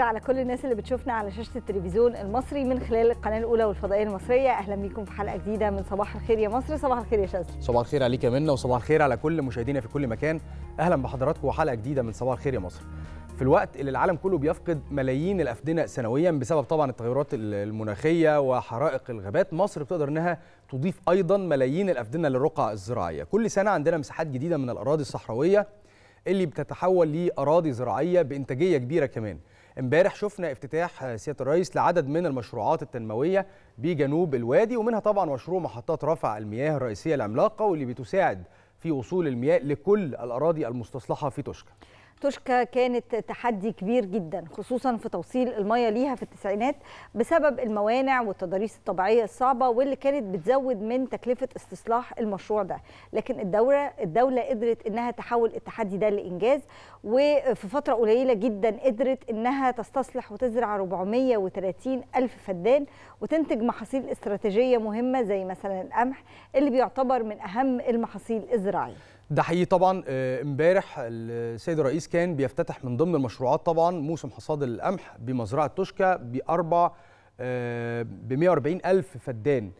الخير على كل الناس اللي بتشوفنا على شاشة التلفزيون المصري من خلال القناة الأولى والفضائية المصرية. أهلا بيكم في حلقة جديدة من صباح الخير يا مصر صباح الخير يا شاذلي صباح الخير عليك يا منى وصباح الخير على كل مشاهدينا في كل مكان. أهلا بحضراتكم وحلقة جديدة من صباح الخير يا مصر في الوقت اللي العالم كله بيفقد ملايين الأفدنة سنويا بسبب طبعا التغيرات المناخية وحرائق الغابات مصر بتقدر إنها تضيف أيضا ملايين الأفدنة للرقعه الزراعية. كل سنة عندنا مساحات جديدة من الأراضي الصحراوية اللي بتتحول لأراضي زراعية بإنتاجية كبيرة كمان. امبارح شفنا افتتاح سياده الرئيس لعدد من المشروعات التنموية بجنوب الوادي ومنها طبعا مشروع محطات رفع المياه الرئيسية العملاقة واللي بتساعد في وصول المياه لكل الأراضي المستصلحة في توشكا. توشكا كانت تحدي كبير جدا خصوصا في توصيل المياه ليها في التسعينات بسبب الموانع والتضاريس الطبيعية الصعبة واللي كانت بتزود من تكلفة استصلاح المشروع ده. لكن الدولة الدولة قدرت إنها تحول التحدي ده لإنجاز وفي فترة قليلة جدا قدرت إنها تستصلح وتزرع 430 ألف فدان وتنتج محاصيل استراتيجية مهمة زي مثلا القمح اللي بيعتبر من أهم المحاصيل الزراعية. ده حقيقي طبعا. آه، امبارح السيد الرئيس كان بيفتتح من ضمن المشروعات طبعا موسم حصاد القمح بمزرعة توشكا باربع ب 140 ألف فدان.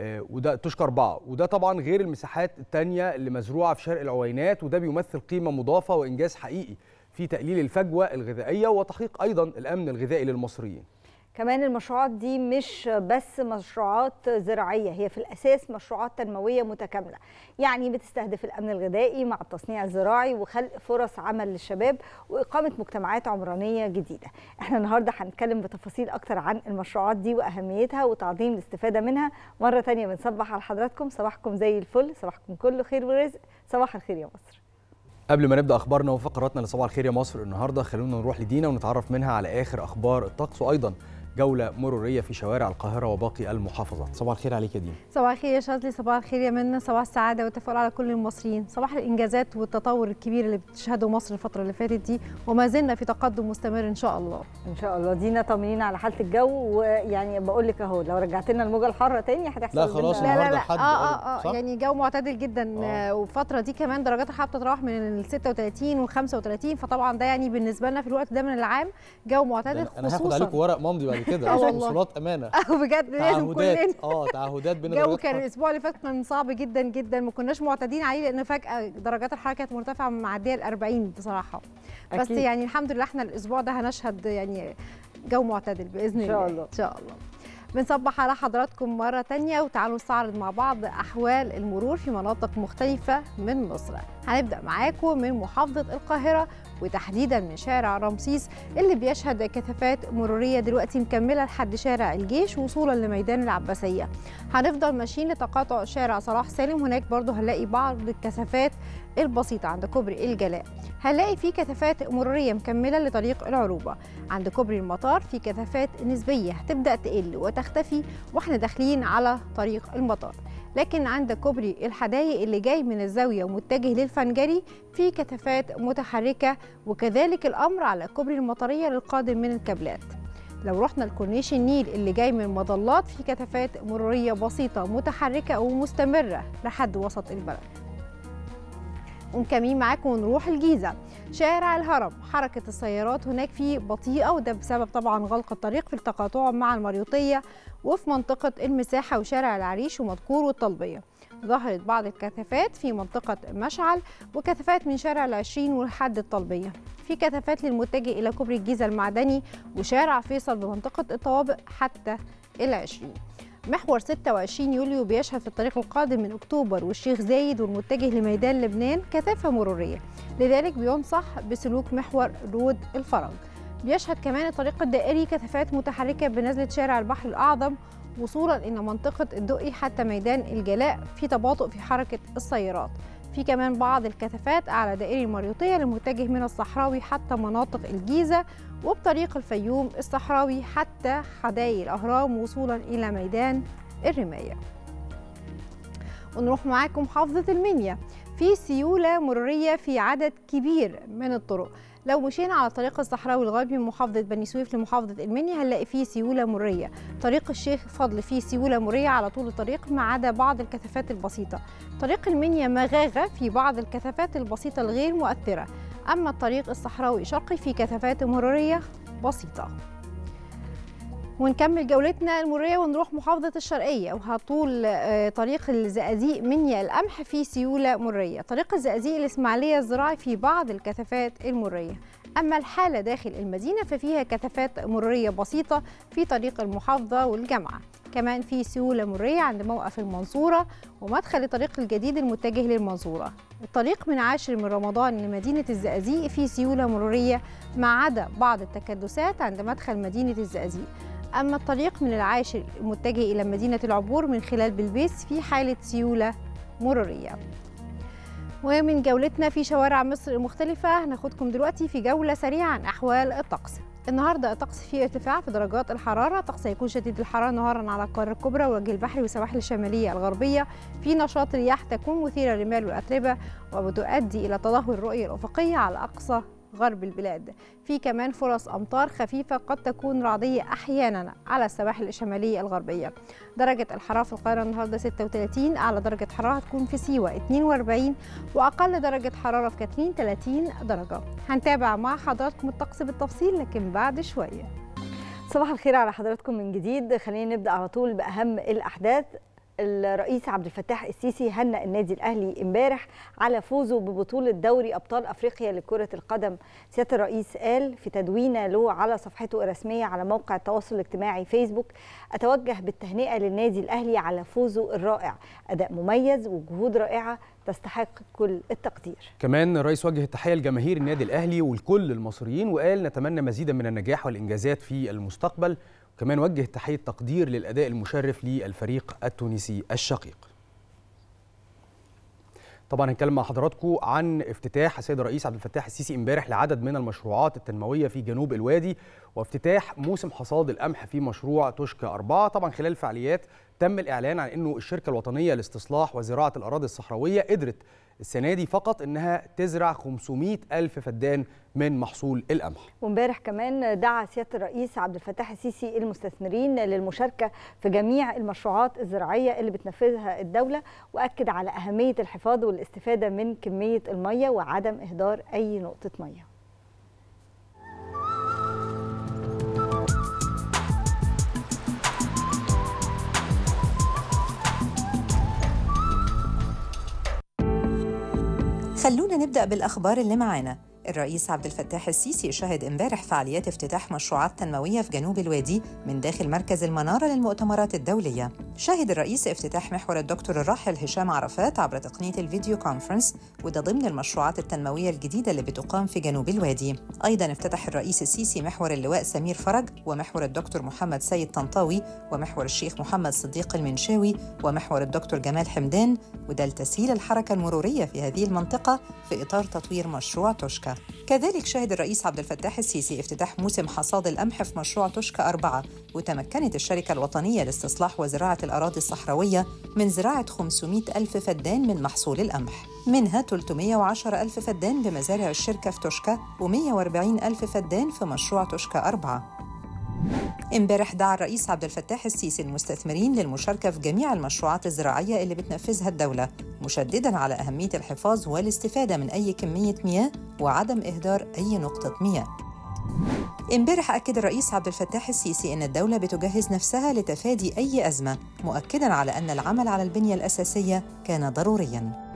آه، وده توشكا أربعة. وده طبعا غير المساحات التانية اللي مزروعة في شرق العوينات وده بيمثل قيمة مضافة وإنجاز حقيقي في تقليل الفجوة الغذائية وتحقيق أيضا الأمن الغذائي للمصريين. كمان المشروعات دي مش بس مشروعات زراعية هي في الأساس مشروعات تنموية متكاملة. يعني بتستهدف الأمن الغذائي مع التصنيع الزراعي وخلق فرص عمل للشباب وإقامة مجتمعات عمرانية جديدة. إحنا النهاردة هنتكلم بتفاصيل أكتر عن المشروعات دي وأهميتها وتعظيم الاستفادة منها. مرة تانية بنصبح على حضراتكم. صباحكم زي الفل. صباحكم كله خير ورزق صباح الخير يا مصر. قبل ما نبدأ أخبارنا وفقراتنا لصباح الخير يا مصر النهارده خلونا نروح لدينا ونتعرف منها على آخر أخبار الطقس. وأيضا جولة مرورية في شوارع القاهرة وباقي المحافظات. صباح الخير عليك يا دينا صباح الخير يا شاذلي صباح الخير يا منى صباح السعادة والتفاؤل على كل المصريين. صباح الإنجازات والتطور الكبير اللي بتشهده مصر الفترة اللي فاتت دي وما زلنا في تقدم مستمر إن شاء الله. إن شاء الله. دينا طمنينا على حالة الجو ويعني بقول لك أهو لو رجعت لنا الموجه الحارة تاني هتحصل لا خلاص لا لا النهاردة لا. لحد آه قريب، آه صح؟ آه يعني جو معتدل جدا. آه. آه. والفترة دي كمان درجات الحرارة بتتراوح من ال 36 و 35 فطبعا ده يعني بالنسبة لنا في الوقت ده من العام جو معتدل أنا هاخد خصوصا. عليكم ورق ممضي بعد كده. اسمه والله. وصولات أمانة. آه بجد لازم كلنا آه تعهدات بين الجو كان. الأسبوع اللي فات كان صعب جدا جدا. ما كناش معتادين عليه لأن فجأة درجات الحرارة كانت مرتفعة معدية ال 40 بصراحة. بس أكيد. يعني الحمد لله إحنا الأسبوع ده هنشهد يعني جو معتدل بإذن إن شاء الله. الله. إن شاء الله. بنصبح على حضراتكم مرة تانية وتعالوا نستعرض مع بعض أحوال المرور في مناطق مختلفة من مصر. هنبدأ معاكم من محافظة القاهرة وتحديدا من شارع رمسيس اللي بيشهد كثافات مرورية دلوقتي مكملة لحد شارع الجيش وصولا لميدان العباسية. هنفضل ماشيين لتقاطع شارع صلاح سالم هناك برضو هنلاقي بعض الكثافات البسيطة عند كوبري الجلاء. هنلاقي في كثافات مرورية مكملة لطريق العروبة. عند كوبري المطار في كثافات نسبية هتبدأ تقل وتختفي وإحنا داخلين على طريق المطار. لكن عند كوبري الحدايق اللي جاي من الزاوية ومتجه للفنجري في كثافات متحركة وكذلك الأمر على كوبري المطرية للقادم من الكابلات. لو رحنا لكورنيش النيل اللي جاي من مظلات في كثافات مرورية بسيطة متحركة ومستمرة لحد وسط البلد. ومكملين معاكم ونروح الجيزة. شارع الهرم حركة السيارات هناك فيه بطيئة وده بسبب طبعا غلق الطريق في التقاطع مع المريوطية وفي منطقة المساحة وشارع العريش ومذكور والطلبية ظهرت بعض الكثافات في منطقة مشعل وكثافات من شارع العشرين لحد الطلبية في كثافات للمتجه إلى كوبري الجيزة المعدني وشارع فيصل بمنطقة الطوابق حتى العشرين. محور 26 يوليو بيشهد في الطريق القادم من أكتوبر والشيخ زايد والمتجه لميدان لبنان كثافة مرورية. لذلك بينصح بسلوك محور رود الفرج بيشهد كمان الطريق الدائري كثافات متحركة بنزلة شارع البحر الأعظم وصولا إلى منطقة الدقي حتى ميدان الجلاء في تباطؤ في حركة السيارات. في كمان بعض الكثافات أعلى دائري المريوطية للمتجه من الصحراوي حتى مناطق الجيزة وبطريق الفيوم الصحراوي حتى حدائق الأهرام وصولا إلى ميدان الرماية. ونروح معاكم محافظة المنيا. في سيولة مرورية في عدد كبير من الطرق. لو مشينا على طريق الصحراوي الغربي من محافظة بني سويف لمحافظة المنيا هنلاقي فيه سيولة مرورية. طريق الشيخ فضل فيه سيولة مرورية على طول الطريق ما عدا بعض الكثافات البسيطة. طريق المنيا مغاغة في بعض الكثافات البسيطة الغير مؤثرة. أما الطريق الصحراوي شرقي في كثافات مرورية بسيطة. ونكمل جولتنا المرورية ونروح محافظة الشرقية وهطول آه، طريق الزقازيق منيا القمح في سيولة مرورية. طريق الزقازيق الإسماعيلية الزراعي في بعض الكثافات المرورية. أما الحالة داخل المدينة ففيها كثافات مرورية بسيطة في طريق المحافظة والجامعة. كمان في سيولة مرورية عند موقف المنصورة ومدخل الطريق الجديد المتجه للمنصورة. الطريق من عاشر من رمضان لمدينة الزقازيق في سيولة مرورية ما عدا بعض التكدسات عند مدخل مدينة الزقازيق. أما الطريق من العاشر المتجه إلى مدينة العبور من خلال بلبيس في حالة سيولة مرورية ومن جولتنا في شوارع مصر المختلفة هناخدكم دلوقتي في جولة سريعة عن أحوال الطقس. النهارده الطقس فيه ارتفاع في درجات الحراره، الطقس هيكون شديد الحراره نهارا على القاره الكبرى والوجه البحري والسواحل الشماليه الغربيه، في نشاط رياح تكون مثيرة للرمال والاتربه وبتؤدي إلى تدهور الرؤية الأفقية على أقصى غرب البلاد. في كمان فرص أمطار خفيفة قد تكون رعدية أحيانا على السواحل الشمالية الغربية. درجة الحرارة في القاهرة النهاردة 36 أعلى درجة حرارة هتكون في سيوة 42 وأقل درجة حرارة في كاترين 30 درجة. هنتابع مع حضراتكم الطقس بالتفصيل لكن بعد شوية. صباح الخير على حضراتكم من جديد. خلينا نبدأ على طول بأهم الأحداث. الرئيس عبد الفتاح السيسي هنأ النادي الأهلي امبارح على فوزه ببطولة دوري أبطال أفريقيا لكرة القدم. سيادة الرئيس قال في تدوينه له على صفحته الرسمية على موقع التواصل الاجتماعي فيسبوك أتوجه بالتهنئة للنادي الأهلي على فوزه الرائع. أداء مميز وجهود رائعة تستحق كل التقدير. كمان الرئيس وجه التحية لجماهير النادي الأهلي ولكل المصريين وقال نتمنى مزيدا من النجاح والإنجازات في المستقبل. وكمان وجه تحية تقدير للأداء المشرف للفريق التونسي الشقيق. طبعا هنتكلم مع حضراتكم عن افتتاح السيد الرئيس عبد الفتاح السيسي امبارح لعدد من المشروعات التنموية في جنوب الوادي وافتتاح موسم حصاد القمح في مشروع توشكا أربعة طبعا خلال الفعاليات تم الإعلان عن أنه الشركة الوطنية لاستصلاح وزراعة الأراضي الصحراوية قدرت السنة دي فقط أنها تزرع 500 ألف فدان من محصول القمح. وامبارح كمان دعا سيادة الرئيس عبد الفتاح السيسي المستثمرين للمشاركة في جميع المشروعات الزراعية اللي بتنفذها الدولة وأكد على أهمية الحفاظ والاستفادة من كمية المية وعدم إهدار أي نقطة مية. خلونا نبدأ بالأخبار اللي معانا. الرئيس عبد الفتاح السيسي شهد امبارح فعاليات افتتاح مشروعات تنموية في جنوب الوادي من داخل مركز المنارة للمؤتمرات الدولية. شهد الرئيس افتتاح محور الدكتور الراحل هشام عرفات عبر تقنية الفيديو كونفرنس وده ضمن المشروعات التنموية الجديدة اللي بتقام في جنوب الوادي. أيضا افتتح الرئيس السيسي محور اللواء سمير فرج ومحور الدكتور محمد سيد طنطاوي ومحور الشيخ محمد صديق المنشاوي ومحور الدكتور جمال حمدان وده لتسهيل الحركة المرورية في هذه المنطقة في إطار تطوير مشروع توشكا. كذلك شهد الرئيس عبد الفتاح السيسي افتتاح موسم حصاد القمح في مشروع توشكا أربعة وتمكنت الشركة الوطنية لاستصلاح وزراعة الأراضي الصحراوية من زراعة 500 ألف فدان من محصول القمح. منها 310 ألف فدان بمزارع الشركة في توشكا و140 ألف فدان في مشروع توشكا أربعة. امبارح دعا الرئيس عبد الفتاح السيسي المستثمرين للمشاركة في جميع المشروعات الزراعية اللي بتنفذها الدولة مشددا على أهمية الحفاظ والاستفادة من أي كمية مياه وعدم إهدار أي نقطة مياه. امبارح أكد الرئيس عبد الفتاح السيسي أن الدولة بتجهز نفسها لتفادي أي أزمة مؤكدا على أن العمل على البنية الأساسية كان ضرورياً.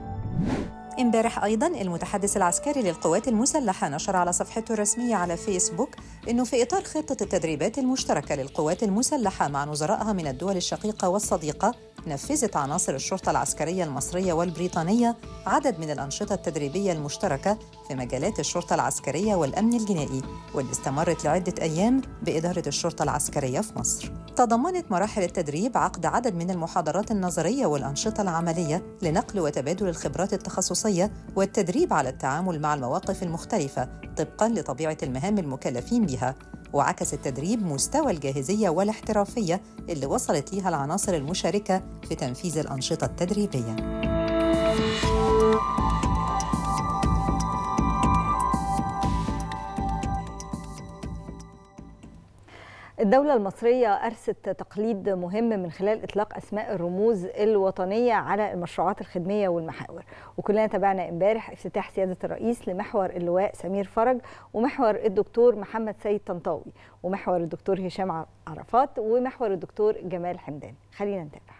امبارح أيضا المتحدث العسكري للقوات المسلحة نشر على صفحته الرسمية على فيسبوك إنه في إطار خطة التدريبات المشتركة للقوات المسلحة مع نظرائها من الدول الشقيقة والصديقة نفذت عناصر الشرطة العسكرية المصرية والبريطانية عدد من الأنشطة التدريبية المشتركة في مجالات الشرطة العسكرية والأمن الجنائي واللي استمرت لعدة أيام بإدارة الشرطة العسكرية في مصر. تضمنت مراحل التدريب عقد عدد من المحاضرات النظرية والأنشطة العملية لنقل وتبادل الخبرات التخصصية والتدريب على التعامل مع المواقف المختلفة طبقا لطبيعة المهام المكلفين بها وعكس التدريب مستوى الجاهزية والاحترافية اللي وصلت ليها العناصر المشاركة في تنفيذ الأنشطة التدريبية. الدولة المصرية أرست تقليد مهم من خلال إطلاق أسماء الرموز الوطنية على المشروعات الخدمية والمحاور. وكلنا تابعنا امبارح افتتاح سيادة الرئيس لمحور اللواء سمير فرج ومحور الدكتور محمد سيد طنطاوي ومحور الدكتور هشام عرفات ومحور الدكتور جمال حمدان. خلينا نتابع.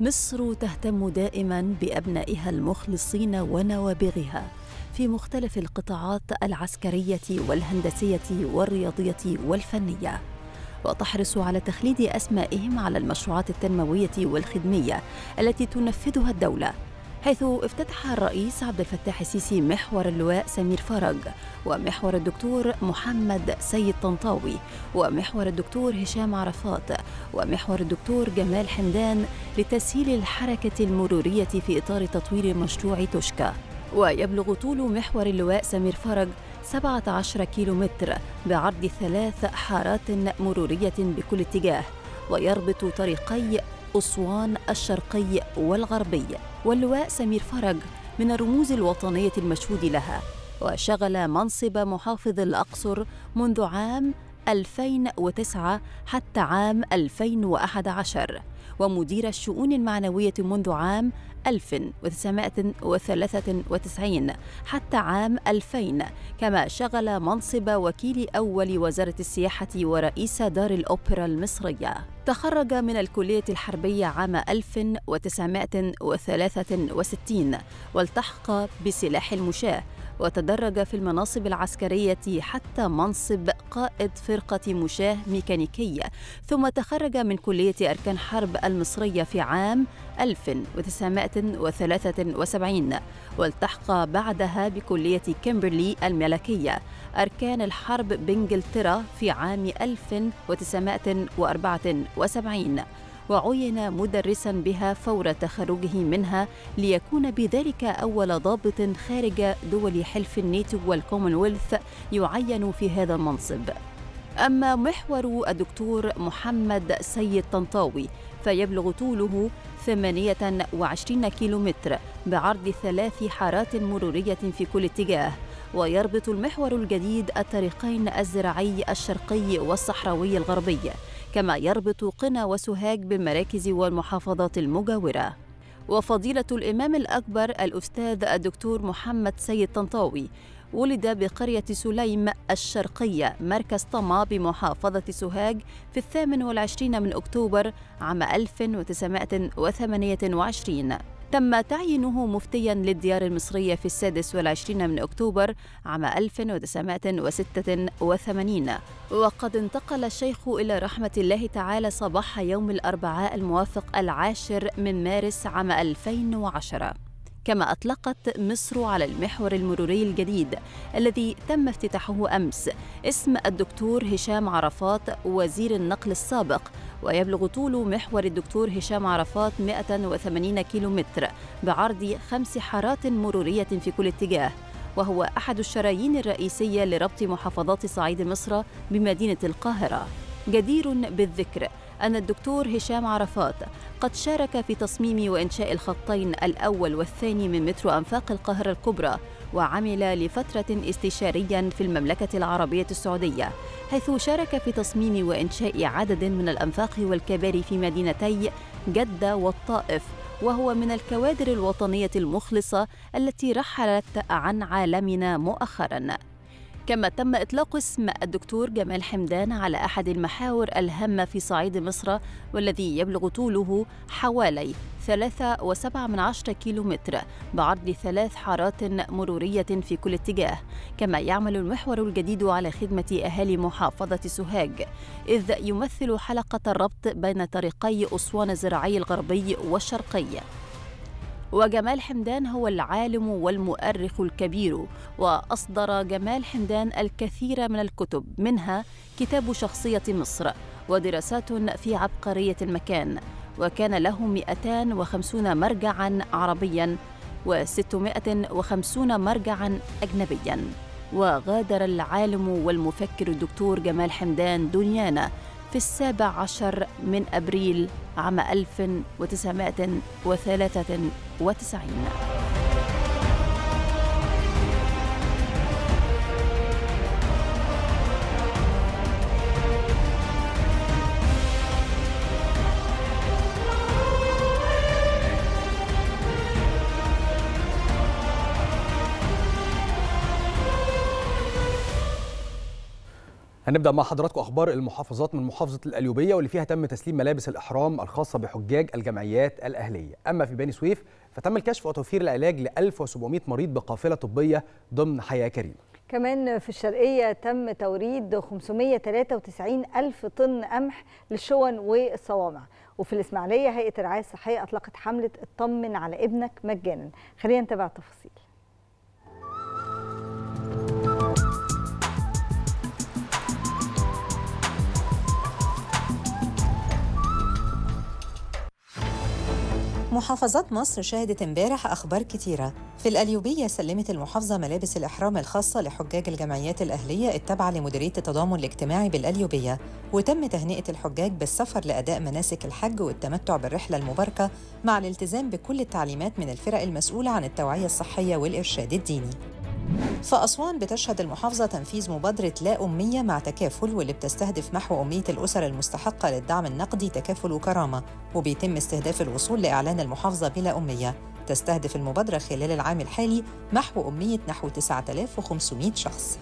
مصر تهتم دائما بأبنائها المخلصين ونوابغها في مختلف القطاعات العسكرية والهندسية والرياضية والفنية. وتحرص على تخليد أسمائهم على المشروعات التنموية والخدمية التي تنفذها الدولة. حيث افتتح الرئيس عبد الفتاح السيسي محور اللواء سمير فرج ومحور الدكتور محمد سيد طنطاوي ومحور الدكتور هشام عرفات ومحور الدكتور جمال حمدان لتسهيل الحركة المرورية في إطار تطوير مشروع توشكا. ويبلغ طول محور اللواء سمير فرج 17 كيلومتر بعرض ثلاث حارات مرورية بكل اتجاه ويربط طريقي أسوان الشرقي والغربي. واللواء سمير فرج من الرموز الوطنية المشهود لها وشغل منصب محافظ الأقصر منذ عام 2009 حتى عام 2011 ومدير الشؤون المعنوية منذ عام 1993 حتى عام 2000 كما شغل منصب وكيل أول وزارة السياحة ورئيس دار الأوبرا المصرية. تخرج من الكلية الحربية عام 1963 والتحق بسلاح المشاة وتدرج في المناصب العسكرية حتى منصب قائد فرقة مشاة ميكانيكية ثم تخرج من كلية أركان حرب المصرية في عام 1973 والتحق بعدها بكلية كيمبرلي الملكية أركان الحرب بإنجلترا في عام 1974 وعين مدرسا بها فور تخرجه منها ليكون بذلك أول ضابط خارج دول حلف الناتو والكومنولث يعين في هذا المنصب. أما محور الدكتور محمد سيد طنطاوي فيبلغ طوله 28 كيلومتر بعرض ثلاث حارات مرورية في كل اتجاه ويربط المحور الجديد الطريقين الزراعي الشرقي والصحراوي الغربي. كما يربط قنا وسوهاج بالمراكز والمحافظات المجاورة. وفضيلة الإمام الأكبر الأستاذ الدكتور محمد سيد طنطاوي ولد بقرية سليم الشرقية مركز طما بمحافظة سوهاج في الثامن والعشرين من أكتوبر عام 1928 تم تعيينه مفتيا للديار المصرية في السادس والعشرين من أكتوبر عام 1986 وقد انتقل الشيخ إلى رحمة الله تعالى صباح يوم الأربعاء الموافق العاشر من مارس عام 2010 كما أطلقت مصر على المحور المروري الجديد الذي تم افتتاحه أمس. اسم الدكتور هشام عرفات وزير النقل السابق ويبلغ طول محور الدكتور هشام عرفات 180 كيلومتر بعرض خمس حارات مرورية في كل اتجاه وهو أحد الشرايين الرئيسية لربط محافظات صعيد مصر بمدينة القاهرة. جدير بالذكر أن الدكتور هشام عرفات قد شارك في تصميم وإنشاء الخطين الأول والثاني من مترو أنفاق القاهرة الكبرى وعمل لفترة استشاريا في المملكة العربية السعودية حيث شارك في تصميم وإنشاء عدد من الأنفاق والكباري في مدينتي جدة والطائف وهو من الكوادر الوطنية المخلصة التي رحلت عن عالمنا مؤخراً. كما تم إطلاق اسم الدكتور جمال حمدان على أحد المحاور الهامة في صعيد مصر والذي يبلغ طوله حوالي ثلاثة وسبعة من عشرة كيلو متر بعرض ثلاث حارات مرورية في كل اتجاه كما يعمل المحور الجديد على خدمة أهالي محافظة سوهاج إذ يمثل حلقة الربط بين طريقي أسوان الزراعي الغربي والشرقي. وجمال حمدان هو العالم والمؤرخ الكبير وأصدر جمال حمدان الكثير من الكتب منها كتاب شخصية مصر ودراسات في عبقرية المكان وكان له 250 مرجعا عربيا و650 مرجعا اجنبيا. وغادر العالم والمفكر الدكتور جمال حمدان دنيانا في السابع عشر من أبريل عام 1993 هنبدأ مع حضراتكم أخبار المحافظات من محافظة القليوبية واللي فيها تم تسليم ملابس الإحرام الخاصة بحجاج الجمعيات الأهلية. أما في بني سويف فتم الكشف وتوفير العلاج ل 1700 مريض بقافلة طبية ضمن حياة كريمة. كمان في الشرقية تم توريد 593 ألف طن قمح للشون والصوامع. وفي الإسماعيلية هيئة الرعاية الصحية أطلقت حملة اطمن على ابنك مجانا. خلينا نتابع التفاصيل. محافظات مصر شهدت امبارح أخبار كتيرة. في القليوبية سلمت المحافظة ملابس الإحرام الخاصة لحجاج الجمعيات الأهلية التابعة لمديرية التضامن الاجتماعي بالقليوبية وتم تهنئة الحجاج بالسفر لأداء مناسك الحج والتمتع بالرحلة المباركة مع الالتزام بكل التعليمات من الفرق المسؤولة عن التوعية الصحية والإرشاد الديني. فأسوان بتشهد المحافظة تنفيذ مبادرة لا أمية مع تكافل واللي بتستهدف محو أمية الأسر المستحقة للدعم النقدي تكافل وكرامة. وبيتم استهداف الوصول لإعلان المحافظة بلا أمية. تستهدف المبادرة خلال العام الحالي محو أمية نحو 9500 شخص.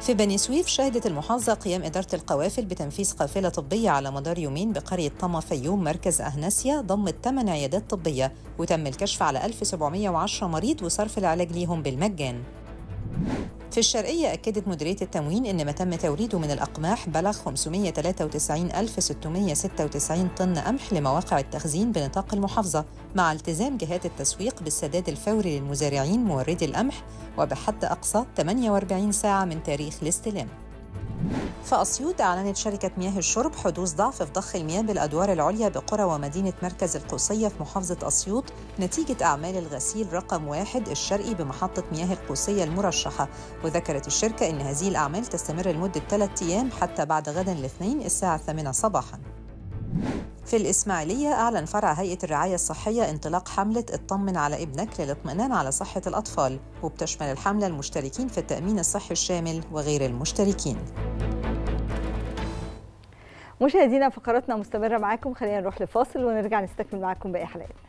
في بني سويف شهدت المحافظة قيام إدارة القوافل بتنفيذ قافلة طبية على مدار يومين بقرية طما فيوم مركز أهناسيا ضمت 8 عيادات طبية. وتم الكشف على 1710 مريض وصرف العلاج ليهم بالمجان. في الشرقية أكدت مديرية التموين إن ما تم توريده من الأقماح بلغ 593696 طن قمح لمواقع التخزين بنطاق المحافظة مع التزام جهات التسويق بالسداد الفوري للمزارعين موردي القمح وبحد أقصى 48 ساعة من تاريخ الاستلام. فأسيوط أعلنت شركة مياه الشرب حدوث ضعف في ضخ المياه بالأدوار العليا بقرى ومدينة مركز القوسية في محافظة أسيوط نتيجة أعمال الغسيل رقم واحد الشرقي بمحطة مياه القوسية المرشحة. وذكرت الشركة أن هذه الأعمال تستمر لمدة ثلاثة أيام حتى بعد غدا الاثنين الساعة الثامنة صباحاً. في الإسماعيلية أعلن فرع هيئة الرعاية الصحية انطلاق حملة اطمن على ابنك للاطمئنان على صحة الأطفال وبتشمل الحملة المشتركين في التأمين الصحي الشامل وغير المشتركين. مشاهدينا فقراتنا مستمرة معاكم. خلينا نروح لفاصل ونرجع نستكمل معاكم باقي حلقاتنا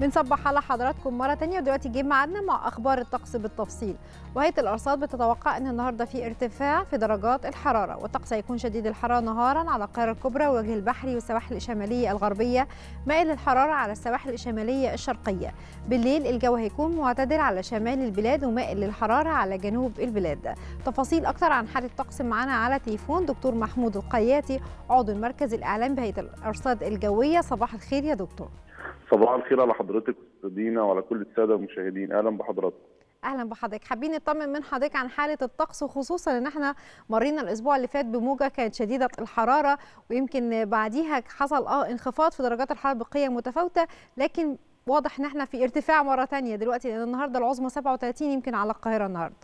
بنصبح على حضراتكم مرة تانية ودلوقتي جه ميعادنا مع أخبار الطقس بالتفصيل. وهيئة الأرصاد بتتوقع أن النهاردة في ارتفاع في درجات الحرارة والطقس هيكون شديد الحرارة نهارا على القاهرة الكبرى والوجه البحري والسواحل الشمالية الغربية مائل الحرارة على السواحل الشمالية الشرقية. بالليل الجو هيكون معتدل على شمال البلاد ومائل للحرارة على جنوب البلاد. تفاصيل أكتر عن حالة الطقس معانا على تليفون دكتور محمود القياتي عضو المركز الإعلام بهيئة الأرصاد الجوية. صباح الخير يا دكتور. صباح الخير على حضرتك أستاذ دينا وعلى كل السادة المشاهدين. أهلا بحضراتكم. أهلا بحضرتك. حابين نطمن من حضرتك عن حالة الطقس وخصوصا إن إحنا مرينا الأسبوع اللي فات بموجة كانت شديدة الحرارة ويمكن بعديها حصل آه انخفاض في درجات الحرارة بقيم متفاوتة لكن واضح إن إحنا في ارتفاع مرة تانية دلوقتي لأن النهارده العظمى 37 يمكن على القاهرة النهارده.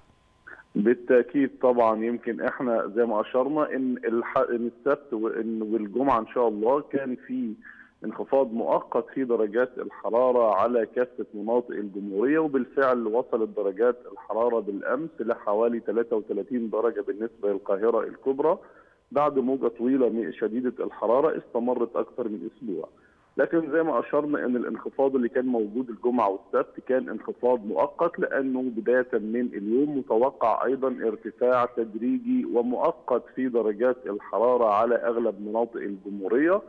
بالتأكيد طبعا. يمكن إحنا زي ما أشرنا إن الح... إن السبت وإن والجمعة إن شاء الله كان في انخفاض مؤقت في درجات الحرارة على كافة مناطق الجمهورية وبالفعل وصلت درجات الحرارة بالأمس لحوالي 33 درجة بالنسبة للقاهرة الكبرى بعد موجة طويلة من شديدة الحرارة استمرت أكثر من أسبوع. لكن زي ما أشرنا إن الانخفاض اللي كان موجود الجمعة والسبت كان انخفاض مؤقت لأنه بداية من اليوم متوقع أيضا ارتفاع تدريجي ومؤقت في درجات الحرارة على أغلب مناطق الجمهورية.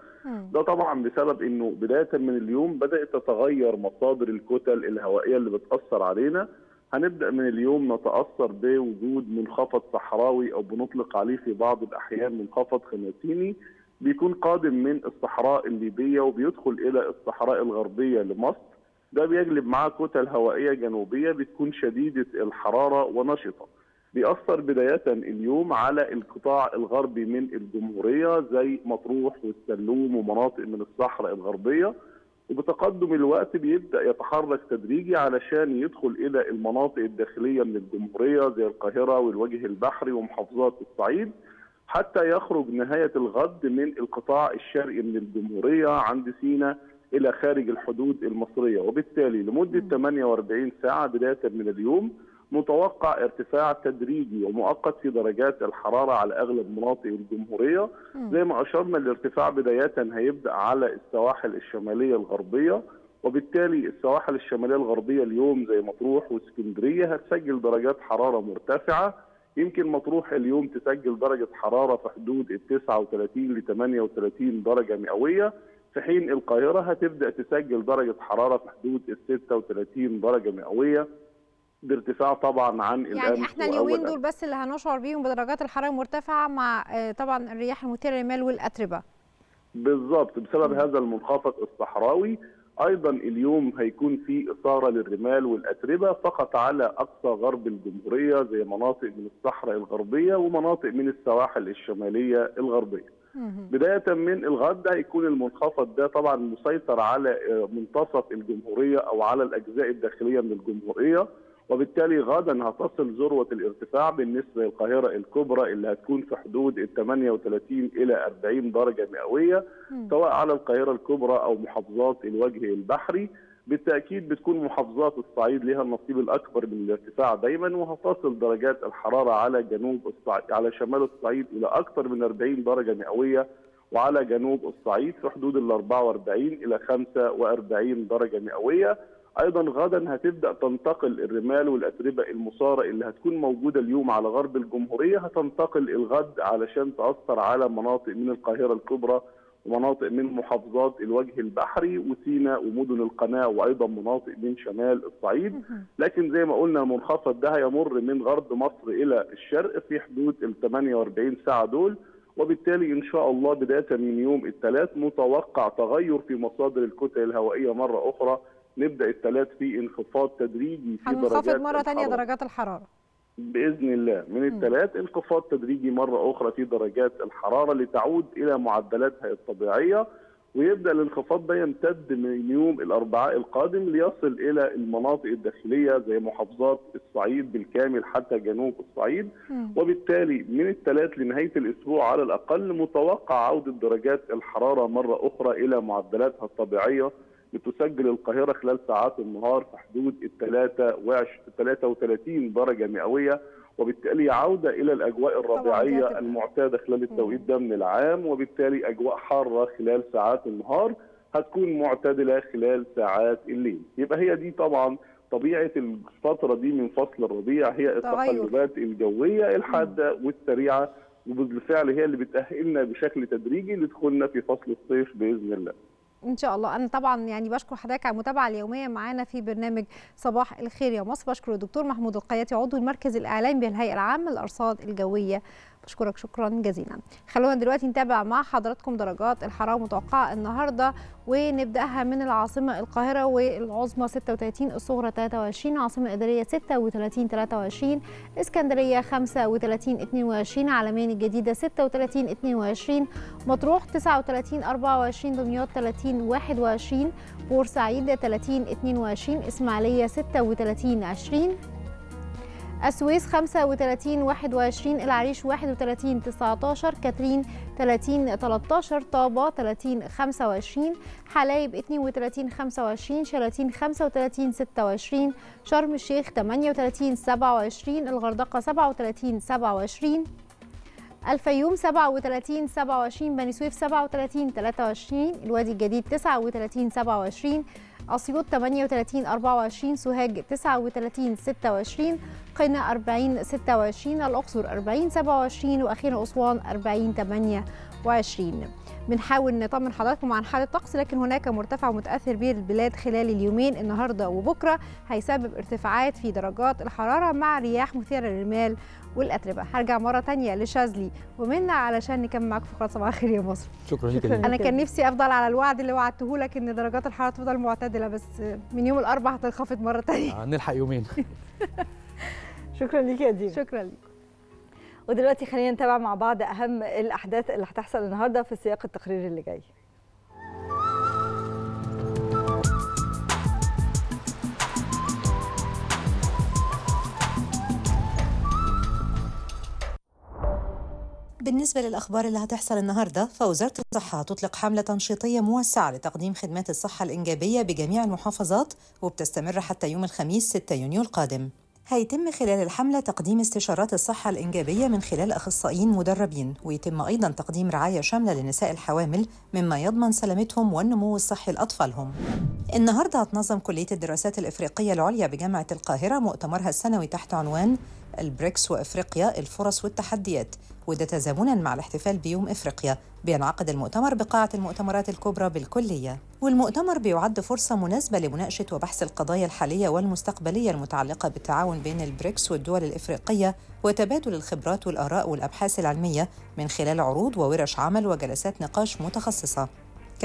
ده طبعا بسبب إنه بداية من اليوم بدأت تتغير مصادر الكتل الهوائية اللي بتأثر علينا. هنبدأ من اليوم نتأثر بوجود منخفض صحراوي أو بنطلق عليه في بعض الأحيان منخفض خماسيني. بيكون قادم من الصحراء الليبية وبيدخل إلى الصحراء الغربية لمصر. ده بيجلب معاه كتل هوائية جنوبية بتكون شديدة الحرارة ونشطة. بيأثر بداية اليوم على القطاع الغربي من الجمهورية زي مطروح والسلوم ومناطق من الصحراء الغربية. وبتقدم الوقت بيبدأ يتحرك تدريجي علشان يدخل إلى المناطق الداخلية من الجمهورية زي القاهرة والوجه البحري ومحافظات الصعيد. حتى يخرج نهاية الغد من القطاع الشرقي من الجمهورية عند سينا إلى خارج الحدود المصرية. وبالتالي لمدة 48 ساعة بداية من اليوم متوقع ارتفاع تدريجي ومؤقت في درجات الحرارة على أغلب مناطق الجمهورية. زي ما أشرنا الارتفاع بداية هيبدأ على السواحل الشمالية الغربية. وبالتالي السواحل الشمالية الغربية اليوم زي مطروح واسكندرية هتسجل درجات حرارة مرتفعة. يمكن مطروح اليوم تسجل درجة حرارة في حدود ال 39 ل 38 درجة مئوية. في حين القاهرة هتبدأ تسجل درجة حرارة في حدود ال 36 درجة مئوية. بارتفاع طبعا عن الأمس يعني إحنا اليومين. دول بس اللي هنشعر بيهم بدرجات الحرارة المرتفعة مع آه، طبعا الرياح المثيرة للمال والأتربة. بالظبط بسبب هذا المنخفض الصحراوي. أيضا اليوم هيكون في إثارة للرمال والأتربة فقط على أقصى غرب الجمهورية زي مناطق من الصحراء الغربية ومناطق من السواحل الشمالية الغربية. بداية من الغد هيكون المنخفض ده طبعا مسيطر على آه، منتصف الجمهورية أو على الأجزاء الداخلية من الجمهورية وبالتالي غدا هتصل ذروة الارتفاع بالنسبة للقاهرة الكبرى اللي هتكون في حدود ال 38 إلى 40 درجة مئوية سواء على القاهرة الكبرى أو محافظات الوجه البحري. بالتأكيد بتكون محافظات الصعيد لها النصيب الأكبر من الارتفاع دايما وهتصل درجات الحرارة على جنوب الصعيد على شمال الصعيد إلى أكثر من 40 درجة مئوية وعلى جنوب الصعيد في حدود ال 44 إلى 45 درجة مئوية. أيضا غدا هتبدأ تنتقل الرمال والأتربة المصاره اللي هتكون موجودة اليوم على غرب الجمهورية هتنتقل الغد علشان تأثر على مناطق من القاهرة الكبرى ومناطق من محافظات الوجه البحري وسيناء ومدن القناة وأيضا مناطق من شمال الصعيد. لكن زي ما قلنا المنخفض ده هيمر من غرب مصر إلى الشرق في حدود ال 48 ساعة دول وبالتالي إن شاء الله بداية من يوم الثلاث متوقع تغير في مصادر الكتل الهوائية مرة أخرى نبدأ الثلاث في انخفاض تدريجي في درجات مرة ثانية. درجات الحرارة. بإذن الله. من الثلاث انخفاض تدريجي مرة أخرى في درجات الحرارة لتعود إلى معدلاتها الطبيعية ويبدأ الانخفاض ده يمتد من يوم الأربعاء القادم ليصل إلى المناطق الداخلية زي محافظات الصعيد بالكامل حتى جنوب الصعيد. وبالتالي من الثلاث لنهاية الأسبوع على الأقل متوقع عودة درجات الحرارة مرة أخرى إلى معدلاتها الطبيعية لتسجل القاهرة خلال ساعات النهار في حدود ال 33 درجة مئوية وبالتالي عوده إلى الأجواء الربيعية المعتادة خلال التوقيت ده من العام وبالتالي أجواء حارة خلال ساعات النهار هتكون معتدلة خلال ساعات الليل. يبقى هي دي طبعا طبيعة الفترة دي من فصل الربيع هي التقلبات الجوية الحادة والسريعة وبالفعل هي اللي بتأهلنا بشكل تدريجي لدخولنا في فصل الصيف بإذن الله. إن شاء الله. أنا طبعا يعني بشكر حضرتك على المتابعة اليومية معانا في برنامج صباح الخير يا مصر. بشكر الدكتور محمود القياتي عضو المركز الإعلامي بالهيئة العامة للأرصاد الجوية. بشكرك شكرا جزيلا. خلونا دلوقتي نتابع مع حضراتكم درجات الحرارة المتوقعة النهارده ونبدأها من العاصمة القاهرة والعظمى 36 الصغرى 23 العاصمه الاداريه 36 23 إسكندرية 35 22 عالمين الجديدة 36 22 مطروح 39 24 دمياط 30 21 بورسعيد 30 22 إسماعيلية 36 20 السويس 35 21 العريش 31 19 كاترين 30 13 طابة 30 25 حلايب 32 25 شلاتين 35 26 شرم الشيخ 38 27 الغردقة 37 27 الفيوم 37 27 بني سويف 37 23 الوادي الجديد 39 27 أسيوط 38 24 سوهاج 39 26 قنا 40 26 الأقصر 40 27 وأخيرا أسوان 40 28 بنحاول نطمن حضراتكم عن حال الطقس لكن هناك مرتفع متأثر به البلاد خلال اليومين النهارده وبكرة هيسبب ارتفاعات في درجات الحرارة مع رياح مثيرة للرمال والأتربة. هرجع مرة تانية لشاذلي. ومنا علشان نكمل معاكم فقرات صباح الخير يا مصر. شكرا ليك. أنا كان نفسي أفضل على الوعد اللي وعدته لك إن درجات الحرارة تفضل معتدلة بس من يوم الأربعاء هتنخفض مرة تانية. نلحق يومين. شكرا ليك يا دينا شكرا لك ودلوقتي خلينا نتابع مع بعض أهم الأحداث اللي هتحصل النهارده في سياق التقرير اللي جاي. بالنسبة للأخبار اللي هتحصل النهاردة فوزارة الصحة هتطلق حملة تنشيطية موسعة لتقديم خدمات الصحة الإنجابية بجميع المحافظات وبتستمر حتى يوم الخميس 6 يونيو القادم. هيتم خلال الحملة تقديم استشارات الصحة الإنجابية من خلال أخصائيين مدربين ويتم أيضا تقديم رعاية شاملة للنساء الحوامل مما يضمن سلامتهم والنمو الصحي لأطفالهم. النهاردة هتنظم كلية الدراسات الإفريقية العليا بجامعة القاهرة مؤتمرها السنوي تحت عنوان البريكس وإفريقيا الفرص والتحديات وده تزامنا مع الاحتفال بيوم إفريقيا بينعقد المؤتمر بقاعة المؤتمرات الكبرى بالكلية. والمؤتمر بيعد فرصة مناسبة لمناقشة وبحث القضايا الحالية والمستقبلية المتعلقة بالتعاون بين البريكس والدول الإفريقية وتبادل الخبرات والآراء والأبحاث العلمية من خلال عروض وورش عمل وجلسات نقاش متخصصة.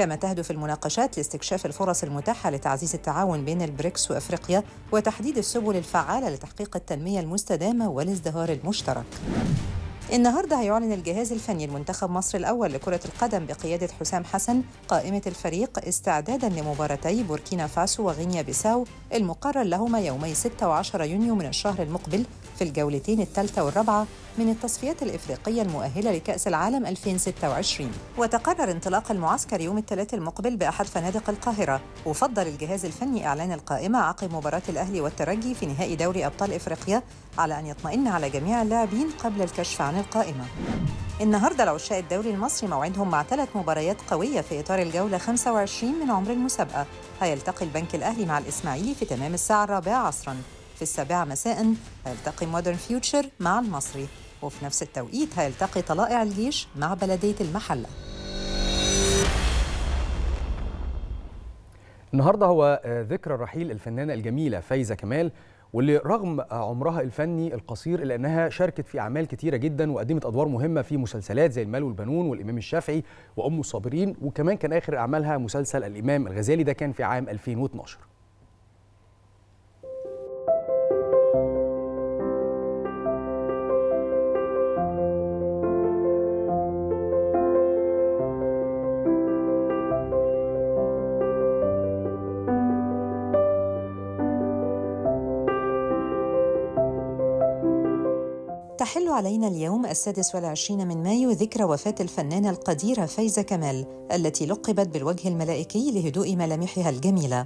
كما تهدف المناقشات لاستكشاف الفرص المتاحة لتعزيز التعاون بين البريكس وأفريقيا وتحديد السبل الفعالة لتحقيق التنمية المستدامة والازدهار المشترك. النهارده هيعلن الجهاز الفني المنتخب مصر الأول لكرة القدم بقيادة حسام حسن قائمة الفريق استعدادا لمباراتي بوركينا فاسو وغينيا بيساو المقرر لهما يومي 6 و10 يونيو من الشهر المقبل في الجولتين الثالثة والرابعة من التصفيات الإفريقية المؤهلة لكأس العالم 2026 وتقرر انطلاق المعسكر يوم الثلاث المقبل بأحد فنادق القاهرة. وفضل الجهاز الفني إعلان القائمة عقب مباراة الأهلي والترجي في نهائي دوري أبطال إفريقيا على أن يطمئن على جميع اللاعبين قبل الكشف عن القائمة. النهارده العشاء الدوري المصري موعدهم مع ثلاث مباريات قوية في إطار الجولة 25 من عمر المسابقة. هيلتقي البنك الأهلي مع الإسماعيلي في تمام الساعة الرابعة عصرا. في السابعه مساء. هيلتقي مودرن فيوتشر مع المصري. وفي نفس التوقيت هيلتقي طلائع الجيش مع بلدية المحلة. النهارده هو ذكرى رحيل الفنانة الجميلة فايزة كمال واللي رغم عمرها الفني القصير إلا أنها شاركت في أعمال كتيرة جدا وقدمت أدوار مهمة في مسلسلات زي المال والبنون والإمام الشافعي وأم الصابرين وكمان كان آخر أعمالها مسلسل الإمام الغزالي ده كان في عام 2012 تحل علينا اليوم السادس والعشرين من مايو ذكرى وفاة الفنانة القديرة فايزة كمال التي لقبت بالوجه الملائكي لهدوء ملامحها الجميلة.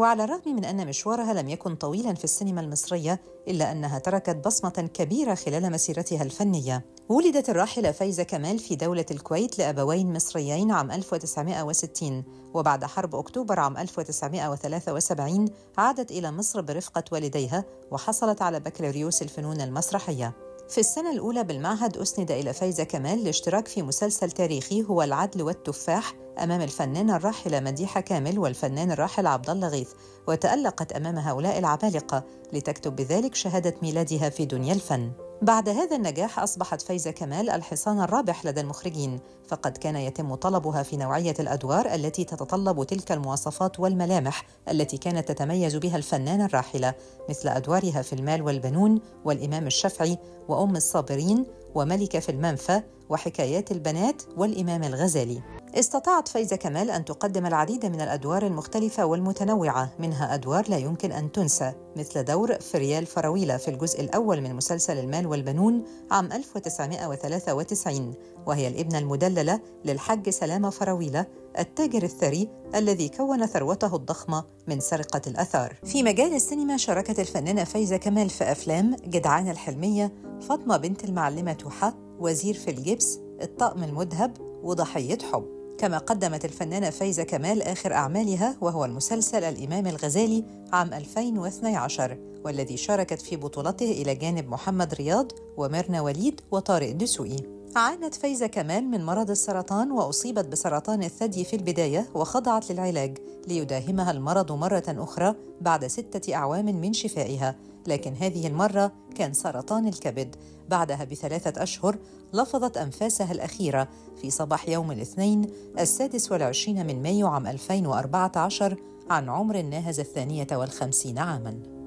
وعلى الرغم من أن مشوارها لم يكن طويلا في السينما المصرية إلا أنها تركت بصمة كبيرة خلال مسيرتها الفنية. ولدت الراحلة فايزة كمال في دولة الكويت لأبوين مصريين عام 1960 وبعد حرب أكتوبر عام 1973 عادت إلى مصر برفقة والديها وحصلت على بكالوريوس الفنون المسرحية. في السنة الأولى بالمعهد أسند إلى فايزة كمال الاشتراك في مسلسل تاريخي هو العدل والتفاح أمام الفنانة الراحلة مديحة كامل والفنان الراحل عبد الله غيث وتألقت أمام هؤلاء العمالقة لتكتب بذلك شهادة ميلادها في دنيا الفن. بعد هذا النجاح أصبحت فايزة كمال الحصان الرابح لدى المخرجين فقد كان يتم طلبها في نوعية الأدوار التي تتطلب تلك المواصفات والملامح التي كانت تتميز بها الفنانة الراحلة مثل أدوارها في المال والبنون والإمام الشافعي وأم الصابرين وملكة في المنفى وحكايات البنات والإمام الغزالي. استطاعت فايزة كمال أن تقدم العديد من الأدوار المختلفة والمتنوعة منها أدوار لا يمكن أن تنسى مثل دور فريال فراويلة في الجزء الأول من مسلسل المال والبنون عام 1993 وهي الابنة المدللة للحج سلامة فراويلة التاجر الثري الذي كون ثروته الضخمة من سرقة الأثار. في مجال السينما شاركت الفنانة فايزة كمال في أفلام جدعان الحلمية فاطمة بنت المعلمة توحة وزير في الجبس الطقم المذهب وضحية حب. كما قدمت الفنانة فايزة كمال آخر أعمالها وهو المسلسل الإمام الغزالي عام 2012 والذي شاركت في بطولته إلى جانب محمد رياض وميرنا وليد وطارق دسوقي. عانت فايزة كمال من مرض السرطان وأصيبت بسرطان الثدي في البداية وخضعت للعلاج ليداهمها المرض مرة أخرى بعد ستة أعوام من شفائها. لكن هذه المرة كان سرطان الكبد. بعدها بثلاثة أشهر لفظت أنفاسها الأخيرة في صباح يوم الاثنين السادس والعشرين من مايو عام 2014 عن عمر ناهز الثانية والخمسين عاماً.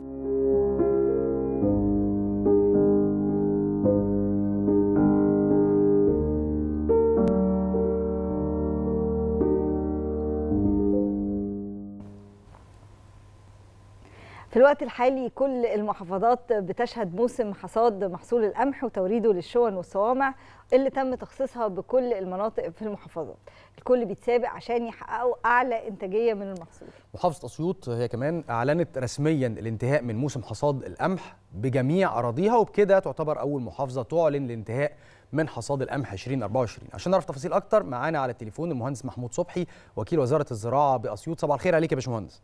في الوقت الحالي كل المحافظات بتشهد موسم حصاد محصول القمح وتوريده للشون والصوامع اللي تم تخصيصها بكل المناطق في المحافظات. الكل بيتسابق عشان يحققوا أعلى إنتاجية من المحصول. محافظة أسيوط هي كمان أعلنت رسميا الانتهاء من موسم حصاد القمح بجميع أراضيها وبكده تعتبر أول محافظة تعلن الانتهاء من حصاد القمح 2024 عشان نعرف تفاصيل أكتر معانا على التليفون المهندس محمود صبحي وكيل وزارة الزراعة بأسيوط. صباح الخير عليك يا باشمهندس.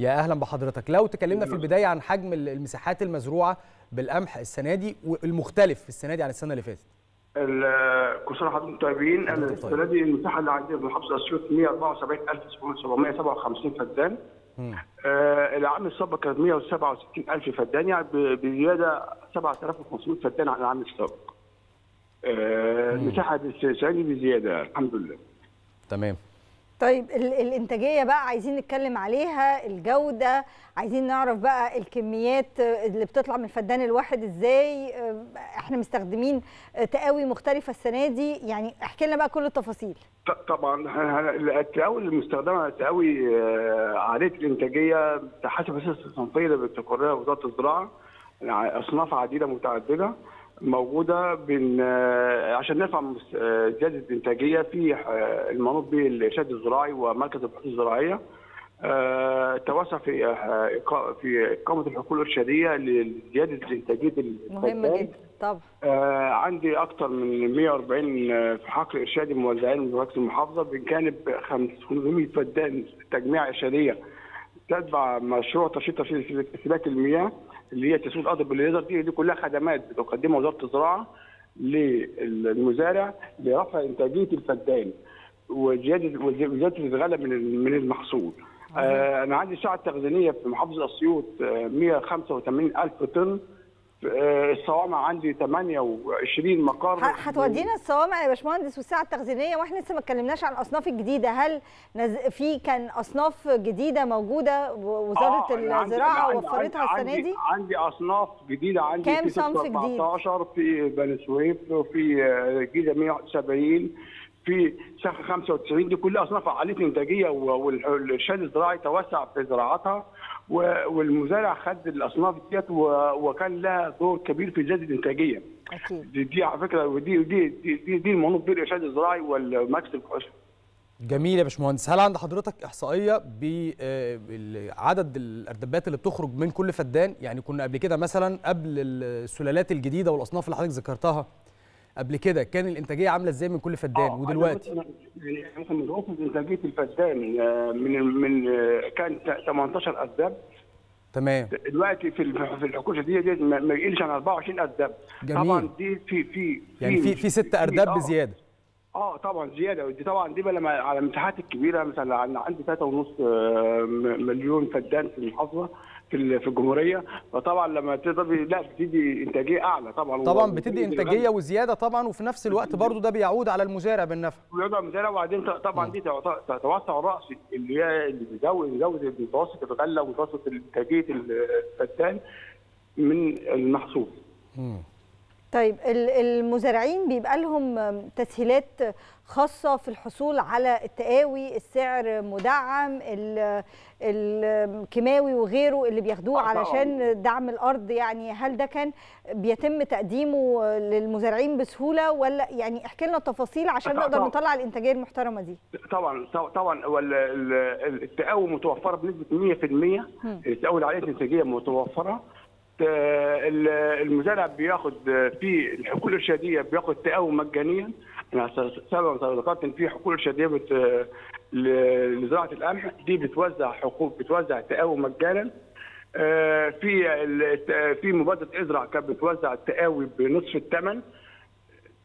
يا أهلا بحضرتك. لو تكلمنا في البداية عن حجم المساحات المزروعة بالقمح السنة دي والمختلف السنة دي عن السنة اللي فاتت. سنه وحضرتك طيبين. أنا حضرتك طيب. السنة دي المساحة اللي عندي في محافظة أسيوط 174757 فدان. آه العام السابق كانت 167000 فدان يعني بزيادة 7500 فدان عن العام السابق. آه المساحة السنة دي بزيادة الحمد لله. تمام. طيب ال- الإنتاجية بقى عايزين نتكلم عليها الجودة عايزين نعرف بقى الكميات اللي بتطلع من الفدان الواحد إزاي آه، إحنا مستخدمين تقاوي مختلفة السنة دي يعني احكي لنا بقى كل التفاصيل. طبعا التقاوي المستخدمه تقاوي آه، عاليه الإنتاجية حسب الصنفية اللي بتقررها وزارة الزراعة ع- أصناف عديدة متعددة. موجودة بين آه، عشان نرفع زياده الانتاجيه في آه، المنوط به الإرشاد الزراعي ومركز البحوث الزراعية. آه، توسع في في إقامة الحقول الإرشادية لزياده الانتاجيه مهمة. جدا. طبعا. عندي أكثر من 140 آه، في حقل إرشادي موزعين من مركز المحافظه بجانب 500 فدان تجميع إرشادية تتبع مشروع ترشيد ترشيد سباك المياه. اللي هي تسويق الأرض بالليزر دي دي كلها خدمات بتقدمها وزارة الزراعة للمزارع لرفع إنتاجية الفدان وزياده وزيادة الغله من من المحصول. آه أنا عندي سعه تخزينية في محافظة أسيوط آه 185 ألف طن آه، الصوامع عندي 28 مقر. هتودينا الصوامع يا باشمهندس والساعة التخزينيه وإحنا لسه ما اتكلمناش عن الاصناف الجديدة. هل نز... في كان أصناف جديدة موجودة؟ وزارة آه، الزراعة عندي- وفرتها عندي- السنة دي؟ عندي أصناف جديدة. عندي كام في صنف جديد؟ 14 في بني سويف وفي آه، جيزة 171 في شخ 95 دي كلها أصناف عاليه إنتاجية والارشاد الزراعي توسع في زراعتها. والمزارع خد الأصناف ديت وكان لها دور كبير في زياده الإنتاجية. أكيد. دي, دي على فكرة ودي دي دي دي, دي المنوط به الإرشاد الزراعي والمركز البحوث جميل يا باشمهندس. هل عند حضرتك إحصائية بعدد الأردبات اللي بتخرج من كل فدان؟ يعني كنا قبل كده مثلا قبل السلالات الجديدة والأصناف اللي حضرتك ذكرتها قبل كده كان الإنتاجية عاملة إزاي من كل فدان؟ آه، ودلوقتي؟ يعني مثلا متوسط إنتاجية الفدان آه، من من آه، كان 18 ارداب تمام. دلوقتي في في الحكومة دي دي ما يقلش عن 24 ارداب جميل. طبعا دي في في يعني في في ست ارداب آه، بزيادة. آه طبعا زيادة. دي طبعا دي بقى لما على المساحات الكبيرة مثلا عن- عندي 3.5 مليون فدان في المحافظة. في في الجمهورية. فطبعا لما تضربي لا بتدي إنتاجية أعلى طبعا. طبعا بتدي إنتاجية وزيادة طبعا وفي نفس الوقت برضو ده بيعود على المزارع بالنفع. ويوضع مزارع وبعدين ط- طبعا دي تتوسع الرأس اللي هي اللي بيزود يزود متوسط الغلة ومتوسط إنتاجية الفدان من المحصول. طيب ال- المزارعين بيبقى لهم تسهيلات خاصة في الحصول على التقاوي السعر مدعم ال- الكيماوي وغيره اللي بياخدوه. علشان دعم الأرض. يعني هل ده كان بيتم تقديمه للمزارعين بسهولة؟ ولا يعني احكي لنا تفاصيل عشان. نقدر نطلع الإنتاجية المحترمة دي. طبعا طبعا. التقاوي متوفرة بنسبة 100% التقاوي العاليه الإنتاجية متوفرة. ت- ال- المزارع بياخد في الحقول الارشاديه بياخد تقاوي مجانيا. أنا سبق ذكرت إن في حقول ارشاديه بت لزراعة القمح. دي بتوزع حقوق بتوزع تقاوي مجانا. آه، في في مبادرة إزرع كانت بتوزع التقاوي بنصف الثمن.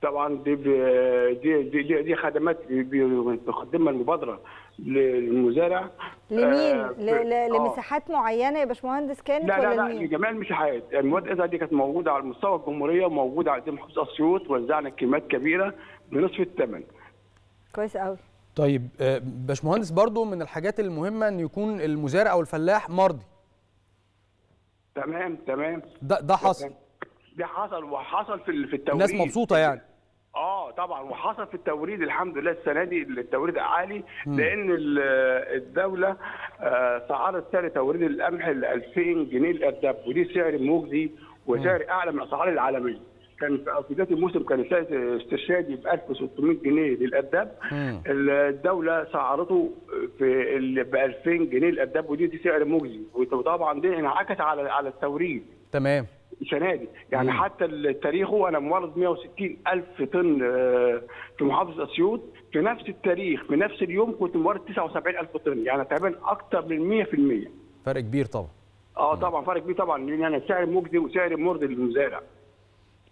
طبعا دي دي دي, دي, خدمات بتقدمها المبادرة. للمزارع لمين؟ آه، آه. لمساحات معينة يا باشمهندس كانت لا ولا لا لا؟ لجميع المساحات. المواد الازرق دي كانت موجودة على مستوى الجمهورية وموجودة على محافظه اسيوط وزعنا كميات كبيرة بنصف الثمن. كويس قوي طيب آه، باشمهندس برضو من الحاجات المهمة إن يكون المزارع أو الفلاح مرضي. تمام تمام. ده ده حصل. ده حصل وحصل في في التوريد. الناس مبسوطة يعني. آه طبعا. وحصل في التوريد الحمد لله السنة دي التوريد عالي. لأن ال- الدولة آه، سعرت سعر توريد القمح ل 2000 جنيه الاردب ودي سعر مجزي وسعر أعلى من الأسعار العالمية. كان في بدايه الموسم كان السعر استرشادي ب 1600 جنيه للاردب الدولة سعرته في ب 2000 جنيه الاردب ودي دي سعر مجزي. وطبعا دي انعكس على على التوريد. تمام. السنة دي. يعني مم. حتى التاريخ أنا مورد 160 ألف طن آه، في محافظة أسيوط. في نفس التاريخ في نفس اليوم كنت مورد 79 ألف طن يعني تقريبا أكتر من 100% فرق كبير طبعا. آه طبعا فرق كبير طبعا لأن أنا سعر مجزي وسعر مرضي للمزارع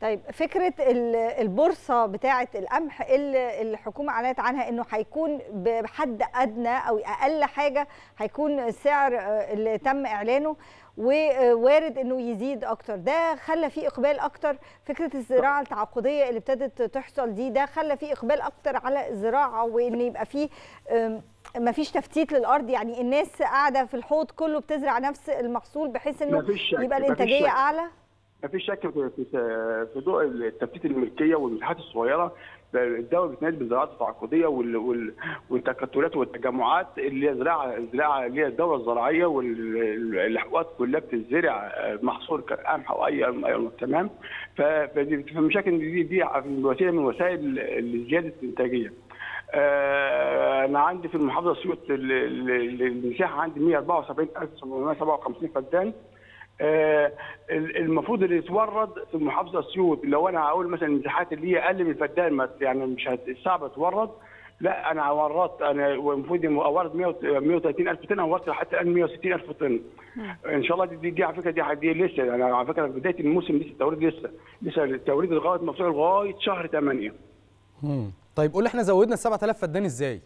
طيب فكرة ال- البورصة بتاعة القمح اللي الحكومة أعلنت عنها إنه هيكون بحد أدنى أو أقل حاجة هيكون السعر آه، اللي تم إعلانه ووارد إنه يزيد أكتر. ده خلى فيه إقبال أكتر. فكرة الزراعة التعاقدية اللي ابتدت تحصل دي ده خلى فيه إقبال أكتر على الزراعة وإن يبقى فيه آم، مفيش تفتيت للأرض. يعني الناس قاعدة في الحوض كله بتزرع نفس المحصول بحيث إنه مفيش شك، يبقى مفيش شك. ما فيش في ضوء التفتيت الملكية والمساحات الصغيرة. الدولة بتنادي بالزراعات التعاقديه وال- وال- والتكتلات والتجمعات اللي هي زراعة زراعة اللي هي الدولة الزراعية والحقوقات كلها بتزرع محصول قمح أو اي أي- تمام فالمشاكل دي دي وسيلة من وسائل لزيادة الإنتاجية. آه، أنا عندي في المحافظة ال- المساحة عندي 174757 فدان المفروض اللي يتورد في محافظة اسيوط لو أنا هقول مثلا المساحات اللي هي أقل من الفدان ما- يعني مش صعب تورد لا أنا وردت أنا المفروض اورد 130 ألف طن وردت حتى الآن 160 ألف طن. إن شاء الله دي, دي, دي على فكرة دي, دي لسه أنا على فكرة في بداية الموسم لسه التوريد لسه لسه التوريد لغاية مفتوح لغاية شهر 8 مم. طيب قول لي إحنا زودنا ال 7000 فدان إزاي؟ آه،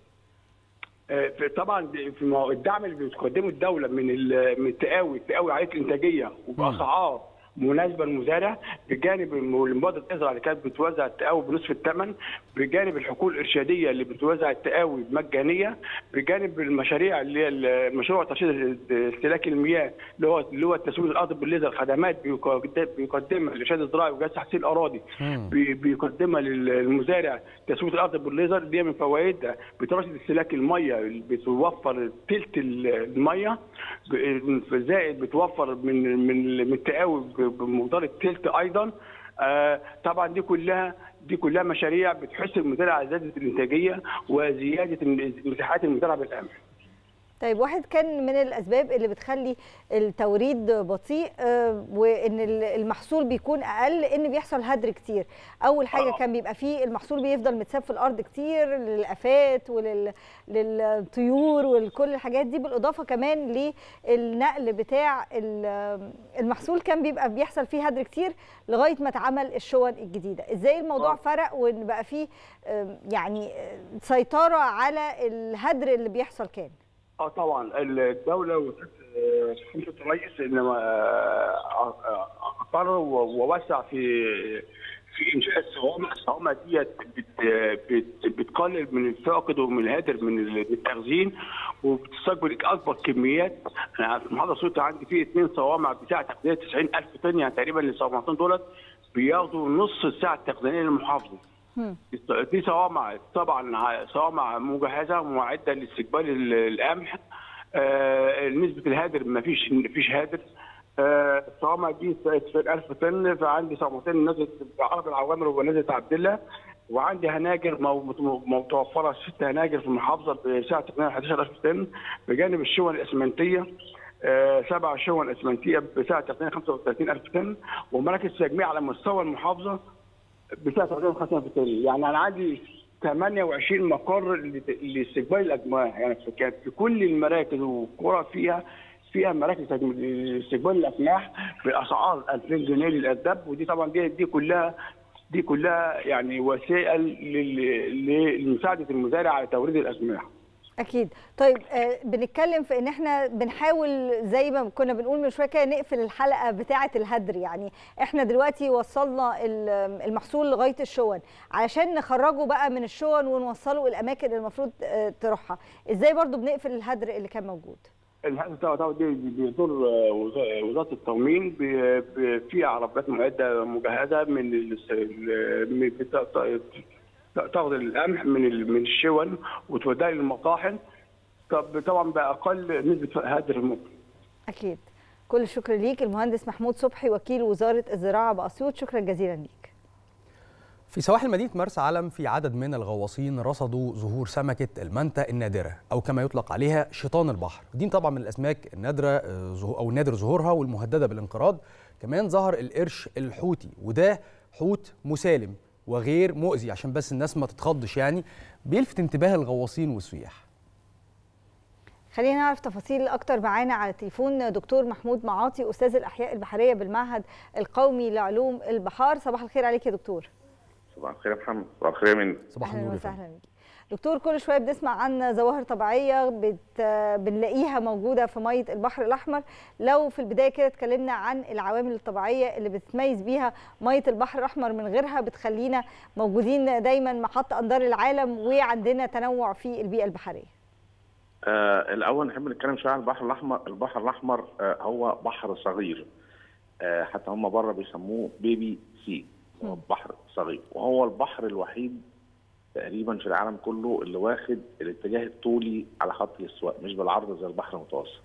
طبعا في الدعم اللي بتقدمه الدولة من ال- من التقاوي التقاوي عاليه الإنتاجية وبأسعار. مناسبة للمزارع بجانب الم- المبادره ازرع اللي كانت بتوزع التقاوي بنصف الثمن بجانب الحقول الإرشادية اللي بتوزع التقاوي مجانيه بجانب المشاريع اللي هي مشروع ترشيد استهلاك المياه اللي هو اللي هو تسويق الأرض بالليزر خدمات بيقدم- بيقدمها الارشاد الزراعي وجهاز تحصيل الاراضي بي- بيقدمها للمزارع تسويق الأرض بالليزر دي من فوائدها بترشد استهلاك الميه بتوفر ثلث الميه زائد بتوفر من من من التقاوي بمقدار الثلث أيضا. آه، طبعا دي كلها دي كلها مشاريع بتحث المزارع على زيادة الإنتاجية وزيادة مساحات المزارع بالقمح طيب واحد كان من الأسباب اللي بتخلي التوريد بطيء آه، وإن ال- المحصول بيكون أقل إن بيحصل هدر كتير. أول حاجة كان بيبقى فيه المحصول بيفضل متساب في الأرض كتير للآفات وللطيور ولكل الحاجات دي بالإضافة كمان للنقل بتاع ال- المحصول كان بيبقى بيحصل فيه هدر كتير لغاية ما اتعمل الشون الجديدة. إزاي الموضوع آه. فرق وإن بقى فيه يعني آه، سيطرة على الهدر اللي بيحصل كان؟ آه طبعا. الدولة وسياده حمزه الرئيس إنما آه، آه، أقر ووسع في في إنشاء الصوامع، الصوامع ديت بت- بت- بتقلل من الفاقد ومن الهدر من التخزين وبتستقبل أكبر كميات. أنا في محافظه سويسرا عندي في اثنين صوامع بتاع تخزين 90000 طن يعني تقريبا الصوامعتين دولت بياخدوا نص الساعة التخزينية للمحافظة. دي صوامع طبعا صوامع مجهزة ومعدة لاستقبال ال- القمح. آه، نسبة الهادر ما فيش ما فيش هادر آه، الصوامع دي 1000 طن فعندي صومعتين نزلت بعرض العوامر ونزلت عبد الله. وعندي هناجر متوفرة ست هناجر في المحافظه بسعه تقريبا 11000 طن بجانب الشون الأسمنتية. آه، سبع شون أسمنتية بسعه تقريبا 35000 طن. ومراكز تجميع على مستوى المحافظة بتاع تقريبا 5% يعني أنا عندي 28 مقر لاستقبال الأجماع. يعني في كانت في كل المراكز والقرى فيها فيها مراكز لاستقبال الأجماع باسعار 2000 جنيه للأدب. ودي طبعا دي دي كلها دي كلها يعني وسائل لمساعدة المزارع على توريد الأجماع. أكيد. طيب آه، بنتكلم في إن إحنا بنحاول زي ما كنا بنقول من شوية كده نقفل الحلقة بتاعة الهدر. يعني إحنا دلوقتي وصلنا ال- المحصول لغاية الشون علشان نخرجه بقى من الشون ونوصله الأماكن اللي المفروض آه، تروحها. إزاي برضو بنقفل الهدر اللي كان موجود؟ طبعا دي بيدور وز- وزارة التموين. في عربيات معده مجهزة من تأخذ القمح من من الشون وتوديها للمطاحن. طب طبعا بأقل نسبة هدر ممكن أكيد. كل الشكر ليك المهندس محمود صبحي وكيل وزارة الزراعة بأسيوط. شكرا جزيلا ليك. في سواحل مدينة مرسى علم في عدد من الغواصين رصدوا ظهور سمكة المنتا النادرة أو كما يطلق عليها شيطان البحر. دي طبعا من الأسماك النادرة آه، أو نادر ظهورها والمهددة بالانقراض. كمان ظهر القرش الحوتي وده حوت مسالم. وغير مؤذي عشان بس الناس ما تتخضش يعني بيلفت انتباه الغواصين والسياح. خلينا نعرف تفاصيل أكتر معانا على التليفون دكتور محمود معاطي أستاذ الأحياء البحرية بالمعهد القومي لعلوم البحار. صباح الخير عليك يا دكتور. صباح الخير يا محمد. صباح الخير يا منى صباح النور. وسهلا. بيك دكتور كل شوية بنسمع عن ظواهر طبيعية بت... بنلاقيها موجودة في مية البحر الأحمر. لو في البداية كده اتكلمنا عن العوامل الطبيعية اللي بتتميز بيها مية البحر الأحمر من غيرها بتخلينا موجودين دايما محط أنظار العالم وعندنا تنوع في البيئة البحرية. آه الأول نحب نتكلم شوية عن البحر الأحمر. البحر الأحمر آه هو بحر صغير. آه حتى هم بره بيسموه بيبي سي هو بحر صغير. وهو البحر الوحيد تقريبا في العالم كله اللي واخد الاتجاه الطولي على خط الاستواء مش بالعرض زي البحر المتوسط.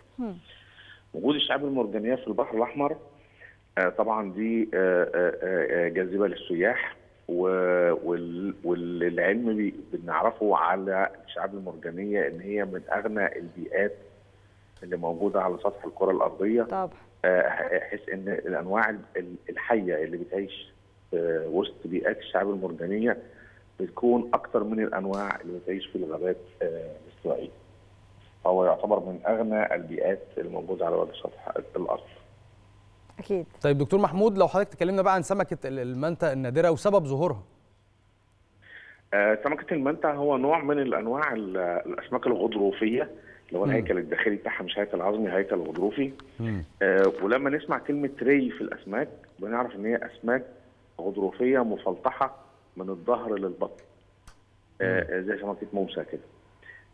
وجود الشعاب المرجانية في البحر الأحمر آه طبعا دي آه آه جاذبة للسياح والعلم بنعرفه على الشعاب المرجانية إن هي من أغنى البيئات اللي موجودة على سطح الكرة الأرضية. طبعا. حيث إن الأنواع ال- الحية اللي بتعيش وسط بيئات الشعاب المرجانية بتكون أكتر من الأنواع اللي بتعيش في الغابات آه، الاستوائيه. هو يعتبر من أغنى البيئات الموجوده على وجه سطح الأرض. أكيد طيب دكتور محمود لو حضرتك تكلمنا بقى عن سمكة ال- المنتا النادرة وسبب ظهورها آه، سمكة المنتع هو نوع من الأنواع ال- الأسماك الغضروفية اللي هو. الهيكل الداخلي بتاعها مش هيكل عظمي هيكل غضروفي آه، ولما نسمع كلمة ري في الأسماك بنعرف إن هي أسماك غضروفية مفلطحة من الظهر للبطن. آه، زي سمكة موسى كده.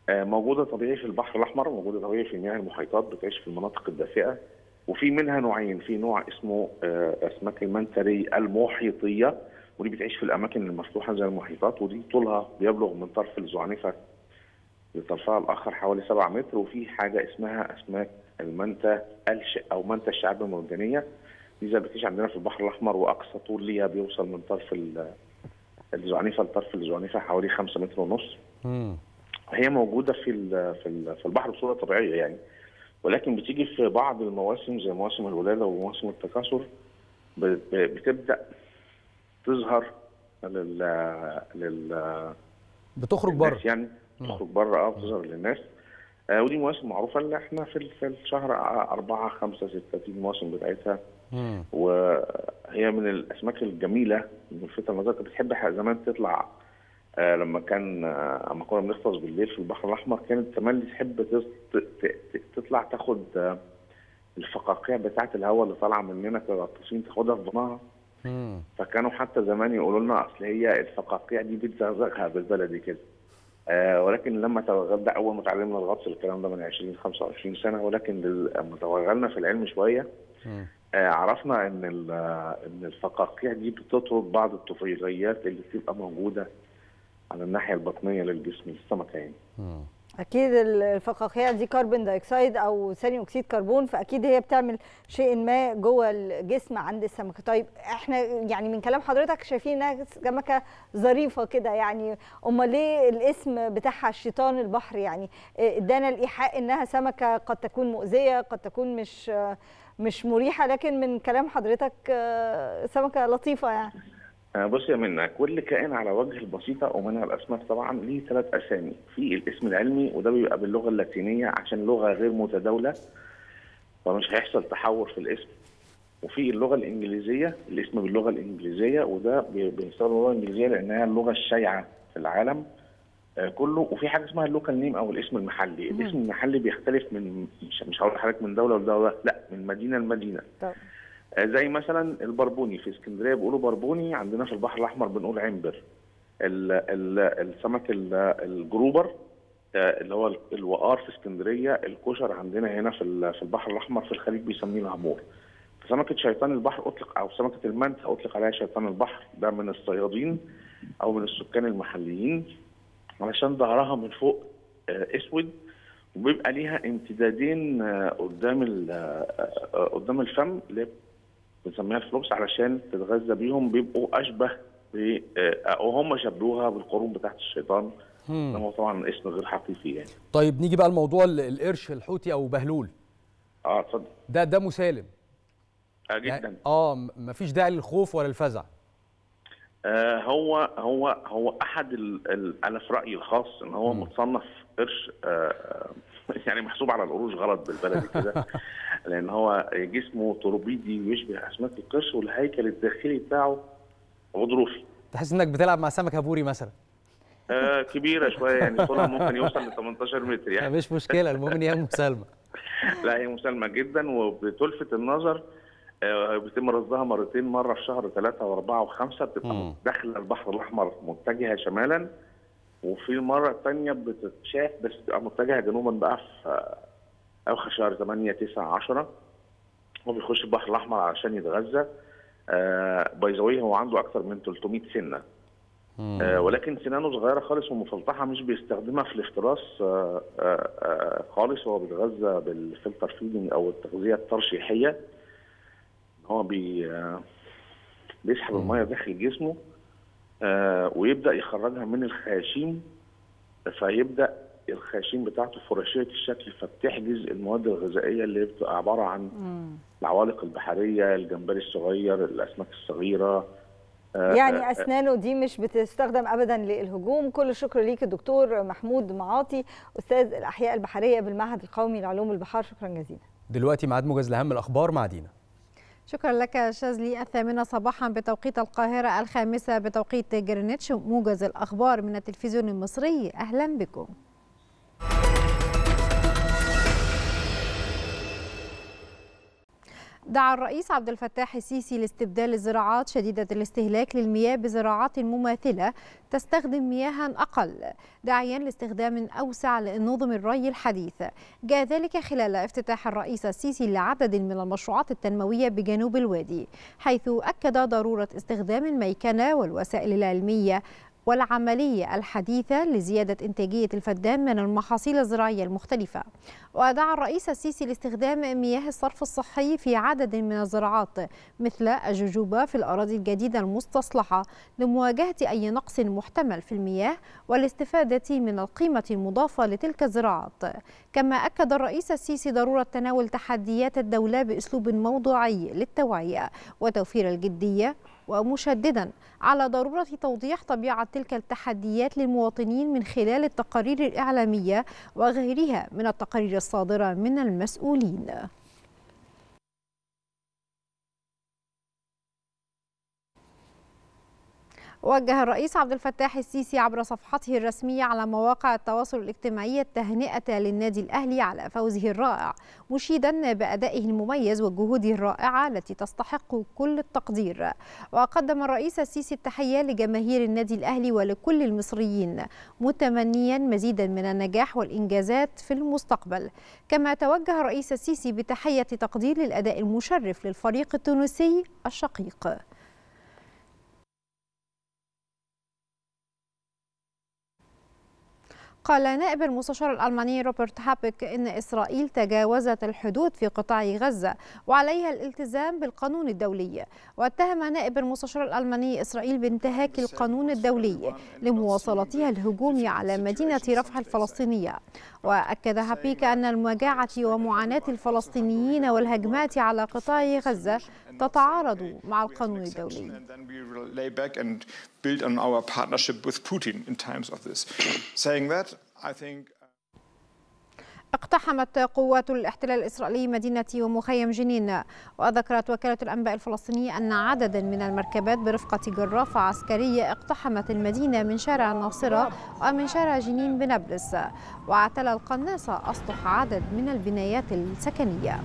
آه، موجودة طبيعي في البحر الأحمر موجودة طبيعي في مياه المحيطات بتعيش في المناطق الدافئة. وفي منها نوعين في نوع اسمه آه، أسماك المنتري المحيطية ودي بتعيش في الأماكن المفتوحة زي المحيطات ودي طولها بيبلغ من طرف الزعنفة لطرفها الآخر حوالي 7 متر. وفي حاجة اسمها أسماك المنتا الش أو منتا الشعاب المرجانية. دي زي بتعيش عندنا في البحر الأحمر وأقصى طول ليها بيوصل من طرف ال- الزعنفة لطرف الزعنفة حوالي 5 متر ونص. مم. هي موجودة في في في البحر بصورة طبيعية يعني. ولكن بتيجي في بعض المواسم زي مواسم الولادة ومواسم التكاثر بتبدأ تظهر لل لل بتخرج بره. يعني تخرج بره آه بتظهر للناس. آه ودي مواسم معروفة اللي إحنا في ال- في الشهر أربعة خمسة ستة دي المواسم بتاعتها. وهي من الأسماك الجميلة ملفتة النظر كانت بتحب زمان تطلع آه لما كان آه لما كنا بنغطس بالليل في البحر الأحمر كانت زمان تحب تطلع تاخد آه الفقاقيع بتاعت الهواء اللي طالعة مننا كغطاسين تاخدها في بطنها فكانوا حتى زمان يقولوا لنا أصل هي الفقاقيع دي بتزغزغها بالبلدي كده. آه ولكن لما توغلنا أول ما اتعلمنا الغطس الكلام ده من 20 25 سنة ولكن لما توغلنا في العلم شوية عرفنا إن ال- آه، إن الفقاقيع دي بتطرد بعض الطفيليات اللي بتبقى موجودة على الناحية البطنية للجسم السمكه يعني. أكيد الفقاقيع دي carbon dioxide أو ثاني اكسيد كربون فأكيد هي بتعمل شيء ما جوه الجسم عند السمكه طيب إحنا يعني من كلام حضرتك شايفين إنها سمكة ظريفة كده يعني. أمال ليه الاسم بتاعها شيطان البحر يعني؟ إدانا الإيحاء إنها سمكة قد تكون مؤذية قد تكون مش مش مريحة لكن من كلام حضرتك آه، سمكة لطيفة يعني. آه، بص يا منى كل كائن على وجه البسيطة ومنها الأسماك طبعا ليه ثلاث أسامي. في الاسم العلمي وده بيبقى باللغة اللاتينية عشان لغة غير متداولة فمش هيحصل تحور في الاسم. وفي اللغة الإنجليزية الاسم باللغة الإنجليزية وده بي- بيستخدم اللغة الإنجليزية لأنها اللغة الشائعة في العالم. كله. وفي حاجة اسمها ال local name أو الاسم المحلي. الاسم المحلي بيختلف من مش مش هقول لحضرتك من دولة لدولة لا من مدينة لمدينة. طب. آه، زي مثلا البربوني. في اسكندرية بيقولوا بربوني عندنا في البحر الأحمر بنقول عنبر. ال ال السمك ال- ال grouper آه، اللي هو الوقار في اسكندرية. الكشر عندنا هنا في في البحر الأحمر في الخليج بيسميه الهامور سمكة شيطان البحر أطلق أو سمكة المنت أطلق عليها شيطان البحر. ده من الصيادين أو من السكان المحليين. علشان ظهرها من فوق آه، أسود وبيبقى ليها امتدادين آه، قدام ال- آه، قدام الفم اللي بنسميها الفلوبس علشان تتغذى بيهم بيبقوا أشبه ب آه، أو هم شبهوها بالقرون بتاعت الشيطان. هو طبعا اسم غير حقيقي يعني. طيب نيجي بقى لموضوع ال- القرش الحوتي أو بهلول. آه اتفضل. ده ده مسالم. آه جدا. آه مفيش داعي للخوف ولا الفزع. هو هو هو أحد أنا في رأيي الخاص إن هو متصنف قرش آه يعني محسوب على القروش غلط بالبلدي كده لأن هو جسمه توربيدي ويشبه أسماك القرش والهيكل الداخلي بتاعه غضروفي تحس إنك بتلعب مع سمكة بوري مثلا. آه كبيرة شوية يعني طولها ممكن يوصل ل 18 متر يعني. مش مشكلة المهم إن هي مسالمة. لا هي مسالمة جدا وبتلفت النظر آه، بيتم رصدها مرتين مرة في شهر ثلاثة وأربعة وخمسة بتبقى داخلة البحر الأحمر متجهة شمالا وفي المره الثانية بتتشاف بس بتبقى متجهة جنوبا بقى في آه، أواخر شهر 8 9 10 هو بيخش البحر الأحمر علشان يتغذى. آه by the way هو عنده أكثر من 300 سنة. آه ولكن سنانه صغيرة خالص ومفلطحة مش بيستخدمها في الافتراس. آه آه آه خالص. هو بيتغذى بال filter feeding أو التغذية الترشيحية. هو بي آه بيسحب المية داخل جسمه آه ويبدأ يخرجها من الخياشيم فيبدأ الخياشيم بتاعته فراشيه الشكل فبتحجز المواد الغذائية اللي بتبقى عبارة عن العوالق البحرية الجمبري الصغير الأسماك الصغيرة آه، يعني أسنانه دي مش بتستخدم ابدا للهجوم. كل الشكر ليك الدكتور محمود معاطي أستاذ الأحياء البحرية بالمعهد القومي لعلوم البحار. شكرا جزيلا. دلوقتي ميعاد موجز لاهم الأخبار مع دينا. شكرا لك شاذلي الثامنة صباحا بتوقيت القاهرة الخامسة بتوقيت جرينتش موجز الأخبار من التلفزيون المصري. أهلا بكم. دعا الرئيس عبد الفتاح السيسي لاستبدال الزراعات شديدة الاستهلاك للمياه بزراعات مماثلة تستخدم مياها أقل داعيا لاستخدام أوسع لنظم الري الحديث. جاء ذلك خلال افتتاح الرئيس السيسي لعدد من المشروعات التنموية بجنوب الوادي حيث أكد ضرورة استخدام الميكنة والوسائل العلمية والعملية الحديثة لزيادة إنتاجية الفدان من المحاصيل الزراعية المختلفة. ودعا الرئيس السيسي لاستخدام مياه الصرف الصحي في عدد من الزراعات مثل الجوجوبا في الأراضي الجديدة المستصلحة لمواجهة أي نقص محتمل في المياه والاستفادة من القيمة المضافة لتلك الزراعات. كما أكد الرئيس السيسي ضرورة تناول تحديات الدولة بأسلوب موضوعي للتوعية وتوفير الجدية ومشددا على ضرورة توضيح طبيعة تلك التحديات للمواطنين من خلال التقارير الإعلامية وغيرها من التقارير الصادرة من المسؤولين. وجه الرئيس عبد الفتاح السيسي عبر صفحته الرسمية على مواقع التواصل الاجتماعي التهنئة للنادي الأهلي على فوزه الرائع مشيدا بأدائه المميز وجهوده الرائعة التي تستحق كل التقدير. وقدم الرئيس السيسي التحية لجماهير النادي الأهلي ولكل المصريين متمنيا مزيدا من النجاح والإنجازات في المستقبل. كما توجه الرئيس السيسي بتحية تقدير للأداء المشرف للفريق التونسي الشقيق. قال نائب المستشار الألماني روبرت هابك إن إسرائيل تجاوزت الحدود في قطاع غزة وعليها الالتزام بالقانون الدولي. واتهم نائب المستشار الألماني إسرائيل بانتهاك القانون الدولي لمواصلتها الهجوم على مدينة رفح الفلسطينية. وأكد هابيك أن المجاعة ومعاناة الفلسطينيين والهجمات على قطاع غزة تتعارض مع القانون الدولي think. اقتحمت قوات الاحتلال الإسرائيلي مدينة ومخيم جنين وذكرت وكالة الأنباء الفلسطينية أن عددا من المركبات برفقة جرافة عسكرية اقتحمت المدينة من شارع الناصرة ومن شارع جنين بنابلس واعتلى القناصة أسطح عدد من البنايات السكنية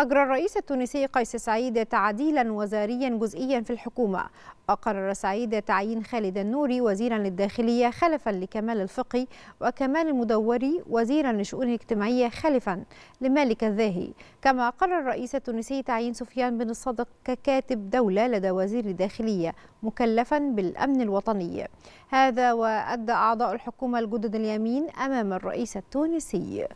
أجرى الرئيس التونسي قيس سعيد تعديلا وزاريا جزئيا في الحكومة. وقرر سعيد تعيين خالد النوري وزيرا للداخلية خلفا لكمال الفقي وكمال المدوري وزيرا لشؤون الاجتماعية خلفا لمالك الذاهي. كما قرر الرئيس التونسي تعيين سفيان بن الصدق ككاتب دولة لدى وزير الداخلية مكلفا بالأمن الوطني. هذا وأدى أعضاء الحكومة الجدد اليمين أمام الرئيس التونسي.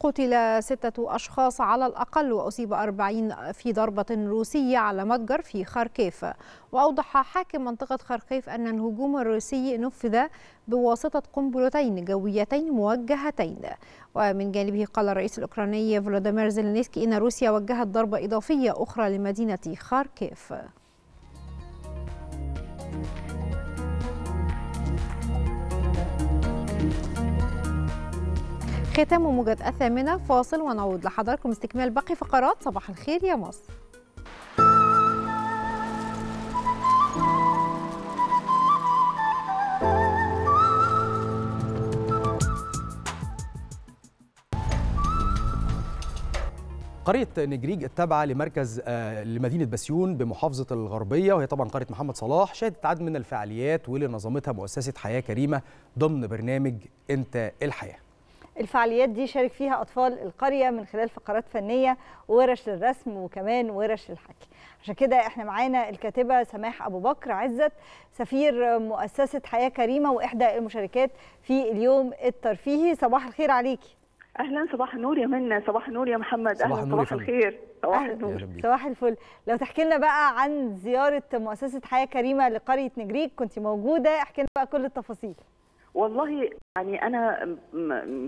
قتل ستة أشخاص على الأقل وأصيب أربعين في ضربة روسية على متجر في خاركيف. وأوضح حاكم منطقة خاركيف أن الهجوم الروسي نفذ بواسطة قنبلتين جويتين موجهتين. ومن جانبه قال الرئيس الأوكراني فلاديمير زيلينسكي إن روسيا وجهت ضربة إضافية أخرى لمدينة خاركيف. ختام موجة الثامنة فاصل ونعود لحضراتكم استكمال باقي فقرات. صباح الخير يا مصر. قرية نجريج التابعة لمركز آه، لمدينة بسيون بمحافظة الغربية وهي طبعا قرية محمد صلاح شهدت عدد من الفعاليات واللي نظمتها مؤسسة حياة كريمة ضمن برنامج أنت الحياة. الفعاليات دي شارك فيها أطفال القرية من خلال فقرات فنية وورش للرسم وكمان ورش للحكي. عشان كده إحنا معانا الكاتبة سماح أبو بكر عزت سفير مؤسسة حياة كريمة وإحدى المشاركات في اليوم الترفيهي. صباح الخير عليكي. أهلا صباح النور يا منى صباح النور يا محمد. صباح أهلا صباح. الخير. صباح. النور. صباح الفل. لو تحكي لنا بقى عن زيارة مؤسسة حياة كريمة لقرية نجريج كنت موجودة احكي لنا بقى كل التفاصيل. والله يعني أنا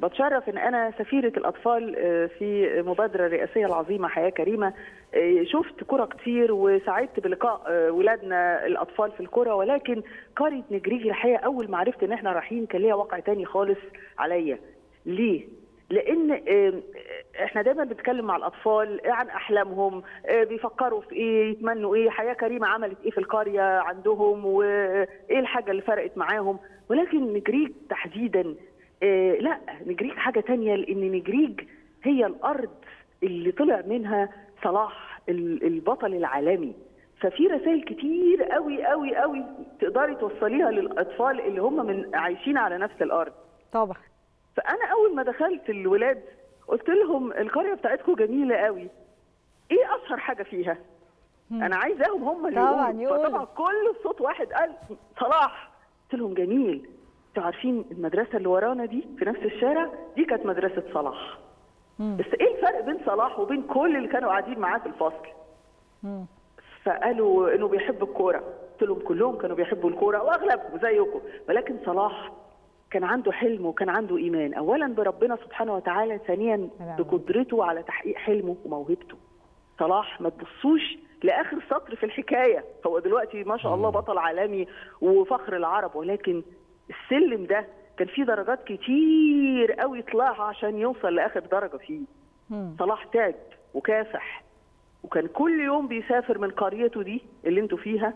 بتشرف إن أنا سفيرة الأطفال آه، في مبادرة الرئاسيه العظيمة حياة كريمة. آه، شفت كرة كتير وسعدت بلقاء آه، ولادنا الأطفال في الكرة ولكن قرية نجريج الحقيقة أول ما عرفت إن إحنا رايحين كان ليها واقع تاني خالص عليا. ليه؟ لأن إحنا دايما بنتكلم مع الأطفال عن أحلامهم آه، بيفكروا في إيه يتمنوا إيه حياة كريمة عملت إيه في القرية عندهم وإيه الحاجة اللي فرقت معاهم. ولكن نجريج تحديدا آه، لا نجريج حاجة تانية لأن نجريج هي الأرض اللي طلع منها صلاح ال- البطل العالمي. ففي رسائل كتير قوي قوي قوي تقدري توصليها للأطفال اللي هم من عايشين على نفس الأرض. طبعا. فأنا أول ما دخلت الولاد قلت لهم القرية بتاعتكم جميلة قوي. إيه أشهر حاجة فيها؟ أنا عايزاهم هم اللي طبعاً يقولوا. فطبعا كل صوت واحد قال صلاح. قلت لهم جميل. أنتوا عارفين المدرسة اللي ورانا دي في نفس الشارع؟ دي كانت مدرسة صلاح. بس إيه الفرق بين صلاح وبين كل اللي كانوا قاعدين معاه في الفصل؟ فقالوا إنه بيحب الكورة. قلت لهم كلهم كانوا بيحبوا الكورة وأغلبهم زيكم. ولكن صلاح كان عنده حلم وكان عنده إيمان. اولا بربنا سبحانه وتعالى ثانيا بقدرته على تحقيق حلمه وموهبته. صلاح ما تبصوش لآخر سطر في الحكاية. هو دلوقتي ما شاء الله بطل عالمي وفخر العرب ولكن السلم ده كان فيه درجات كتير قوي طلعها عشان يوصل لآخر درجة فيه. صلاح تعب وكافح وكان كل يوم بيسافر من قريته دي اللي أنتوا فيها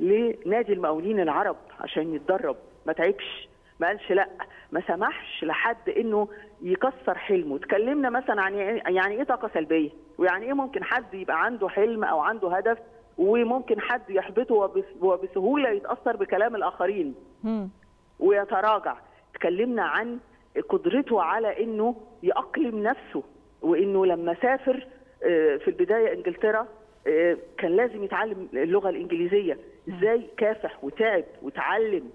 لنادي المقاولين العرب عشان يتدرب. ما تعبش. ما قالش لا ما سمحش لحد إنه يكسر حلمه. اتكلمنا مثلا عن يعني إيه طاقة سلبية؟ ويعني إيه ممكن حد يبقى عنده حلم أو عنده هدف وممكن حد يحبطه وبس- وبسهولة يتأثر بكلام الآخرين؟ ويتراجع. اتكلمنا عن قدرته على إنه يأقلم نفسه وإنه لما سافر آه، في البداية إنجلترا آه، كان لازم يتعلم اللغة الإنجليزية. إزاي كافح وتعب وتعلم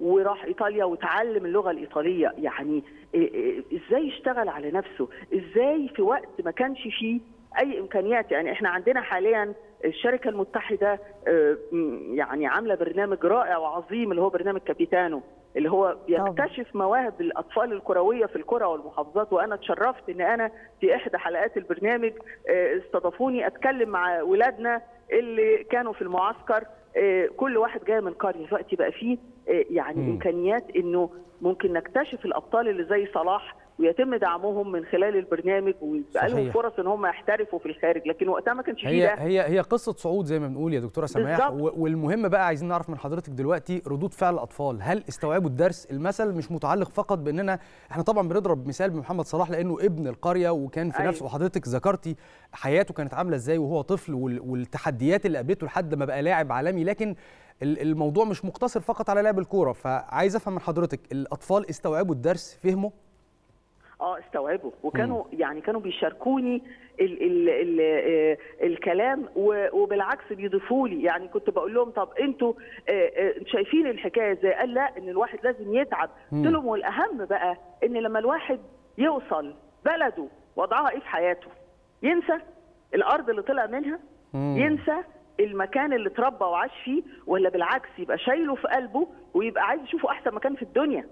وراح إيطاليا وتعلم اللغة الإيطالية. يعني إيه إيه إزاي يشتغل على نفسه؟ إزاي في وقت ما كانش فيه أي إمكانيات؟ يعني إحنا عندنا حاليا الشركة المتحدة آه، يعني عاملة برنامج رائع وعظيم اللي هو برنامج كابيتانو اللي هو بيكتشف مواهب الأطفال الكروية في القرى والمحافظات. وأنا اتشرفت إن أنا في إحدى حلقات البرنامج آه، استضافوني أتكلم مع ولادنا اللي كانوا في المعسكر. كل واحد جاي من قرية دلوقتي بقى فيه آه، يعني. إمكانيات إنه ممكن نكتشف الأبطال اللي زي صلاح ويتم دعمهم من خلال البرنامج ويبقى لهم. فرص إن هم يحترفوا في الخارج. لكن وقتها ما كانش هي ده. هي هي قصة صعود زي ما بنقول يا دكتورة سماح والمهم بقى عايزين نعرف من حضرتك دلوقتي ردود فعل الأطفال. هل استوعبوا الدرس؟ المثل مش متعلق فقط بإننا إحنا طبعا بنضرب مثال بمحمد صلاح لأنه ابن القرية وكان في أيوة. نفسه. وحضرتك ذكرتي حياته كانت عاملة إزاي وهو طفل وال- والتحديات اللي قابلته لحد ما بقى لاعب عالمي. لكن ال- الموضوع مش مقتصر فقط على لعب الكورة. فعايز أفهم من حضرتك الأطفال استوعبوا الدرس فهموا؟ آه استوعبوا وكانوا يعني كانوا بيشاركوني ال ال ال آه، الكلام وبالعكس بيضيفوا لي يعني كنت بقول لهم طب أنتوا آه، آه، شايفين الحكاية إزاي؟ قال لا إن الواحد لازم يتعب. قلت لهم والأهم بقى إن لما الواحد يوصل بلده وضعها إيه في حياته؟ ينسى الأرض اللي طلع منها. ينسى المكان اللي اتربى وعاش فيه ولا بالعكس يبقى شايله في قلبه ويبقى عايز يشوفه أحسن مكان في الدنيا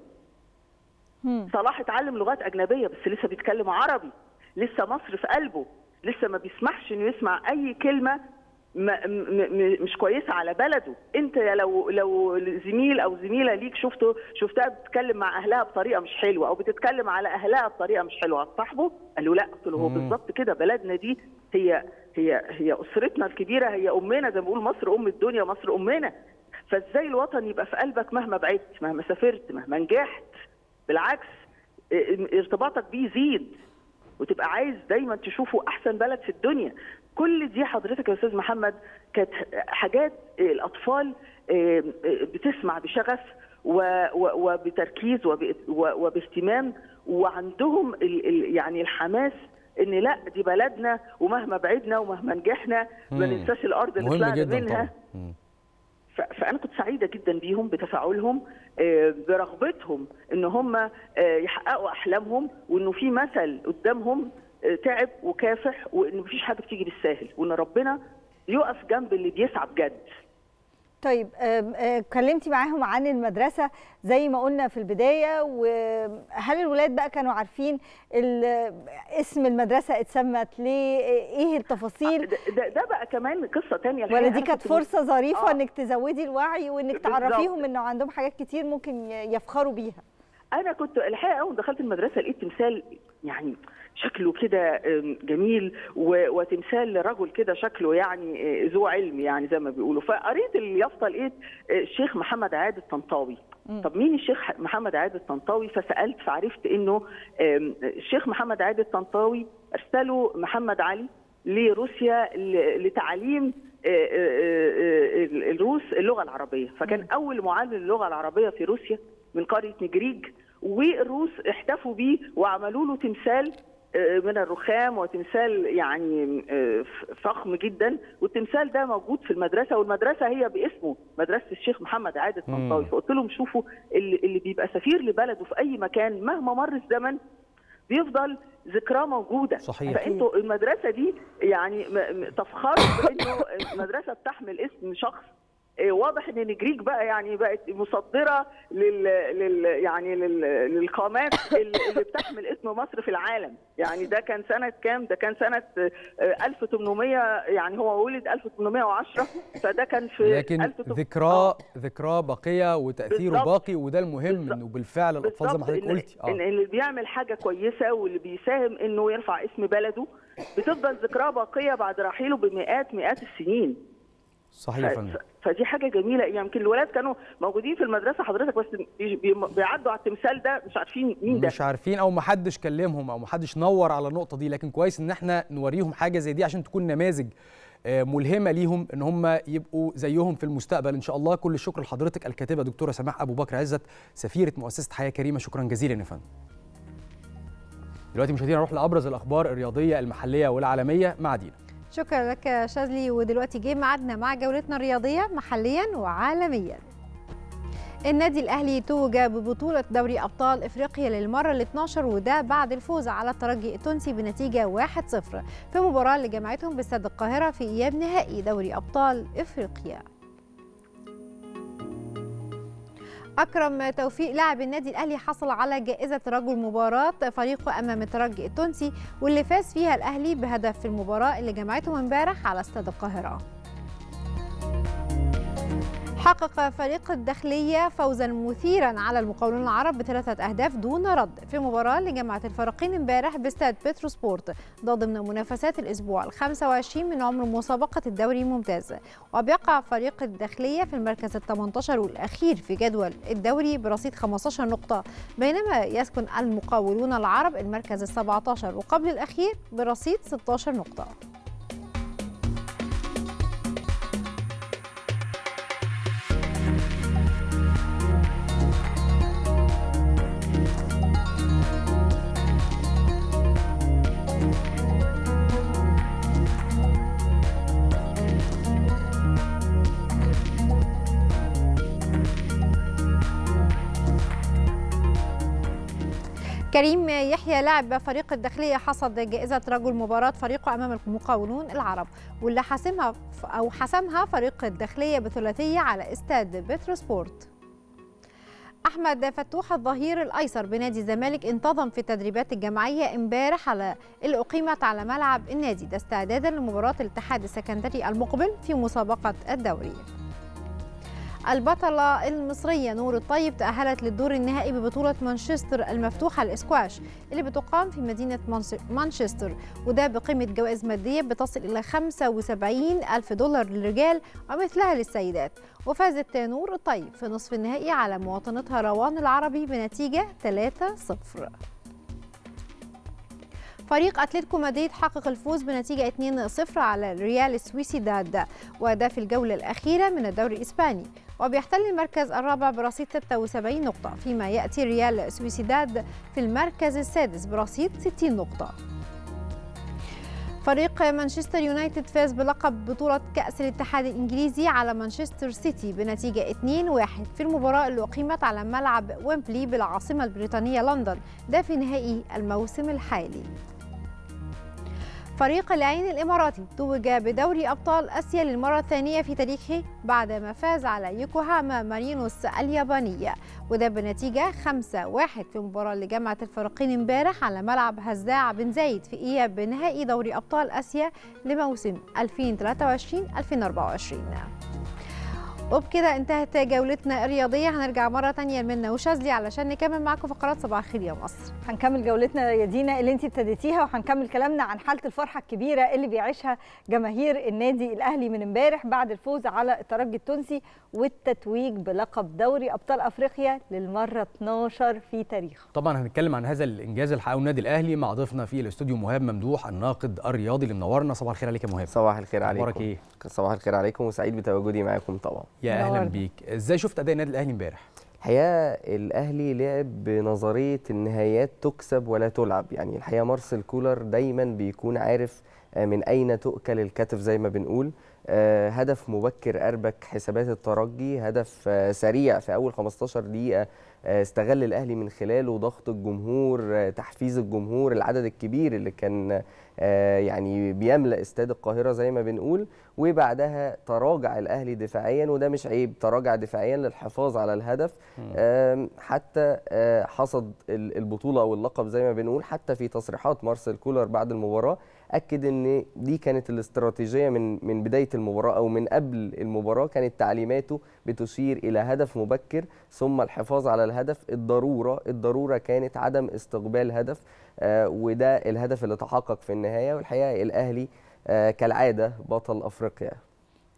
صلاح اتعلم لغات أجنبية بس لسه بيتكلم عربي. لسه مصر في قلبه. لسه ما بيسمحش إنه يسمع أي كلمة ما م م مش كويسة على بلده. أنت لو لو زميل أو زميلة ليك شفته شفتها بتتكلم مع أهلها بطريقة مش حلوة أو بتتكلم على أهلها بطريقة مش حلوة. هتصاحبه قال له لا. قلت له هو. بالظبط كده. بلدنا دي هي هي هي أسرتنا الكبيرة. هي أمنا. زي ما بنقول مصر أم الدنيا مصر أمنا. فإزاي الوطن يبقى في قلبك مهما بعدت مهما سافرت مهما نجحت؟ بالعكس ارتباطك بيه يزيد وتبقى عايز دايما تشوفه أحسن بلد في الدنيا. كل دي حضرتك يا أستاذ محمد كانت حاجات الأطفال بتسمع بشغف وبتركيز وباهتمام وعندهم يعني الحماس إن لأ دي بلدنا ومهما بعدنا ومهما نجحنا ما. ننساش الأرض اللي طلعنا منها. طبعا. فأنا كنت سعيدة جدا بيهم بتفاعلهم آه، برغبتهم إن هم آه، يحققوا أحلامهم وإنه في مثل قدامهم آه، تعب وكافح وان مفيش حاجة بتيجي بالساهل وإن ربنا يقف جنب اللي بيسعى بجد. طيب آه، اتكلمتي معاهم عن المدرسة زي ما قلنا في البداية وهل الولاد بقى كانوا عارفين اسم المدرسة اتسمت ليه إيه التفاصيل ده, ده, ده بقى كمان قصة تانية ولا دي كانت فرصة ظريفة آه. إنك تزودي الوعي وإنك. تعرفيهم إنه عندهم حاجات كتير ممكن يفخروا بيها أنا كنت الحقيقة أول دخلت المدرسة لقيت تمثال يعني شكله كده جميل وتمثال لرجل كده شكله يعني آه، ذو علم يعني زي ما بيقولوا. فقريت اليافطه لقيت آه، الشيخ محمد عادل الطنطاوي طب مين الشيخ محمد عادل الطنطاوي فسألت فعرفت إنه الشيخ محمد عادل الطنطاوي أرسله محمد علي لروسيا لتعليم آه، الروس اللغة العربية. فكان أول معلم للغة العربية في روسيا من قرية نجريج والروس احتفوا بيه وعملوا له تمثال من الرخام وتمثال يعني آه، فخم جدا والتمثال ده موجود في المدرسة والمدرسة هي باسمه مدرسة الشيخ محمد عادل. طنطاوي فقلت لهم شوفوا اللي, اللي بيبقى سفير لبلده في أي مكان مهما مر الزمن بيفضل ذكراه موجودة صحيح. فأنتوا المدرسة دي يعني تفخروا بإنه المدرسة بتحمل اسم شخص واضح إن نجريج بقى يعني بقت مصدرة لل, لل يعني لل... للقامات اللي بتحمل اسم مصر في العالم. يعني ده كان سنة كام؟ ده كان سنة آه، 1800 يعني هو ولد 1810 فده كان في لكن 1800 ذكراه ذكراه باقيه وتاثيره بالظبط. باقي وده المهم إنه بالفعل الاطفال زي ما حضرتك قلتي. إن اللي بيعمل حاجة كويسة واللي بيساهم إنه يرفع اسم بلده بتفضل ذكراه باقية بعد رحيله بمئات مئات السنين. صحيح ف- فندم. فدي حاجة جميلة. يمكن الولاد كانوا موجودين في المدرسة حضرتك بس بي- بي- بيعدوا على التمثال ده مش عارفين مين ده. مش عارفين أو ما حدش كلمهم أو ما حدش نور على النقطة دي. لكن كويس إن إحنا نوريهم حاجة زي دي عشان تكون نماذج آه، ملهمة ليهم إن هم يبقوا زيهم في المستقبل. إن شاء الله كل الشكر لحضرتك الكاتبة دكتورة سماح أبو بكر عزت سفيرة مؤسسة حياة كريمة. شكرا جزيلا يا فندم. دلوقتي مشاهدينا نروح لأبرز الأخبار الرياضية المحلية والعالمية. مع دينا. شكرا لك شاذلي. ودلوقتي جه ميعادنا مع جولتنا الرياضية محليا وعالميا. النادي الأهلي توج ببطولة دوري أبطال إفريقيا للمرة ال 12 وده بعد الفوز على الترجي التونسي بنتيجة 1-0 في مباراة اللي جمعتهم باستاد القاهرة في أياب نهائي دوري أبطال إفريقيا. أكرم توفيق لاعب النادي الأهلي حصل على جائزة رجل مباراة فريقه أمام الترجي التونسي واللي فاز فيها الأهلي بهدف في المباراة اللي جمعتهم امبارح على استاد القاهرة. حقق فريق الداخلية فوزا مثيرا على المقاولون العرب بثلاثة أهداف دون رد في المباراة اللي جمعت الفريقين امبارح باستاد بترو سبورت ده ضمن منافسات الأسبوع ال 25 من عمر مسابقة الدوري الممتاز. وبيقع فريق الداخلية في المركز ال 18 والأخير في جدول الدوري برصيد 15 نقطة بينما يسكن المقاولون العرب المركز ال 17 وقبل الأخير برصيد 16 نقطة. كريم يحيى لاعب فريق الداخلية حصد جائزة رجل مباراة فريقه أمام المقاولون العرب واللي حسمها أو حسمها فريق الداخلية بثلاثية على استاد بترو سبورت أحمد فتوح الظهير الأيسر بنادي الزمالك انتظم في التدريبات الجماعية امبارح على اللي أقيمت على ملعب النادي ده استعدادا لمباراة الاتحاد السكندري المقبل في مسابقة الدوري. البطلة المصرية نور الطيب تأهلت للدور النهائي ببطولة مانشستر المفتوحة الإسكواش اللي بتقام في مدينة مانشستر وده بقيمة جوائز مادية بتصل إلى 75 ألف دولار للرجال ومثلها للسيدات. وفازت نور الطيب في نصف النهائي على مواطنتها روان العربي بنتيجة 3-0 فريق أتلتيكو مدريد حقق الفوز بنتيجة 2-0 على ريال سويسيداد وده في الجولة الأخيرة من الدوري الإسباني. وبيحتل المركز الرابع برصيد 76 نقطة فيما يأتي ريال سويسيداد في المركز السادس برصيد 60 نقطة. فريق مانشستر يونايتد فاز بلقب بطولة كأس الاتحاد الإنجليزي على مانشستر سيتي بنتيجة 2-1 في المباراة اللي أقيمت على ملعب ويمبلي بالعاصمة البريطانية لندن ده في نهائي الموسم الحالي. فريق العين الإماراتي توج بدوري أبطال آسيا للمرة الثانية في تاريخه بعدما فاز على يوكوهاما مارينوس اليابانية وده بنتيجة 5-1 في المباراة اللي الفريقين امبارح على ملعب هزاع بن زايد في إياب نهائي دوري أبطال آسيا لموسم 2023-2024 وبكده انتهت جولتنا الرياضية. هنرجع مرة تانية لمنى وشاذلي علشان نكمل معاكم فقرات صباح الخير يا مصر. هنكمل جولتنا يا دينا اللي انت ابتديتيها وهنكمل كلامنا عن حالة الفرحة الكبيرة اللي بيعيشها جماهير النادي الأهلي من امبارح بعد الفوز على الترجي التونسي والتتويج بلقب دوري أبطال أفريقيا للمرة 12 في تاريخه. طبعا هنتكلم عن هذا الإنجاز اللي حققه النادي الأهلي مع ضيفنا في الاستوديو مهاب ممدوح الناقد الرياضي اللي منورنا صباح الخير عليك يا مهاب. صباح الخير عليكم. أخبارك إيه؟ صباح الخير عليكم وسعيد بتواجدي معاكم طبعا. يا أهلا بيك. إزاي شفت أداء النادي الأهلي امبارح؟ الحقيقة الأهلي لعب بنظرية النهايات تكسب ولا تلعب. يعني الحقيقة مارسيل كولر دايما بيكون عارف آه، من أين تؤكل الكتف زي ما بنقول. هدف مبكر اربك حسابات الترجي هدف آه، سريع في أول 15 دقيقة آه، استغل الأهلي من خلاله ضغط الجمهور آه، تحفيز الجمهور العدد الكبير اللي كان آه، يعني بيملأ استاد القاهرة زي ما بنقول. وبعدها تراجع الأهلي دفاعيا وده مش عيب تراجع دفاعيا للحفاظ على الهدف. حتى آه، حصد ال- البطولة أو اللقب زي ما بنقول حتى في تصريحات مارسيل كولر بعد المباراة. أكد إن دي كانت الاستراتيجية من من بداية المباراة أو من قبل المباراة. كانت تعليماته بتشير إلى هدف مبكر ثم الحفاظ على الهدف الضرورة الضرورة كانت عدم استقبال هدف آه، وده الهدف اللي تحقق في النهاية. والحقيقة الأهلي آه، كالعادة بطل أفريقيا.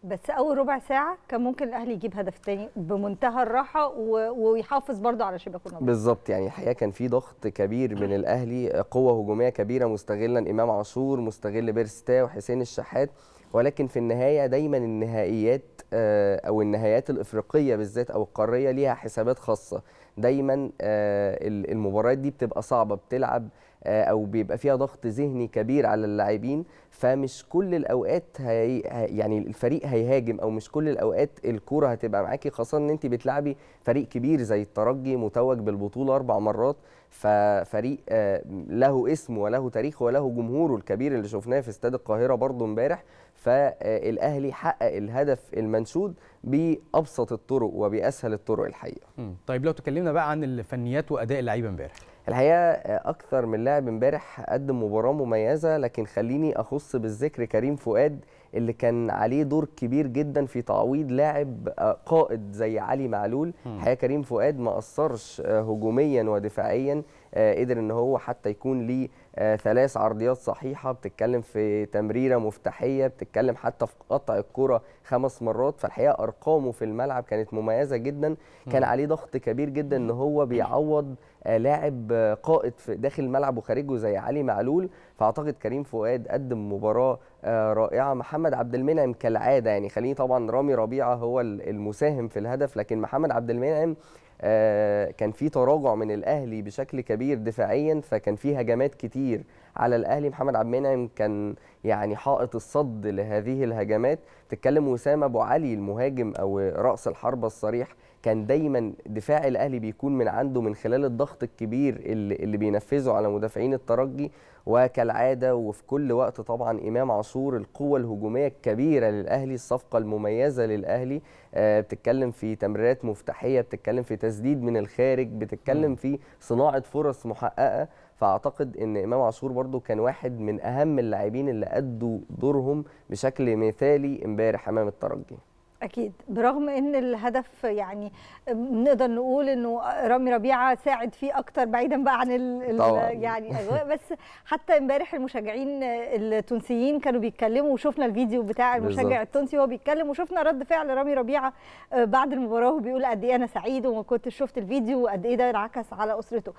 بس أول ربع ساعة كان ممكن الأهلي يجيب هدف تاني بمنتهى الراحة. ويحافظ برضو على شباك النظر بالظبط يعني الحقيقة كان في ضغط كبير من الأهلي قوة هجومية كبيرة مستغلا إمام عاشور مستغل بيرستا وحسين الشحات ولكن في النهاية دايما النهائيات آه، أو النهايات الإفريقية بالذات أو القارية ليها حسابات خاصة دايما آه، ال- المباريات دي بتبقى صعبة بتلعب أو بيبقى فيها ضغط ذهني كبير على اللاعبين فمش كل الأوقات هي يعني الفريق هيهاجم أو مش كل الأوقات الكورة هتبقى معاكي خاصة إن أنت بتلعبي فريق كبير زي الترجي متوج بالبطولة أربع مرات ففريق آه، له اسم وله تاريخ وله جمهوره الكبير اللي شفناه في استاد القاهرة برضو امبارح فالأهلي حقق الهدف المنشود بأبسط الطرق وبأسهل الطرق الحقيقة. طيب لو تكلمنا بقى عن الفنيات وأداء اللعيبة امبارح الحقيقة آه، أكثر من لاعب امبارح قدم مباراة مميزة لكن خليني أخص بالذكر كريم فؤاد اللي كان عليه دور كبير جدا في تعويض لاعب آه، قائد زي علي معلول. الحقيقة كريم فؤاد ما اثرش آه، هجوميا ودفاعيا قدر إن هو حتى يكون ليه ثلاث عرضيات صحيحة بتتكلم في تمريرة مفتاحية بتتكلم حتى في قطع الكرة خمس مرات فالحقيقة أرقامه في الملعب كانت مميزة جدا كان. عليه ضغط كبير جدا إن هو بيعوض لاعب آه، قائد في داخل الملعب وخارجه زي علي معلول. فأعتقد كريم فؤاد قدم مباراة آه، رائعة. محمد عبد المنعم كالعادة يعني خليني طبعا رامي ربيعة هو ال- المساهم في الهدف. لكن محمد عبد المنعم آه، كان في تراجع من الأهلي بشكل كبير دفاعيا فكان في هجمات كتير على الأهلي. محمد عبد المنعم كان يعني حائط الصد لهذه الهجمات. تتكلم وسام أبو علي المهاجم أو رأس الحربة الصريح كان دايما دفاع الأهلي بيكون من عنده من خلال الضغط الكبير اللي, اللي بينفذه على مدافعين الترجي. وكالعادة وفي كل وقت طبعا إمام عاشور القوة الهجومية الكبيرة للأهلي الصفقة المميزة للأهلي. آه، بتتكلم في تمريرات مفتاحية بتتكلم في تسديد من الخارج بتتكلم في صناعة فرص محققة. فأعتقد إن إمام عاشور برضو كان واحد من أهم اللاعبين اللي أدوا دورهم بشكل مثالي امبارح أمام الترجي. أكيد برغم إن الهدف يعني نقدر نقول إنه رامي ربيعة ساعد فيه أكتر بعيدا بقى عن ال ال طبعاً. يعني أجواء بس حتى إمبارح المشجعين التونسيين كانوا بيتكلموا وشفنا الفيديو بتاع المشجع بالظبط. التونسي وهو بيتكلم وشفنا رد فعل رامي ربيعة آه، بعد المباراة وهو بيقول قد إيه أنا سعيد وما كنتش شفت الفيديو وقد إيه ده انعكس على أسرته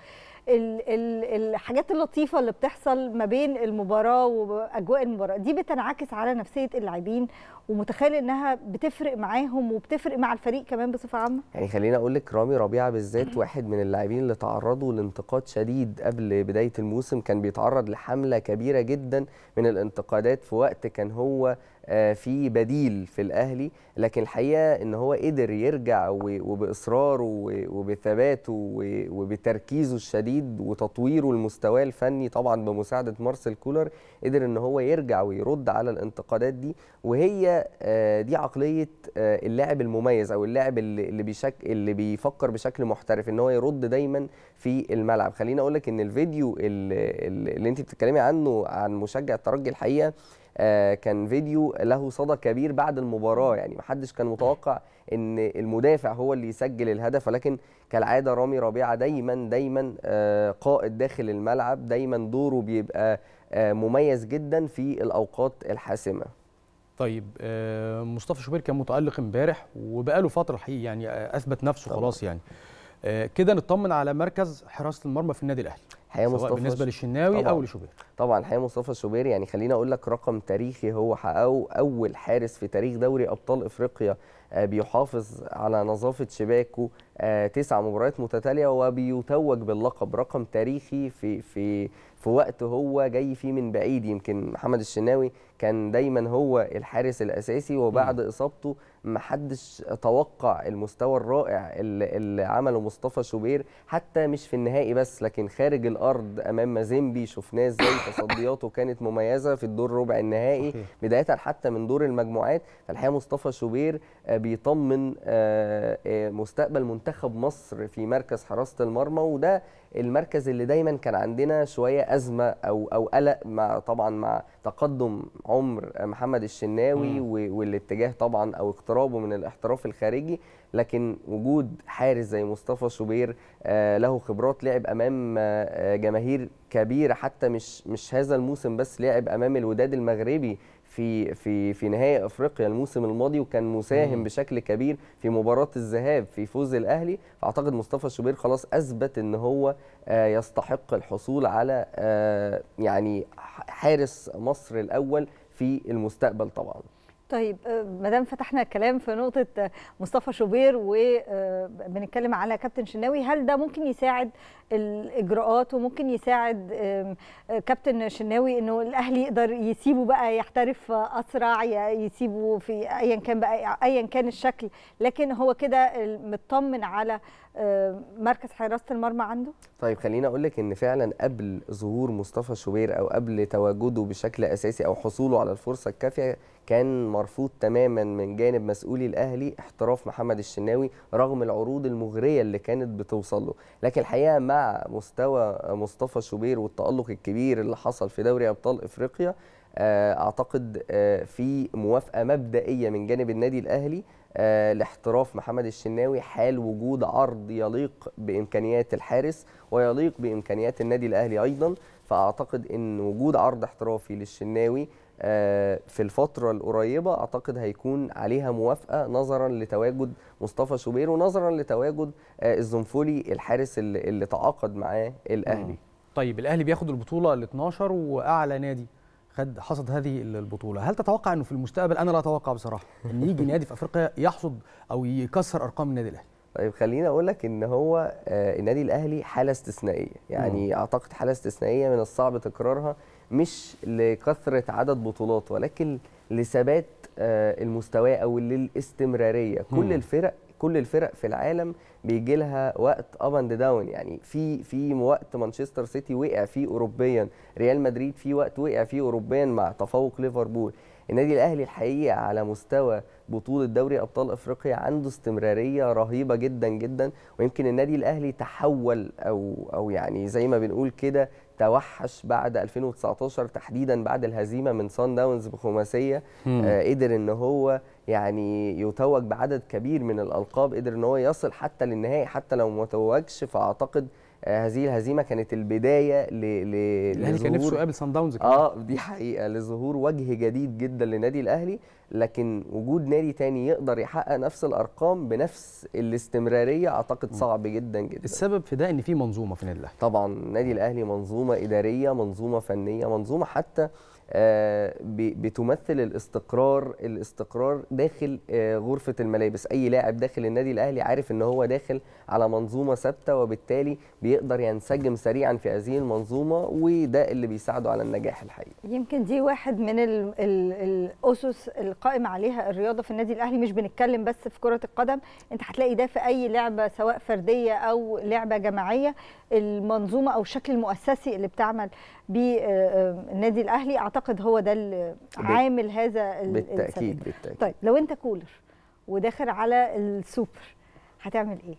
الحاجات اللطيفة اللي بتحصل ما بين المباراة وأجواء المباراة دي بتنعكس على نفسية اللاعبين ومتخيل إنها بتفرق معاهم وبتفرق مع الفريق كمان بصفة عامة؟ يعني خليني أقول لك رامي ربيعة بالذات واحد من اللاعبين اللي تعرضوا لانتقاد شديد قبل بداية الموسم كان بيتعرض لحملة كبيرة جدا من الانتقادات في وقت كان هو في بديل في الأهلي لكن الحقيقة إن هو قدر يرجع وبإصراره وبثباته وبتركيزه الشديد وتطويره المستوى الفني طبعا بمساعدة مارسيل كولر قدر إن هو يرجع ويرد على الانتقادات دي. وهي آه، دي عقلية آه، اللاعب المميز أو اللاعب اللي بيشك اللي بيفكر بشكل محترف إن هو يرد دايما في الملعب. خليني أقول لك إن الفيديو اللي, اللي أنت بتتكلمي عنه عن مشجع الترجي الحقيقة آه، كان فيديو له صدى كبير بعد المباراة. يعني محدش كان متوقع إن المدافع هو اللي يسجل الهدف ولكن كالعادة رامي ربيعة دايما دايما آه، قائد داخل الملعب دايما دوره بيبقى آه، مميز جدا في الأوقات الحاسمة. طيب آه، مصطفى شوبير كان متألق امبارح وبقاله فترة حقيقي يعني آه، أثبت نفسه خلاص يعني. آه، كده نطمن على مركز حراسة المرمى في النادي الأهلي. سواء مصطفى بالنسبة للشناوي. أو لشوبير. طبعا الحقيقة مصطفى الشوبير يعني خليني أقول لك رقم تاريخي هو حققه أول حارس في تاريخ دوري أبطال إفريقيا آه، بيحافظ على نظافة شباكه آه، تسع مباريات متتالية وبيتوج باللقب. رقم تاريخي في في في وقت هو جاي فيه من بعيد. يمكن محمد الشناوي كان دايما هو الحارس الأساسي وبعد إصابته محدش توقع المستوى الرائع اللي, عمله مصطفى شوبير حتى مش في النهائي بس لكن خارج الأرض أمام مازيمبي شفناه إزاي تصدياته كانت مميزة في الدور ربع النهائي. بدايه حتى من دور المجموعات فالحقيقة مصطفى شوبير آه، بيطمن آه، آه، مستقبل منتخب مصر في مركز حراسة المرمى وده المركز اللي دايما كان عندنا شوية أزمة أو أو قلق مع طبعا مع تقدم عمر محمد الشناوي و- والاتجاه طبعا أو اقترابه من الاحتراف الخارجي لكن وجود حارس زي مصطفى شوبير آه، له خبرات لعب أمام آه، جماهير كبيرة حتى مش مش هذا الموسم بس لعب أمام الوداد المغربي في في في نهائي أفريقيا الموسم الماضي وكان مساهم. بشكل كبير في مباراة الذهاب في فوز الأهلي فأعتقد مصطفى شوبير خلاص أثبت إن هو آه، يستحق الحصول على آه، يعني حارس مصر الأول في المستقبل طبعا طيب ما دام فتحنا الكلام في نقطة آه، مصطفى شوبير وبنتكلم على كابتن شناوي هل ده ممكن يساعد الإجراءات وممكن يساعد كابتن شناوي إنه الاهلي يقدر يسيبه بقى يحترف أسرع يسيبه في ايا كان بقى ايا كان الشكل. لكن هو كده مطمن على مركز حراسة المرمى عنده؟ طيب خليني أقول لك إن فعلا قبل ظهور مصطفى شوبير أو قبل تواجده بشكل أساسي أو حصوله على الفرصة الكافية كان مرفوض تماما من جانب مسؤولي الأهلي احتراف محمد الشناوي رغم العروض المغرية اللي كانت بتوصل له. لكن الحقيقة مع مستوى مصطفى شوبير والتألق الكبير اللي حصل في دوري أبطال إفريقيا آه، أعتقد آه، في موافقة مبدئية من جانب النادي الأهلي آه، لاحتراف محمد الشناوي حال وجود عرض يليق بإمكانيات الحارس ويليق بإمكانيات النادي الأهلي أيضا. فأعتقد إن وجود عرض احترافي للشناوي في الفترة القريبة أعتقد هيكون عليها موافقة نظرا لتواجد مصطفى شوبير ونظرا لتواجد آه، الزنفولي الحارس اللي, اللي تعاقد معاه الأهلي. طيب الأهلي بياخد البطولة ال 12 وأعلى نادي خد حصد هذه البطولة. هل تتوقع إنه في المستقبل أنا لا أتوقع بصراحة إن يجي نادي في أفريقيا يحصد أو يكسر أرقام النادي الأهلي؟ طيب خليني أقول لك إن هو آه، النادي الأهلي حالة استثنائية. يعني أعتقد حالة استثنائية من الصعب تكرارها مش لكثرة عدد بطولات ولكن لثبات آه، المستوى أو للاستمرارية. كل الفرق كل الفرق في العالم بيجي لها وقت up and down يعني في في وقت مانشستر سيتي وقع فيه اوروبيا ريال مدريد في وقت وقع فيه اوروبيا مع تفوق ليفربول. النادي الأهلي الحقيقة على مستوى بطولة دوري أبطال أفريقيا عنده استمرارية رهيبة جدا جدا. ويمكن النادي الأهلي تحول أو أو يعني زي ما بنقول كده توحش بعد 2019 تحديدا بعد الهزيمة من سان داونز بخماسية. آه قدر إن هو يعني يتوج بعدد كبير من الألقاب قدر إن هو يصل حتى للنهائي حتى لو ما توجش فأعتقد هذه الهزيمة كانت البداية ل الأهلي كان نفسه لظهور- يقابل سان داونز. آه دي حقيقة لظهور وجه جديد جدا لنادي الأهلي لكن وجود نادي تاني يقدر يحقق نفس الأرقام بنفس الاستمرارية أعتقد صعب جدا جدا. السبب في ده إن في منظومة في النادي الأهلي. طبعا النادي الأهلي منظومة إدارية منظومة فنية منظومة حتى آه، بتمثل الاستقرار الاستقرار داخل آه، غرفة الملابس. أي لاعب داخل النادي الأهلي عارف إن هو داخل على منظومة ثابتة وبالتالي بيقدر ينسجم سريعا في هذه المنظومة وده اللي بيساعده على النجاح الحقيقي. يمكن دي واحد من ال ال الأسس القائم عليها الرياضة في النادي الأهلي. مش بنتكلم بس في كرة القدم أنت هتلاقي ده في أي لعبة سواء فردية أو لعبة جماعية. المنظومة أو الشكل المؤسسي اللي بتعمل بيه آه، آه، النادي الأهلي أعتقد هو ده اللي عامل هذا ال- بالتأكيد السبب. بالتأكيد طيب لو أنت كولر وداخل على السوبر هتعمل إيه؟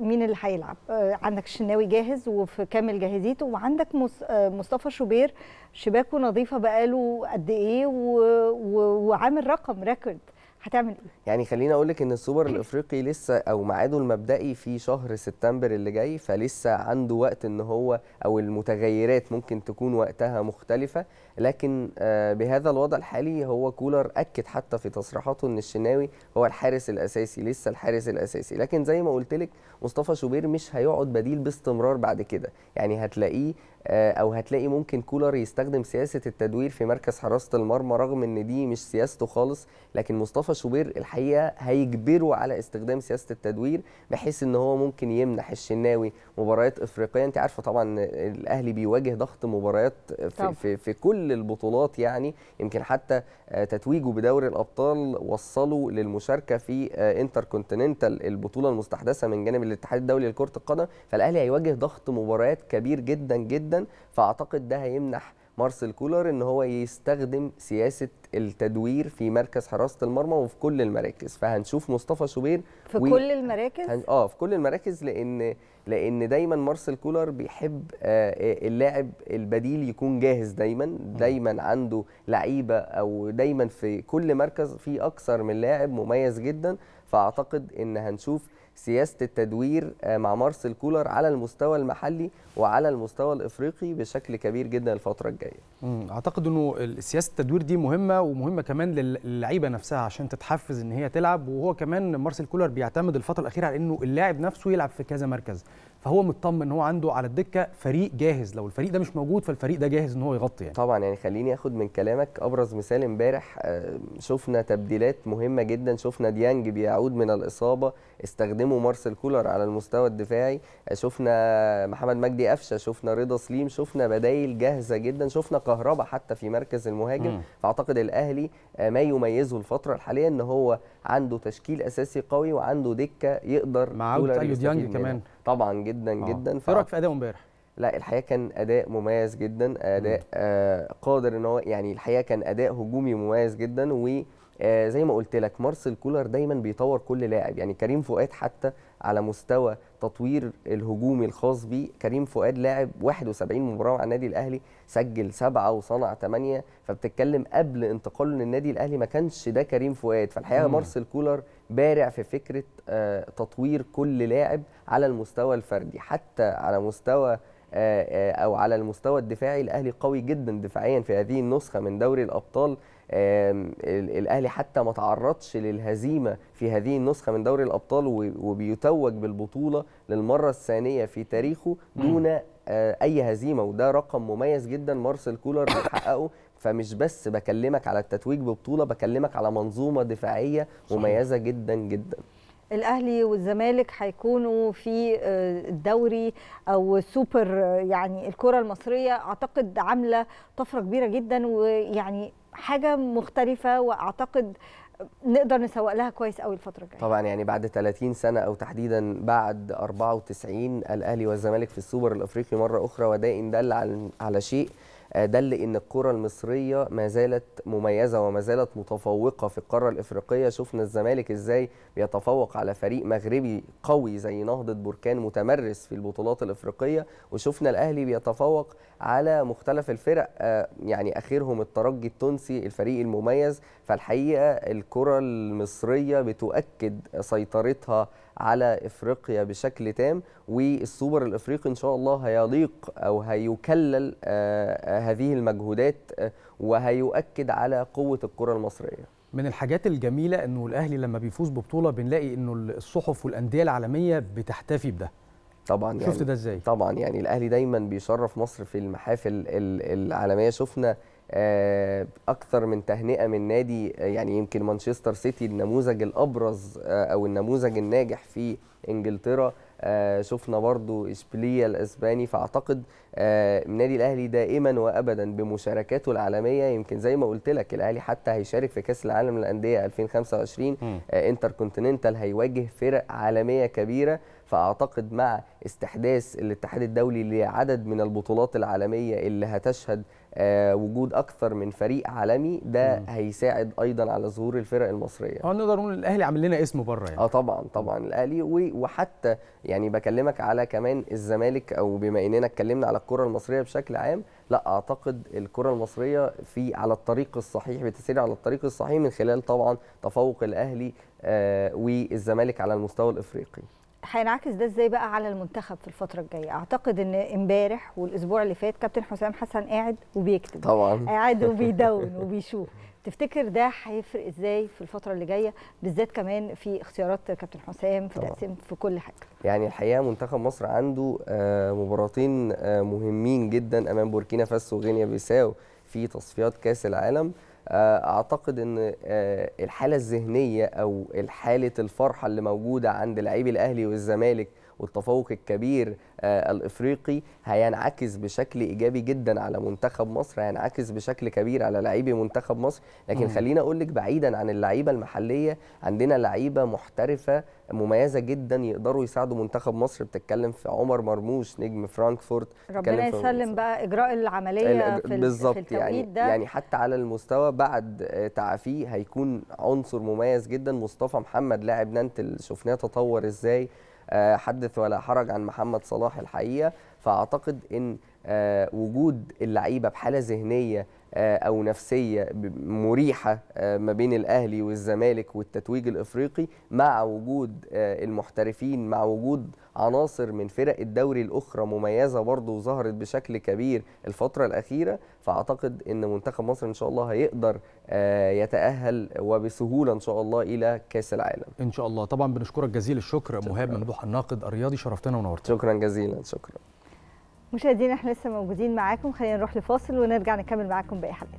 مين اللي هيلعب؟ آه، عندك الشناوي جاهز وفي كامل جاهزيته وعندك مص- مصطفى شوبير شباكه نظيفة بقاله قد إيه وعامل رقم record هتعمل إيه؟ يعني خليني أقول لك إن السوبر الإفريقي لسه أو ميعاده المبدئي في شهر سبتمبر اللي جاي فلسه عنده وقت إن هو أو المتغيرات ممكن تكون وقتها مختلفة. لكن آه، بهذا الوضع الحالي هو كولر أكد حتى في تصريحاته إن الشناوي هو الحارس الأساسي لسه الحارس الأساسي. لكن زي ما قلت لك مصطفى شوبير مش هيقعد بديل باستمرار بعد كده. يعني هتلاقيه أو هتلاقي ممكن كولر يستخدم سياسة التدوير في مركز حراسة المرمى رغم إن دي مش سياسته خالص لكن مصطفى شوبير الحقيقة هيجبره على استخدام سياسة التدوير بحيث إن هو ممكن يمنح الشناوي مباريات إفريقية. أنت عارفة طبعا الأهلي بيواجه ضغط مباريات في, طبعا. في, في كل البطولات يعني يمكن حتى آه، تتويجه بدوري الأبطال وصله للمشاركة في آه، انتر كونتيننتال البطولة المستحدثة من جانب الاتحاد الدولي لكرة القدم. فالأهلي هيواجه ضغط مباريات كبير جدا جدا. فأعتقد ده هيمنح مارسيل كولر إن هو يستخدم سياسة التدوير في مركز حراسة المرمى وفي كل المراكز. فهنشوف مصطفى شوبير في و- كل المراكز؟ هن- آه في كل المراكز لأن لأن دايما مارسيل كولر بيحب آه، اللاعب البديل يكون جاهز دايما دايما عنده لعيبة أو دايما في كل مركز في أكثر من لاعب مميز جدا. فأعتقد إن هنشوف سياسة التدوير آه، مع مارسيل كولر على المستوى المحلي وعلى المستوى الإفريقي بشكل كبير جدا الفترة الجاية. أعتقد إنه سياسة التدوير دي مهمة ومهمة كمان لل- للعيبة نفسها عشان تتحفز إن هي تلعب وهو كمان مارسيل كولر بيعتمد الفترة الأخيرة على إنه اللاعب نفسه يلعب في كذا مركز فهو مطمن إن هو عنده على الدكة فريق جاهز. لو الفريق ده مش موجود فالفريق ده جاهز إن هو يغطي يعني. طبعا يعني خليني آخد من كلامك أبرز مثال امبارح. آه، شفنا تبديلات مهمة جدا. شفنا ديانج بيعود من الإصابة. استخدموا مارسيل كولر على المستوى الدفاعي. آه، شفنا محمد مجدي قفشة. شفنا رضا سليم. شفنا بدايل جاهزة جدا. شفنا كهربا حتى في مركز المهاجم. مم. فأعتقد الأهلي ما يميزه الفترة الحالية إن هو عنده تشكيل أساسي قوي وعنده دكة يقدر مع يستفيد ديانج. كمان. طبعا جدا آه. جدا إيه رأيك في اداؤه امبارح لا الحقيقة كان أداء مميز جدا أداء آه قادر إن هو يعني الحقيقة كان أداء هجومي مميز جدا و آه زي ما قلت لك مارسيل كولر دايما بيطور كل لاعب يعني كريم فؤاد حتى على مستوى تطوير الهجومي الخاص بيه. كريم فؤاد لاعب 71 مباراة مع النادي الأهلي سجل سبعة وصنع ثمانيه فبتتكلم قبل انتقاله للنادي الأهلي ما كانش ده كريم فؤاد. فالحقيقة. مارسيل كولر بارع في فكرة آه تطوير كل لاعب على المستوى الفردي. حتى على مستوى آه، آه، أو على المستوى الدفاعي الأهلي قوي جدا دفاعيا في هذه النسخة من دوري الأبطال. الأهلي حتى ما تعرضش للهزيمة في هذه النسخة من دوري الأبطال وبيتوج بالبطولة للمرة الثانية في تاريخه دون آه، أي هزيمة وده رقم مميز جدا مارسيل كولر بيحققه. فمش بس بكلمك على التتويج ببطولة بكلمك على منظومة دفاعية مميزة جدا جدا. الأهلي والزمالك هيكونوا في آه، الدوري أو السوبر آه، يعني الكرة المصرية أعتقد عاملة طفرة كبيرة جدا ويعني حاجة مختلفة وأعتقد نقدر نسوق لها كويس قوي الفترة الجاية. طبعا يعني بعد 30 سنة أو تحديدا بعد 94 الأهلي والزمالك في السوبر الأفريقي مرة أخرى وده إن دل على شيء دل إن الكرة المصرية ما زالت مميزة وما زالت متفوقة في القارة الإفريقية. شفنا الزمالك إزاي بيتفوق على فريق مغربي قوي زي نهضة بركان متمرس في البطولات الإفريقية وشفنا الأهلي بيتفوق على مختلف الفرق آه، يعني اخرهم الترجي التونسي الفريق المميز. فالحقيقة الكرة المصرية بتؤكد سيطرتها على إفريقيا بشكل تام والسوبر الإفريقي إن شاء الله هيليق أو هيكلل آه، آه، هذه المجهودات آه، وهيؤكد على قوة الكرة المصرية. من الحاجات الجميلة إنه الأهلي لما بيفوز ببطولة بنلاقي إنه الصحف والأندية العالمية بتحتفي بده. طبعا شفت ده إزاي؟ طبعا يعني الأهلي دايما بيشرف مصر في المحافل ال- العالمية. شفنا أكثر من تهنئة من نادي آه، يعني يمكن مانشستر سيتي النموذج الأبرز آه، أو النموذج الناجح في إنجلترا. آه، شفنا برضو إشبيلية الإسباني فأعتقد آه، النادي الأهلي دائما وابدا بمشاركاته العالمية. يمكن زي ما قلت لك الأهلي حتى هيشارك في كأس العالم للأندية 2025 آه، انتر كونتيننتال هيواجه فرق عالمية كبيرة. فأعتقد مع استحداث الاتحاد الدولي لعدد من البطولات العالمية اللي هتشهد آه، وجود أكثر من فريق عالمي ده هيساعد أيضا على ظهور الفرق المصرية. آه نقدر نقول الأهلي عامل لنا اسم بره يعني. آه طبعا طبعا الأهلي وحتى يعني بكلمك على كمان الزمالك أو بما إننا اتكلمنا على الكرة المصرية بشكل عام لا أعتقد الكرة المصرية في على الطريق الصحيح بتسير على الطريق الصحيح من خلال طبعا تفوق الأهلي آه والزمالك على المستوى الإفريقي. هينعكس ده إزاي بقى على المنتخب في الفترة الجاية؟ أعتقد إن إمبارح والأسبوع اللي فات كابتن حسام حسن قاعد وبيكتب. طبعا. قاعد وبيدون وبيشوف. تفتكر ده هيفرق إزاي في الفترة اللي جاية؟ بالذات كمان في اختيارات كابتن حسام في. تقسيم في كل حاجة. يعني الحقيقة منتخب مصر عنده آه، مباراتين آه، مهمين جدا أمام بوركينا فاسو وغينيا بيساو في تصفيات كأس العالم. أعتقد إن آه، الحالة الذهنية أو حالة الفرحة اللي موجودة عند لاعبي الأهلي والزمالك والتفوق الكبير آه، الإفريقي هينعكس بشكل إيجابي جدا على منتخب مصر هينعكس بشكل كبير على لاعبي منتخب مصر. لكن. خليني أقول لك بعيدا عن اللعيبة المحلية عندنا لعيبة محترفة مميزة جدا يقدروا يساعدوا منتخب مصر. بتتكلم في عمر مرموش نجم فرانكفورت. ربنا يسلم بقى إجراء العملية ال- في ال- في بالظبط. يعني ده. يعني حتى على المستوى بعد آه، تعافيه هيكون عنصر مميز جدا. مصطفى محمد لاعب نانت شفناه تطور إزاي. حدث ولا حرج عن محمد صلاح الحقيقة. فأعتقد إن آه، وجود اللعيبة بحالة ذهنية آه، أو نفسية مريحة آه، ما بين الأهلي والزمالك والتتويج الإفريقي مع وجود آه، المحترفين مع وجود عناصر من فرق الدوري الأخرى مميزة برضه وظهرت بشكل كبير الفترة الأخيرة. فأعتقد إن منتخب مصر إن شاء الله هيقدر آه، يتأهل وبسهولة إن شاء الله إلى كأس العالم. إن شاء الله. طبعا بنشكرك جزيل الشكر مهاب ممدوح الناقد الرياضي شرفتنا ونورتنا. شكرا جزيلا. شكرا. مشاهدينا إحنا لسه موجودين معاكم. خلينا نروح لفاصل ونرجع نكمل معاكم باقي حلقتنا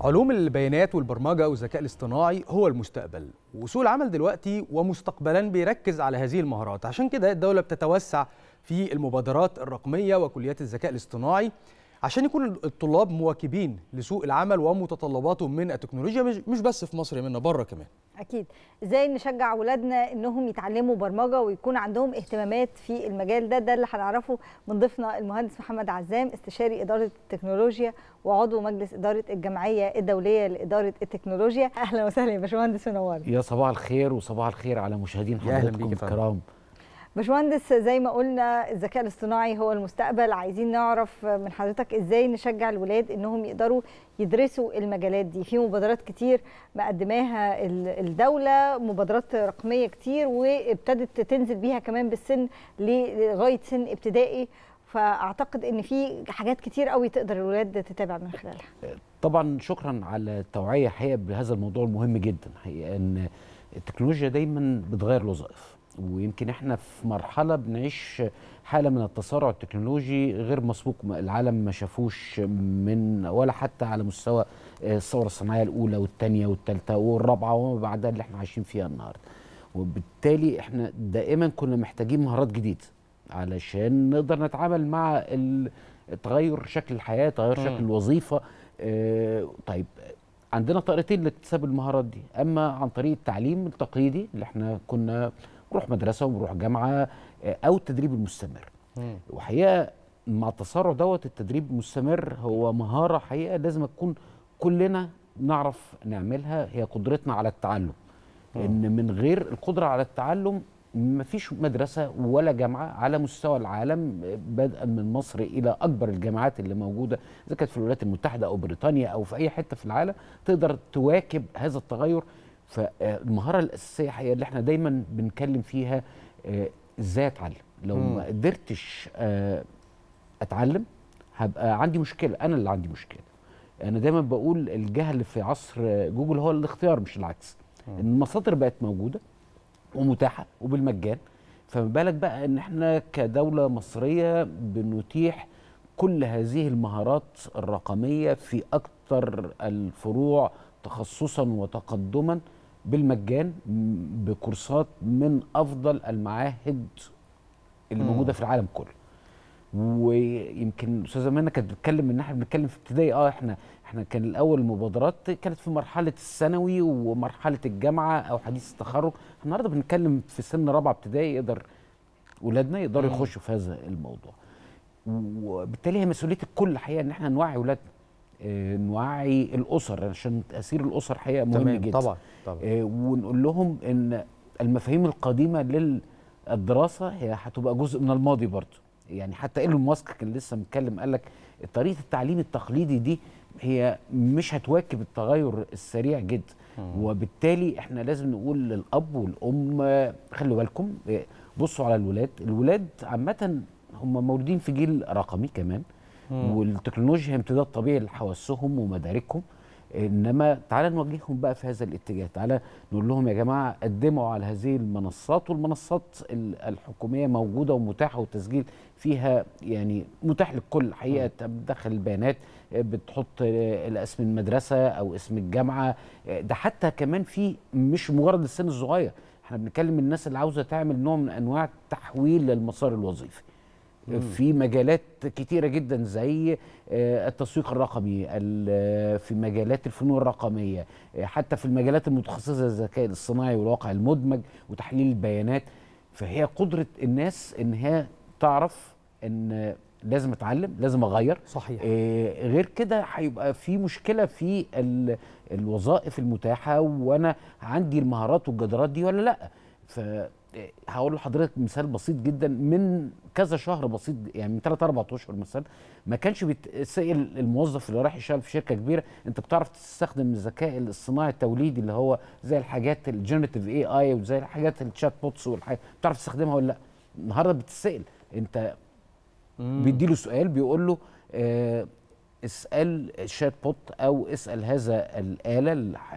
علوم البيانات والبرمجة والذكاء الاصطناعي هو المستقبل وسوق العمل دلوقتي ومستقبلا بيركز على هذه المهارات. عشان كده الدولة بتتوسع في المبادرات الرقمية وكليات الذكاء الاصطناعي. عشان يكون الطلاب مواكبين لسوق العمل ومتطلباته من التكنولوجيا مش بس في مصر من بره كمان. أكيد. إزاي نشجع أولادنا إنهم يتعلموا برمجة ويكون عندهم اهتمامات في المجال ده؟ ده اللي هنعرفه من ضيفنا المهندس محمد عزام استشاري إدارة التكنولوجيا وعضو مجلس إدارة الجمعية الدولية لإدارة التكنولوجيا. أهلا وسهلا يا باشمهندس منورنا يا صباح الخير وصباح الخير على مشاهدين حضراتكم. الكرام. باشمهندس زي ما قلنا الذكاء الاصطناعي هو المستقبل. عايزين نعرف من حضرتك إزاي نشجع الولاد إنهم يقدروا يدرسوا المجالات دي. في مبادرات كتير مقدماها ال- الدولة مبادرات رقمية كتير وابتدت تنزل بيها كمان بالسن لغاية سن ابتدائي. فأعتقد إن في حاجات كتير قوي تقدر الولاد تتابع من خلالها. طبعا شكرا على التوعيه حقيقه بهذا الموضوع المهم جدا حقيقه إن التكنولوجيا دايما بتغير الوظائف. ويمكن إحنا في مرحلة بنعيش حالة من التسارع التكنولوجي غير مسبوق. العالم ما شافوش من ولا حتى على مستوى آه، الثورة الصناعية الأولى والثانيه والثالثه والرابعة وما بعدها اللي إحنا عايشين فيها النهارده. وبالتالي إحنا دائما كنا محتاجين مهارات جديدة علشان نقدر نتعامل مع تغير شكل الحياة تغير. شكل الوظيفة. آه، طيب عندنا طريقتين لاكتساب المهارات دي. أما عن طريق التعليم التقليدي اللي إحنا كنا بنروح مدرسة وبنروح جامعة آه، أو التدريب المستمر. وحقيقة مع التسارع دوت التدريب المستمر هو مهارة حقيقة لازم تكون كلنا نعرف نعملها هي قدرتنا على التعلم. إن من غير القدرة على التعلم مفيش مدرسة ولا جامعة على مستوى العالم بدءا من مصر إلى أكبر الجامعات اللي موجودة إذا كانت في الولايات المتحدة أو بريطانيا أو في أي حتة في العالم تقدر تواكب هذا التغير فالمهارة الأساسية حقيقة اللي إحنا دايما بنتكلم فيها آه، إزاي أتعلم؟ لو مم. ما قدرتش آه، أتعلم هبقى عندي مشكلة. أنا اللي عندي مشكلة. أنا دايما بقول الجهل في عصر جوجل هو الاختيار مش العكس. إن المصادر بقت موجودة ومتاحة وبالمجان. فما بالك بقى إن إحنا كدولة مصرية بنتيح كل هذه المهارات الرقمية في أكثر الفروع تخصصا وتقدما. بالمجان بكورسات من أفضل المعاهد اللي. موجودة في العالم كله ويمكن الاستاذه منى كانت بتتكلم إن إحنا بنتكلم في ابتدائي آه إحنا إحنا كان الأول المبادرات كانت في مرحلة الثانوي ومرحلة الجامعة أو حديث التخرج النهارده بنتكلم في سن رابعة ابتدائي يقدر ولادنا يقدروا. يخشوا في هذا الموضوع وبالتالي هي مسؤولية الكل الحقيقة إن إحنا نوعي اولادنا نوعي الأسر عشان تأثير الأسر حقيقة مهم تمام، جدا. طبعا، طبعا. آه، ونقول لهم إن المفاهيم القديمة للدراسة هي هتبقى جزء من الماضي برضه. يعني حتى إيلون ماسك كان لسه متكلم قال لك طريقة التعليم التقليدي دي هي مش هتواكب التغير السريع جدا. وبالتالي إحنا لازم نقول للأب والأم خلوا بالكم آه، بصوا على الولاد. الولاد عامة هم مولودين في جيل رقمي كمان. والتكنولوجيا هي امتداد طبيعي لحواسهم ومداركهم. إنما تعالى نوجههم بقى في هذا الاتجاه. تعالى نقول لهم يا جماعة قدموا على هذه المنصات والمنصات ال- الحكومية موجودة ومتاحة والتسجيل فيها يعني متاح للكل. الحقيقة أنت بتدخل البيانات بتحط اسم المدرسة أو اسم الجامعة. ده حتى كمان في مش مجرد السن الصغير. إحنا بنتكلم الناس اللي عاوزة تعمل نوع من أنواع التحويل للمسار الوظيفي. في مجالات كتيرة جدا زي آه، التسويق الرقمي ال- في مجالات الفنون الرقمية آه، حتى في المجالات المتخصصة زي الذكاء الاصطناعي والواقع المدمج وتحليل البيانات. فهي قدرة الناس ان هي تعرف إن لازم أتعلم لازم أغير. صحيح. آه غير كده هيبقى في مشكلة في ال- الوظائف المتاحة وأنا عندي المهارات والقدرات دي ولا لأ. ف هقول لحضرتك مثال بسيط جدا من كذا شهر بسيط يعني من 3 4 أشهر مثلا ما كانش بيتسال الموظف اللي رايح يشتغل في شركة كبيرة أنت بتعرف تستخدم الذكاء الاصطناعي التوليدي اللي هو زي الحاجات ال generative AI وزي الحاجات ال chatbots والحاجات بتعرف تستخدمها ولا لأ؟ النهارده بتتسأل. أنت بيديله سؤال بيقول له آه اسأل ال chatbot أو اسأل هذا الآلة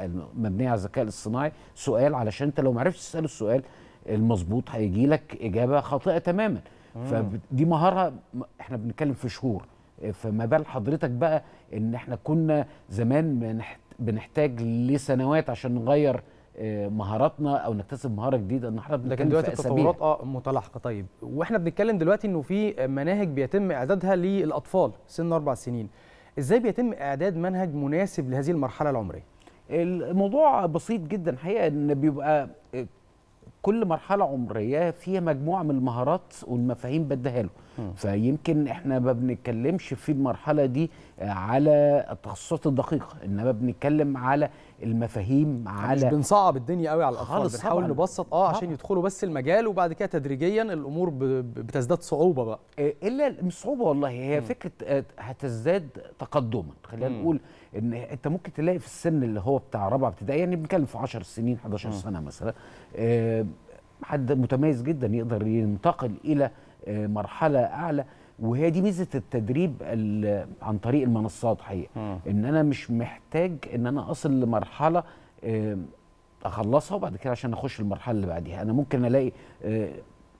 المبنية على الذكاء الاصطناعي سؤال علشان أنت لو ما عرفتش تسأله السؤال المظبوط هيجي لك إجابة خاطئة تماما. مم. فدي مهاره إحنا بنتكلم في شهور. فما بال حضرتك بقى إن إحنا كنا زمان بنحت- بنحتاج لسنوات عشان نغير آه، مهاراتنا أو نكتسب مهارة جديدة. النهارده لكن بنتكلم دلوقتي في أسابيع. التطورات آه متلاحقة. طيب وإحنا بنتكلم دلوقتي إنه في مناهج بيتم إعدادها للأطفال سن أربع سنين. إزاي بيتم إعداد منهج مناسب لهذه المرحلة العمرية؟ الموضوع بسيط جدا. حقيقه إن بيبقى كل مرحلة عمرية فيها مجموعة من المهارات والمفاهيم بديها له. فيمكن إحنا ما بنتكلمش في المرحلة دي على التخصصات الدقيقة إنما بنتكلم على المفاهيم على مش بنصعب الدنيا قوي على الأطفال خالص بنحاول طبعاً. نبسط آه عشان يدخلوا بس المجال وبعد كده تدريجيا الأمور بتزداد صعوبة بقى. إلا مش صعوبة والله هي فكرة آه، هتزداد تقدما. خلينا. نقول إن أنت ممكن تلاقي في السن اللي هو بتاع رابعة ابتدائي يعني بنتكلم في 10 سنين 11 مم. سنة مثلا آه، حد متميز جدا يقدر ينتقل إلى آه، مرحلة أعلى. وهي دي ميزة التدريب ال- عن طريق المنصات حقيقة. إن أنا مش محتاج إن أنا أصل لمرحلة آه، أخلصها وبعد كده عشان أخش المرحلة اللي بعديها. أنا ممكن ألاقي آه،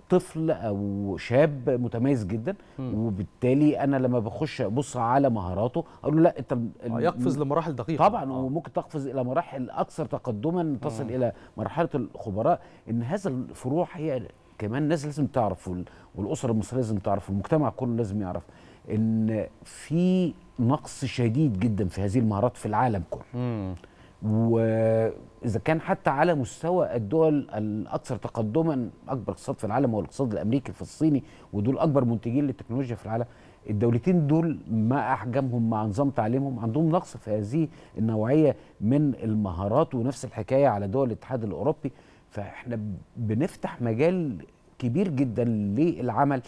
طفل أو شاب متميز جدا وبالتالي أنا لما بخش أبص على مهاراته أقول له لا أنت آه، يقفز لمراحل دقيقة. طبعا وممكن تقفز إلى مراحل أكثر تقدما تصل مم. إلى مرحلة الخبراء. إن هذا الفروع هي كمان الناس لازم تعرف وال- والأسرة المصرية لازم تعرف والمجتمع كله لازم يعرف إن في نقص شديد جدا في هذه المهارات في العالم كله. وإذا كان حتى على مستوى الدول الأكثر تقدما أكبر اقتصاد في العالم هو الاقتصاد الأمريكي في الصيني ودول أكبر منتجين للتكنولوجيا في العالم. الدولتين دول مع احجامهم مع نظام تعليمهم عندهم نقص في هذه النوعية من المهارات ونفس الحكاية على دول الاتحاد الأوروبي. فإحنا بنفتح مجال كبير جدا للعمل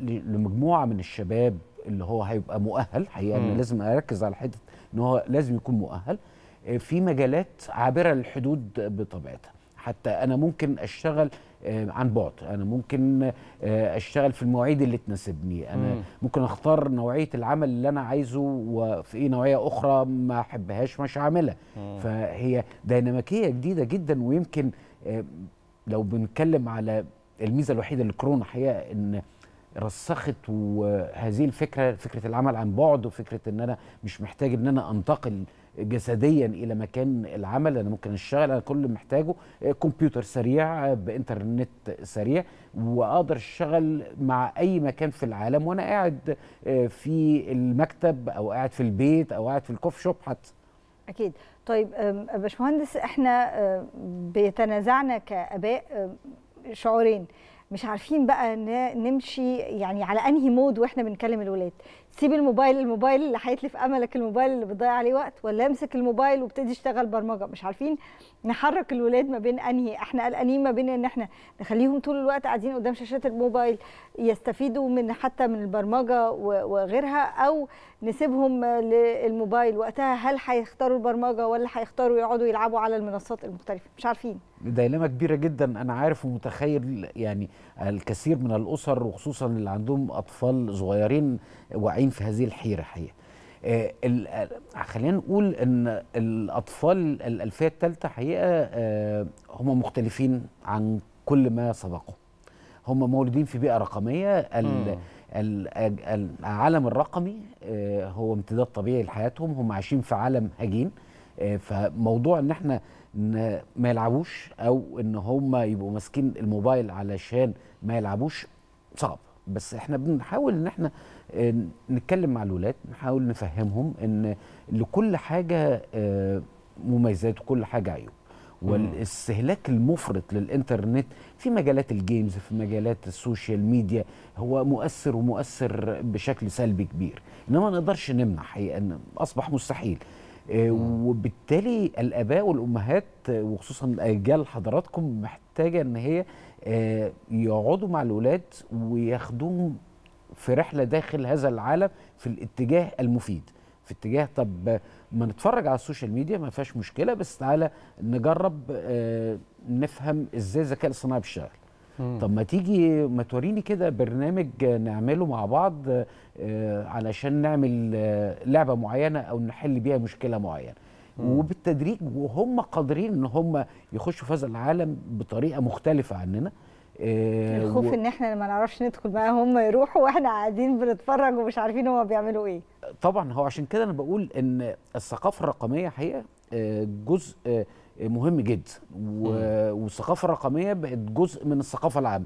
لمجموعة من الشباب اللي هو هيبقى مؤهل. حقيقة. أنا لازم أركز على حتة إن هو لازم يكون مؤهل. في مجالات عابرة للحدود بطبيعتها حتى أنا ممكن أشتغل آه، عن بعد أنا ممكن آه، أشتغل في المواعيد اللي تناسبني أنا مم. ممكن أختار نوعية العمل اللي أنا عايزه وفي نوعية أخرى ما أحبهاش مش هعملها. فهي ديناميكية جديدة جدا ويمكن آه، لو بنتكلم على الميزة الوحيدة للكورونا حقيقه إن رسخت وهذه الفكرة فكرة العمل عن بعد وفكرة إن أنا مش محتاج إن أنا أنتقل جسديا إلى مكان العمل. أنا ممكن أشتغل أنا كل اللي محتاجه. آه، كمبيوتر سريع آه، بإنترنت سريع وأقدر أشتغل مع أي مكان في العالم وأنا قاعد آه، في المكتب أو قاعد في البيت أو قاعد في الكوفي شوب حتى. أكيد. طيب باشمهندس إحنا بيتنازعنا كآباء شعورين. مش عارفين بقى نمشي يعني على أنهي مود وإحنا بنكلم الولاد. سيب الموبايل الموبايل اللي هيتلف أملك الموبايل اللي بتضيع عليه وقت ولا امسك الموبايل وابتدي اشتغل برمجة؟ مش عارفين نحرك الولاد ما بين أنهي إحنا قلقانين ما بين إن إحنا نخليهم طول الوقت قاعدين قدام شاشات الموبايل يستفيدوا من حتى من البرمجة وغيرها أو نسيبهم للموبايل وقتها هل هيختاروا البرمجة ولا هيختاروا يقعدوا يلعبوا على المنصات المختلفة؟ مش عارفين. ديلما كبيرة جدا. أنا عارف ومتخيل يعني الكثير من الأسر وخصوصا اللي عندهم أطفال صغيرين واقعين في هذه الحيرة حقيقة. آه، ال- خلينا نقول إن الأطفال الألفية الثالثه حقيقة آه، هم مختلفين عن كل ما سبقه هم مولودين في بيئة رقمية. ال-. ال- العالم الرقمي آه، هو امتداد طبيعي لحياتهم. هم عايشين في عالم هجين. آه، فموضوع إن إحنا ما يلعبوش أو إن هم يبقوا ماسكين الموبايل علشان ما يلعبوش صعب. بس إحنا بنحاول إن إحنا آه، نتكلم مع الولاد نحاول نفهمهم إن لكل حاجة آه، مميزات وكل حاجة عيوب. والاستهلاك المفرط للإنترنت في مجالات ال games في مجالات ال social media هو مؤثر ومؤثر بشكل سلبي كبير. إنما ما نقدرش نمنع حقيقة إن أصبح مستحيل. آه، وبالتالي الآباء والأمهات وخصوصا أجيال حضراتكم محتاجة إن هي يقعدوا مع الاولاد وياخدوهم في رحلة داخل هذا العالم في الاتجاه المفيد في اتجاه طب ما نتفرج على ال social media ما فيهاش مشكلة بس تعالى نجرب آه، نفهم إزاي الذكاء الاصطناعي بيشتغل. طب ما تيجي ما توريني كده برنامج آه، نعمله مع بعض آه، علشان نعمل آه، لعبة معينة أو نحل بيها مشكلة معينة. وبالتدريج وهم قادرين إن هم يخشوا في هذا العالم بطريقة مختلفة عننا. آه، الخوف و- إن إحنا ما نعرفش ندخل معاهم هم يروحوا وإحنا قاعدين بنتفرج ومش عارفين هما بيعملوا إيه. طبعا هو عشان كده أنا بقول إن الثقافة الرقمية حقيقه آه، جزء آه، مهم جدا. والثقافة الرقمية بقت جزء من الثقافة العامة.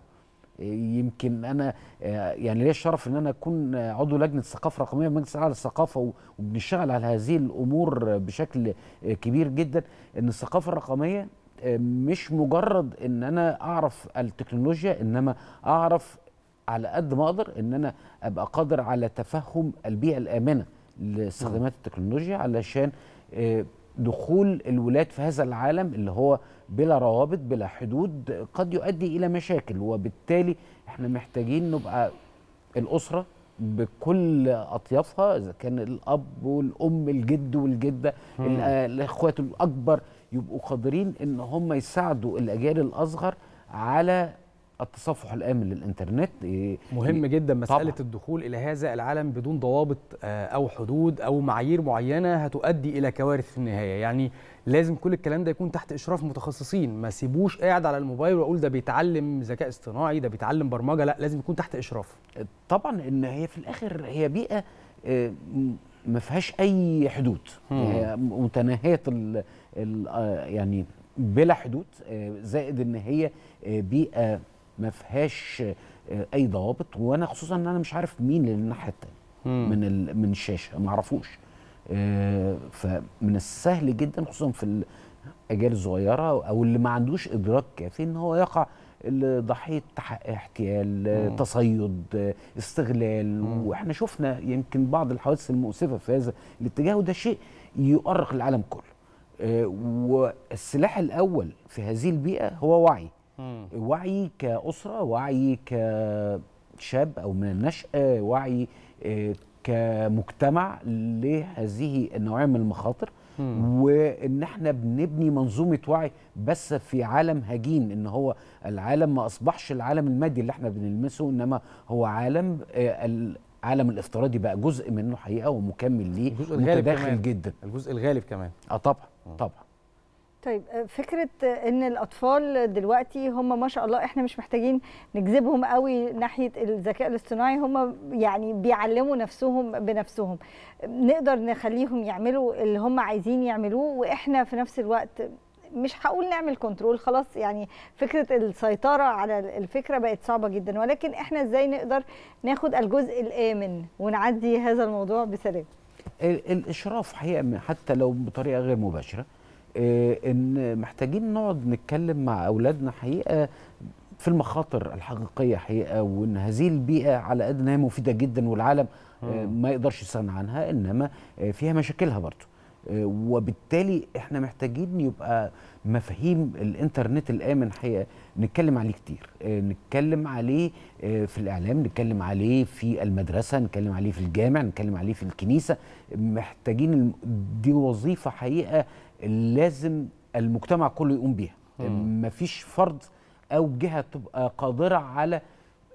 يمكن أنا آه، يعني ليا الشرف إن أنا أكون آه، عضو لجنة الثقافه الرقميه في مجلس الاعلى للثقافه وبنشتغل على هذه الأمور بشكل آه، كبير جدا إن الثقافة الرقمية مش مجرد إن أنا أعرف التكنولوجيا إنما أعرف على قد ما أقدر إن أنا أبقى قادر على تفهم البيئة الآمنة لاستخدامات التكنولوجيا علشان دخول الولاد في هذا العالم اللي هو بلا روابط بلا حدود قد يؤدي إلى مشاكل. وبالتالي إحنا محتاجين نبقى الأسرة بكل أطيافها إذا كان الأب والأم الجد والجدة الأخوات الأكبر يبقوا قادرين إن هم يساعدوا الأجيال الأصغر على التصفح الآمن للإنترنت إيه، مهم جدا مسألة طبعاً. الدخول إلى هذا العالم بدون ضوابط آه، أو حدود أو معايير معينة هتؤدي إلى كوارث في النهاية يعني لازم كل الكلام ده يكون تحت إشراف متخصصين ما سيبوش قاعد على الموبايل وأقول ده بيتعلم ذكاء اصطناعي ده بيتعلم برمجة لا لازم يكون تحت إشراف طبعا إن هي في الآخر هي بيئة آه، ما فيهاش أي حدود. هي متناهية ال آه، يعني بلا حدود زائد إن هي بيئة ما فيهاش آه، أي ضوابط. وأنا خصوصا إن أنا مش عارف مين اللي الناحية الثانية. من ال- من الشاشة. ما أعرفوش. آه، فمن السهل جدا خصوصا في الاجيال الصغيره أو اللي ما عندوش إدراك كافي إن هو يقع ضحيه احتيال آه، مم. تصيد استغلال. وإحنا شفنا يمكن بعض الحوادث المؤسفة في هذا الاتجاه وده شيء يؤرق العالم كله. والسلاح الأول في هذه البيئة هو وعي. وعي كأسرة وعي كشاب أو من النشأة وعي آه، كمجتمع لهذه النوعية من المخاطر. وإن إحنا بنبني منظومة وعي بس في عالم هجين إن هو العالم ما أصبحش العالم المادي اللي إحنا بنلمسه إنما هو عالم آه، العالم الافتراضي بقى جزء منه حقيقة ومكمل ليه الجزء الغالب متداخل كمان. جدا. الجزء الغالب كمان. آه طبعا طبعا. طيب آه، فكرة آه، إن الأطفال دلوقتي هم ما شاء الله إحنا مش محتاجين نجذبهم قوي ناحية الذكاء الاصطناعي هم يعني بيعلموا نفسهم بنفسهم. نقدر نخليهم يعملوا اللي هم عايزين يعملوه وإحنا في نفس الوقت مش هقول نعمل كنترول خلاص يعني فكرة السيطرة على الفكرة بقت صعبة جدا. ولكن إحنا إزاي نقدر ناخد الجزء الآمن ونعدي هذا الموضوع بسلام؟ ال- الإشراف حقيقة حتى لو بطريقة غير مباشرة إن محتاجين نقعد نتكلم مع أولادنا حقيقة في المخاطر الحقيقية حقيقة وإن هذه البيئة على قد انها مفيدة جدا والعالم آه،. ما يقدرش يستغنى عنها إنما آه، فيها مشاكلها برضه. آه، وبالتالي إحنا محتاجين يبقى مفاهيم الإنترنت الآمن حقيقة نتكلم عليه كتير. آه، نتكلم عليه آه، في الإعلام نتكلم عليه في المدرسة نتكلم عليه في الجامع نتكلم عليه في الكنيسة. محتاجين دي وظيفة حقيقة لازم المجتمع كله يقوم بيها. مفيش فرد أو جهة تبقى قادرة على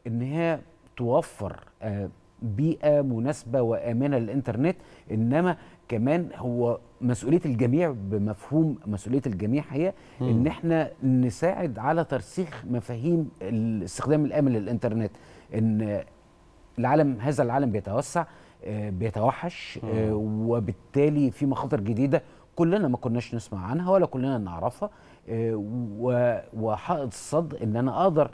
إن هي توفر آه، بيئة مناسبة وآمنة للإنترنت إنما كمان هو مسؤولية الجميع بمفهوم مسؤولية الجميع هي. إن إحنا نساعد على ترسيخ مفاهيم الاستخدام الآمن للإنترنت إن العالم هذا العالم بيتوسع آه، بيتوحش آه، وبالتالي في مخاطر جديدة كلنا ما كناش نسمع عنها ولا كلنا نعرفها آه، وحائط الصد إن أنا أقدر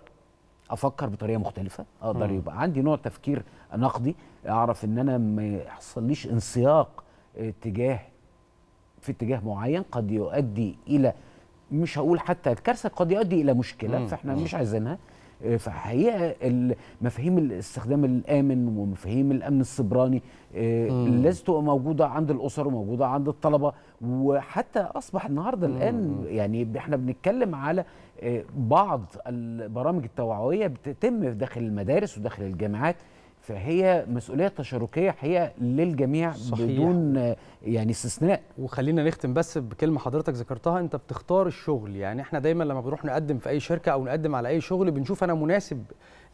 أفكر بطريقة مختلفة أقدر مم. يبقى عندي نوع تفكير نقدي أعرف إن أنا ما يحصليش انسياق آه، تجاه في اتجاه معين قد يؤدي إلى مش هقول حتى الكارثة قد يؤدي إلى مشكلة مم. فإحنا مم. مش عايزينها آه، فحقيقه ال- مفاهيم الاستخدام الآمن ومفاهيم الأمن السيبراني آه، مم. لازم تبقى موجودة عند الأسر وموجودة عند الطلبة وحتى أصبح النهارده الآن يعني إحنا بنتكلم على آه، بعض البرامج التوعوية بتتم داخل المدارس وداخل الجامعات فهي مسؤولية تشاركية حقيقة للجميع صحيح. بدون آه، يعني استثناء. وخلينا نختم بس بكلمة حضرتك ذكرتها أنت بتختار الشغل يعني إحنا دايما لما بنروح نقدم في أي شركة أو نقدم على أي شغل بنشوف أنا مناسب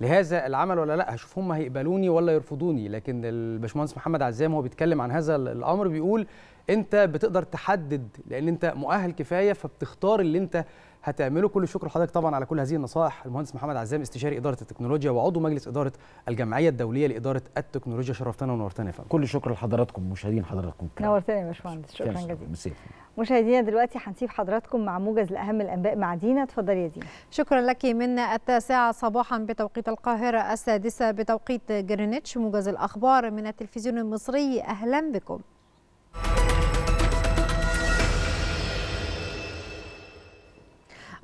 لهذا العمل ولا لأ هشوف هم هيقبلوني ولا يرفضوني. لكن الباشمهندس محمد عزام هو بيتكلم عن هذا الأمر بيقول انت بتقدر تحدد لأن انت مؤهل كفاية فبتختار اللي انت هتعمله. كل الشكر لحضرتك طبعا على كل هذه النصائح. المهندس محمد عزام استشاري إدارة التكنولوجيا وعضو مجلس إدارة الجمعية الدولية لإدارة التكنولوجيا. شرفتنا ونورتنا يا فندم. كل شكر لحضراتكم مشاهدين حضراتكم. نورتنا يا باشمهندس. شكرا جزيلا. مشاهدينا دلوقتي هنسيب حضراتكم مع موجز لأهم الأنباء مع دينا اتفضلي يا دينا. شكرا لك من التاسعة صباحا بتوقيت القاهرة السادسة بتوقيت جرينتش موجز الأخبار من التلفزيون المصري. أهلا بكم.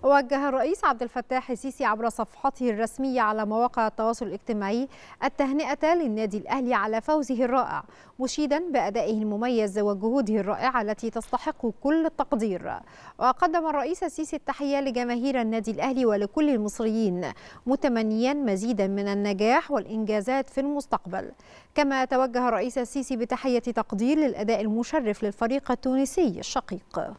وجه الرئيس عبد الفتاح السيسي عبر صفحته الرسمية على مواقع التواصل الاجتماعي التهنئة للنادي الأهلي على فوزه الرائع مشيدا بأدائه المميز وجهوده الرائعة التي تستحق كل التقدير. وقدم الرئيس السيسي التحية لجماهير النادي الأهلي ولكل المصريين متمنيا مزيدا من النجاح والإنجازات في المستقبل. كما توجه الرئيس السيسي بتحية تقدير للأداء المشرف للفريق التونسي الشقيق.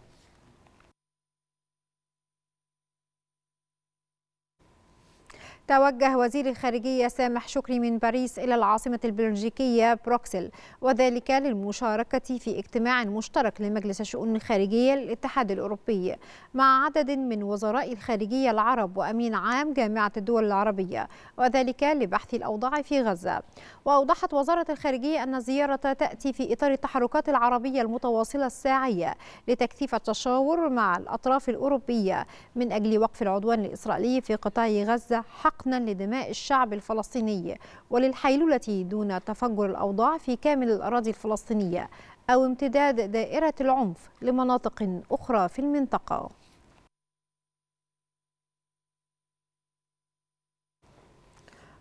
توجه وزير الخارجية سامح شكري من باريس إلى العاصمة البلجيكية بروكسل وذلك للمشاركة في اجتماع مشترك لمجلس الشؤون الخارجية للاتحاد الأوروبي مع عدد من وزراء الخارجية العرب وأمين عام جامعة الدول العربية وذلك لبحث الأوضاع في غزة. وأوضحت وزارة الخارجية أن الزيارة تأتي في إطار التحركات العربية المتواصلة الساعية لتكثيف التشاور مع الأطراف الأوروبية من أجل وقف العدوان الإسرائيلي في قطاع غزة حقنا لدماء الشعب الفلسطيني وللحيلولة دون تفجر الأوضاع في كامل الأراضي الفلسطينية أو امتداد دائرة العنف لمناطق أخرى في المنطقة.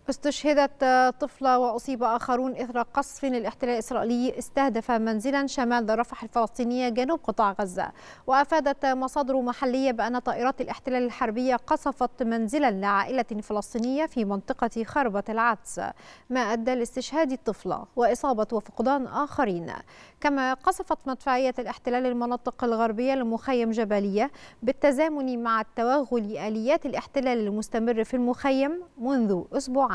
استشهدت طفلة وأصيب آخرون إثر قصف للاحتلال الإسرائيلي استهدف منزلا شمال رفح الفلسطينية جنوب قطاع غزة. وأفادت مصادر محلية بأن طائرات الاحتلال الحربية قصفت منزلا لعائلة فلسطينية في منطقة خربة العدس. ما أدى لاستشهاد الطفلة وإصابة وفقدان آخرين. كما قصفت مدفعية الاحتلال المناطق الغربية لمخيم جبلية بالتزامن مع التوغل آليات الاحتلال المستمر في المخيم منذ أسبوعين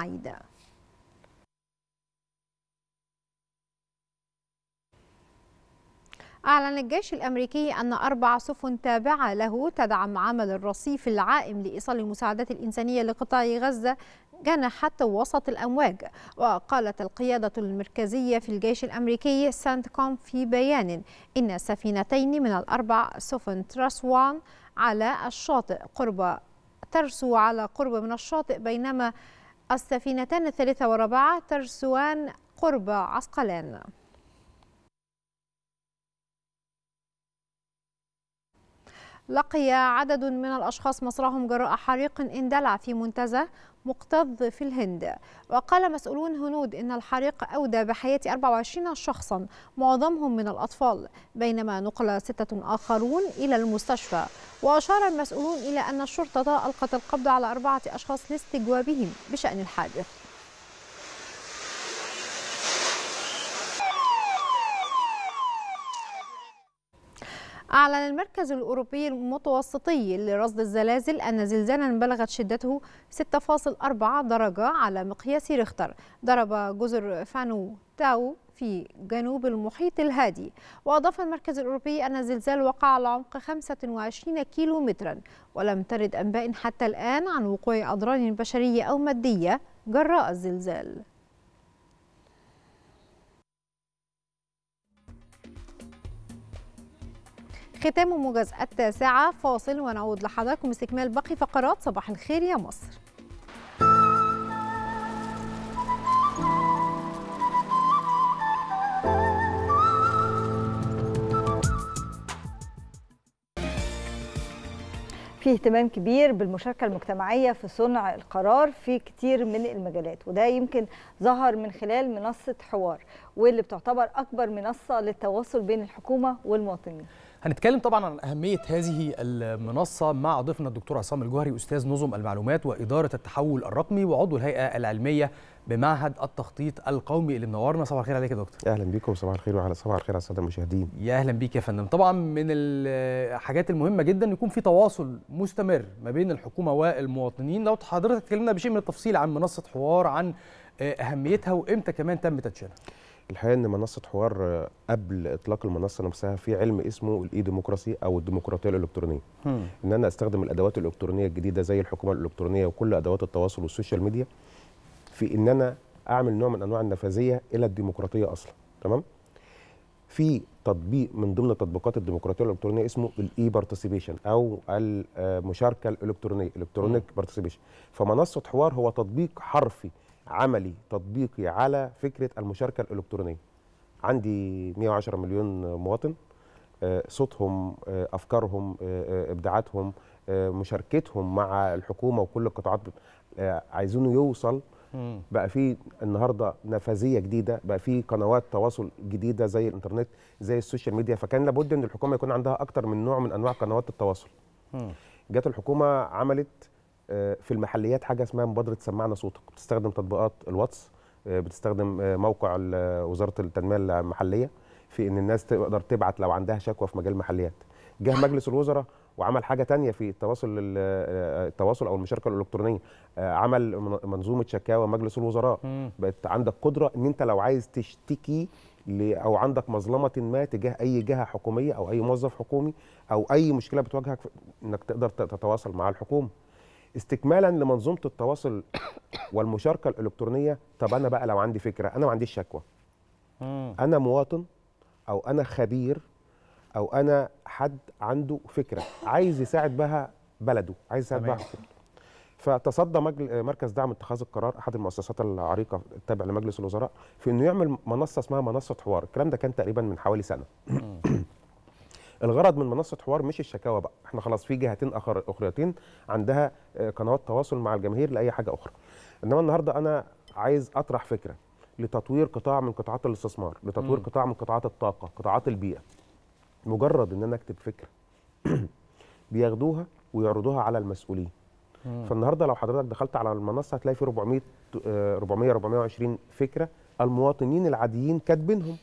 أعلن الجيش الأمريكي أن أربع سفن تابعة له تدعم عمل الرصيف العائم لإيصال المساعدات الإنسانية لقطاع غزة جنحت وسط الأمواج. وقالت القيادة المركزية في الجيش الأمريكي سنتكوم في بيان إن السفينتين من الأربع سفن ترسوان على الشاطئ قرب ترسو على قرب من الشاطئ بينما السفينتان الثالثة والرابعة ترسوان قرب عسقلان. لقي عدد من الأشخاص مصرعهم جراء حريق اندلع في منتزه مكتظ في الهند. وقال مسؤولون هنود إن الحريق أودى بحياة 24 شخصا معظمهم من الأطفال بينما نقل ستة آخرون إلى المستشفى. وأشار المسؤولون إلى أن الشرطة ألقت القبض على أربعة أشخاص لاستجوابهم بشأن الحادث. أعلن المركز الأوروبي المتوسطي لرصد الزلازل أن زلزالا بلغت شدته 6.4 درجة على مقياس ريختر. ضرب جزر فانو تاو في جنوب المحيط الهادي. وأضاف المركز الأوروبي أن الزلزال وقع على عمق 25 كيلو مترا ولم ترد أنباء حتى الآن عن وقوع أضرار بشرية أو مادية جراء الزلزال. ختام موجز التاسعة فاصل ونعود لحضراتكم استكمال باقي فقرات صباح الخير يا مصر. في اهتمام كبير بالمشاركة المجتمعية في صنع القرار في كتير من المجالات وده يمكن ظهر من خلال منصة حوار واللي بتعتبر أكبر منصة للتواصل بين الحكومة والمواطنين. هنتكلم طبعا عن أهمية هذه المنصة مع ضيفنا الدكتور عصام الجوهري أستاذ نظم المعلومات وإدارة التحول الرقمي وعضو الهيئة العلمية بمعهد التخطيط القومي اللي منورنا. صباح الخير عليك يا دكتور. أهلا بيكم. صباح الخير وعلى صباح الخير على السادة المشاهدين. يا أهلا بيك يا فندم. طبعا من الحاجات المهمة جدا يكون في تواصل مستمر ما بين الحكومة والمواطنين. لو حضرتك اتكلمنا بشيء من التفصيل عن منصة حوار عن أهميتها وإمتى كمان تم تدشينها. الحقيقة إن منصة حوار قبل إطلاق المنصة نفسها في علم اسمه ال e-democracy أو الديمقراطية الإلكترونية. هم. إن أنا أستخدم الأدوات الإلكترونية الجديدة زي الحكومة الإلكترونية وكل أدوات التواصل وال social media في إن أنا أعمل نوع من أنواع النفاذية إلى الديمقراطية أصلا. تمام؟ في تطبيق من ضمن تطبيقات الديمقراطية الإلكترونية اسمه ال e-participation أو المشاركة الإلكترونية electronic participation فمنصة حوار هو تطبيق حرفي عملي تطبيقي على فكرة المشاركة الإلكترونية. عندي 110 مليون مواطن آه، صوتهم آه، أفكارهم آه، إبداعاتهم مشاركتهم مع الحكومة وكل القطاعات. عايزينه يوصل. بقى في النهارده نفاذية جديدة بقى في قنوات تواصل جديدة زي الإنترنت زي ال social media. فكان لابد إن الحكومة يكون عندها أكتر من نوع من أنواع قنوات التواصل. جت الحكومة عملت في المحليات حاجة اسمها مبادرة سمعنا صوتك. بتستخدم تطبيقات الواتس بتستخدم موقع وزارة التنمية المحلية في إن الناس تقدر تبعت لو عندها شكوى في مجال المحليات. جه مجلس الوزراء وعمل حاجة تانية في التواصل التواصل أو المشاركة الإلكترونية. عمل منظومة شكاوى مجلس الوزراء. بقت عندك قدرة إن أنت لو عايز تشتكي أو عندك مظلمة ما تجاه أي جهة حكومية أو أي موظف حكومي أو أي مشكلة بتواجهك إنك تقدر تتواصل مع الحكومة. استكمالا لمنظومة التواصل والمشاركة الإلكترونية طب أنا بقى لو عندي فكرة أنا ما عنديش شكوى. أنا مواطن أو أنا خبير أو أنا حد عنده فكرة عايز يساعد بها بلده عايز يساعد بها فتصدى. مركز دعم اتخاذ القرار أحد المؤسسات العريقة التابعه لمجلس الوزراء في إنه يعمل منصة اسمها منصة حوار. الكلام ده كان تقريبا من حوالي سنة. الغرض من منصة حوار مش الشكاوى بقى. إحنا خلاص في جهتين اخر أخريتين عندها قنوات تواصل مع الجماهير لأي حاجة أخرى. إنما النهارده أنا عايز أطرح فكرة لتطوير قطاع من قطاعات الاستثمار لتطوير مم. قطاع من قطاعات الطاقة قطاعات البيئة. مجرد إن أنا أكتب فكرة بياخدوها ويعرضوها على المسؤولين. مم. فالنهاردة لو حضرتك دخلت على المنصة هتلاقي في 400 آه، 400 420 فكرة المواطنين العاديين كاتبينهم.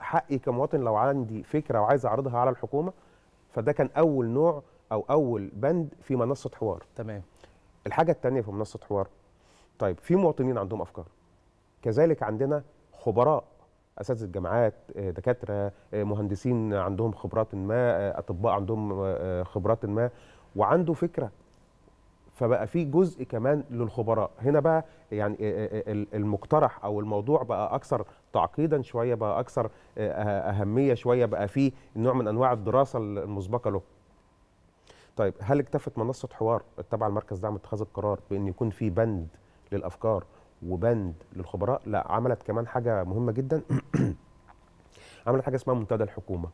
حقي كمواطن لو عندي فكرة وعايز أعرضها على الحكومة فده كان أول نوع أو أول بند في منصة حوار. تمام. الحاجة الثانية في منصة حوار طيب في مواطنين عندهم أفكار. كذلك عندنا خبراء أساتذة الجامعات آه، دكاترة آه، مهندسين عندهم خبرات ما آه، أطباء عندهم خبرات ما وعنده فكرة. فبقى في جزء كمان للخبراء. هنا بقى يعني ال- المقترح أو الموضوع بقى أكثر تعقيدا شوية بقى أكثر آه، آه، أهمية شوية بقى في نوع من أنواع الدراسة المسبقة له. طيب هل اكتفت منصة حوار التابعه لمركز دعم اتخاذ القرار بأن يكون في بند للأفكار وبند للخبراء؟ لا عملت كمان حاجة مهمة جدا. عملت حاجة اسمها منتدى الحكومة.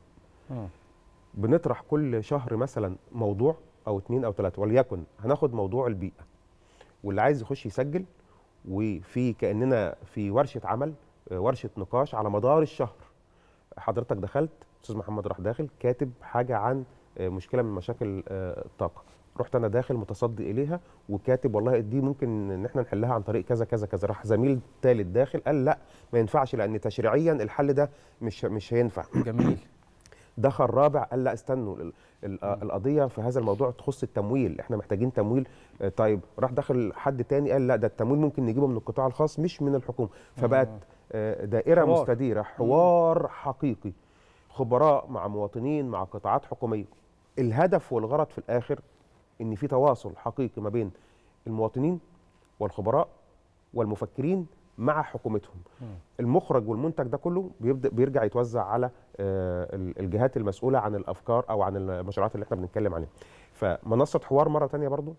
بنطرح كل شهر مثلا موضوع أو اتنين أو تلاتة وليكن هناخد موضوع البيئة. واللي عايز يخش يسجل وفي كأننا في ورشة عمل ورشة نقاش على مدار الشهر. حضرتك دخلت أستاذ محمد راح داخل كاتب حاجة عن آه، مشكلة من مشاكل آه، الطاقة. رحت أنا داخل متصدي إليها وكاتب والله دي ممكن إن إحنا نحلها عن طريق كذا كذا كذا. راح زميل ثالث داخل قال لا ما ينفعش لأن تشريعيا الحل ده مش مش هينفع. جميل. دخل رابع قال لا استنوا ال- القضية في هذا الموضوع تخص التمويل. إحنا محتاجين تمويل. آه، طيب. راح دخل حد تاني قال لا ده التمويل ممكن نجيبه من القطاع الخاص مش من الحكومة. فبقت آه، دائرة حوار. مستديرة حوار حقيقي. خبراء مع مواطنين مع قطاعات حكومية. الهدف والغرض في الآخر إن في تواصل حقيقي ما بين المواطنين والخبراء والمفكرين مع حكومتهم. المخرج والمنتج ده كله بيبدا بيرجع يتوزع على آه، ال- الجهات المسؤولة عن الأفكار أو عن المشروعات اللي إحنا بنتكلم عليها. فمنصة حوار مرة تانية برضو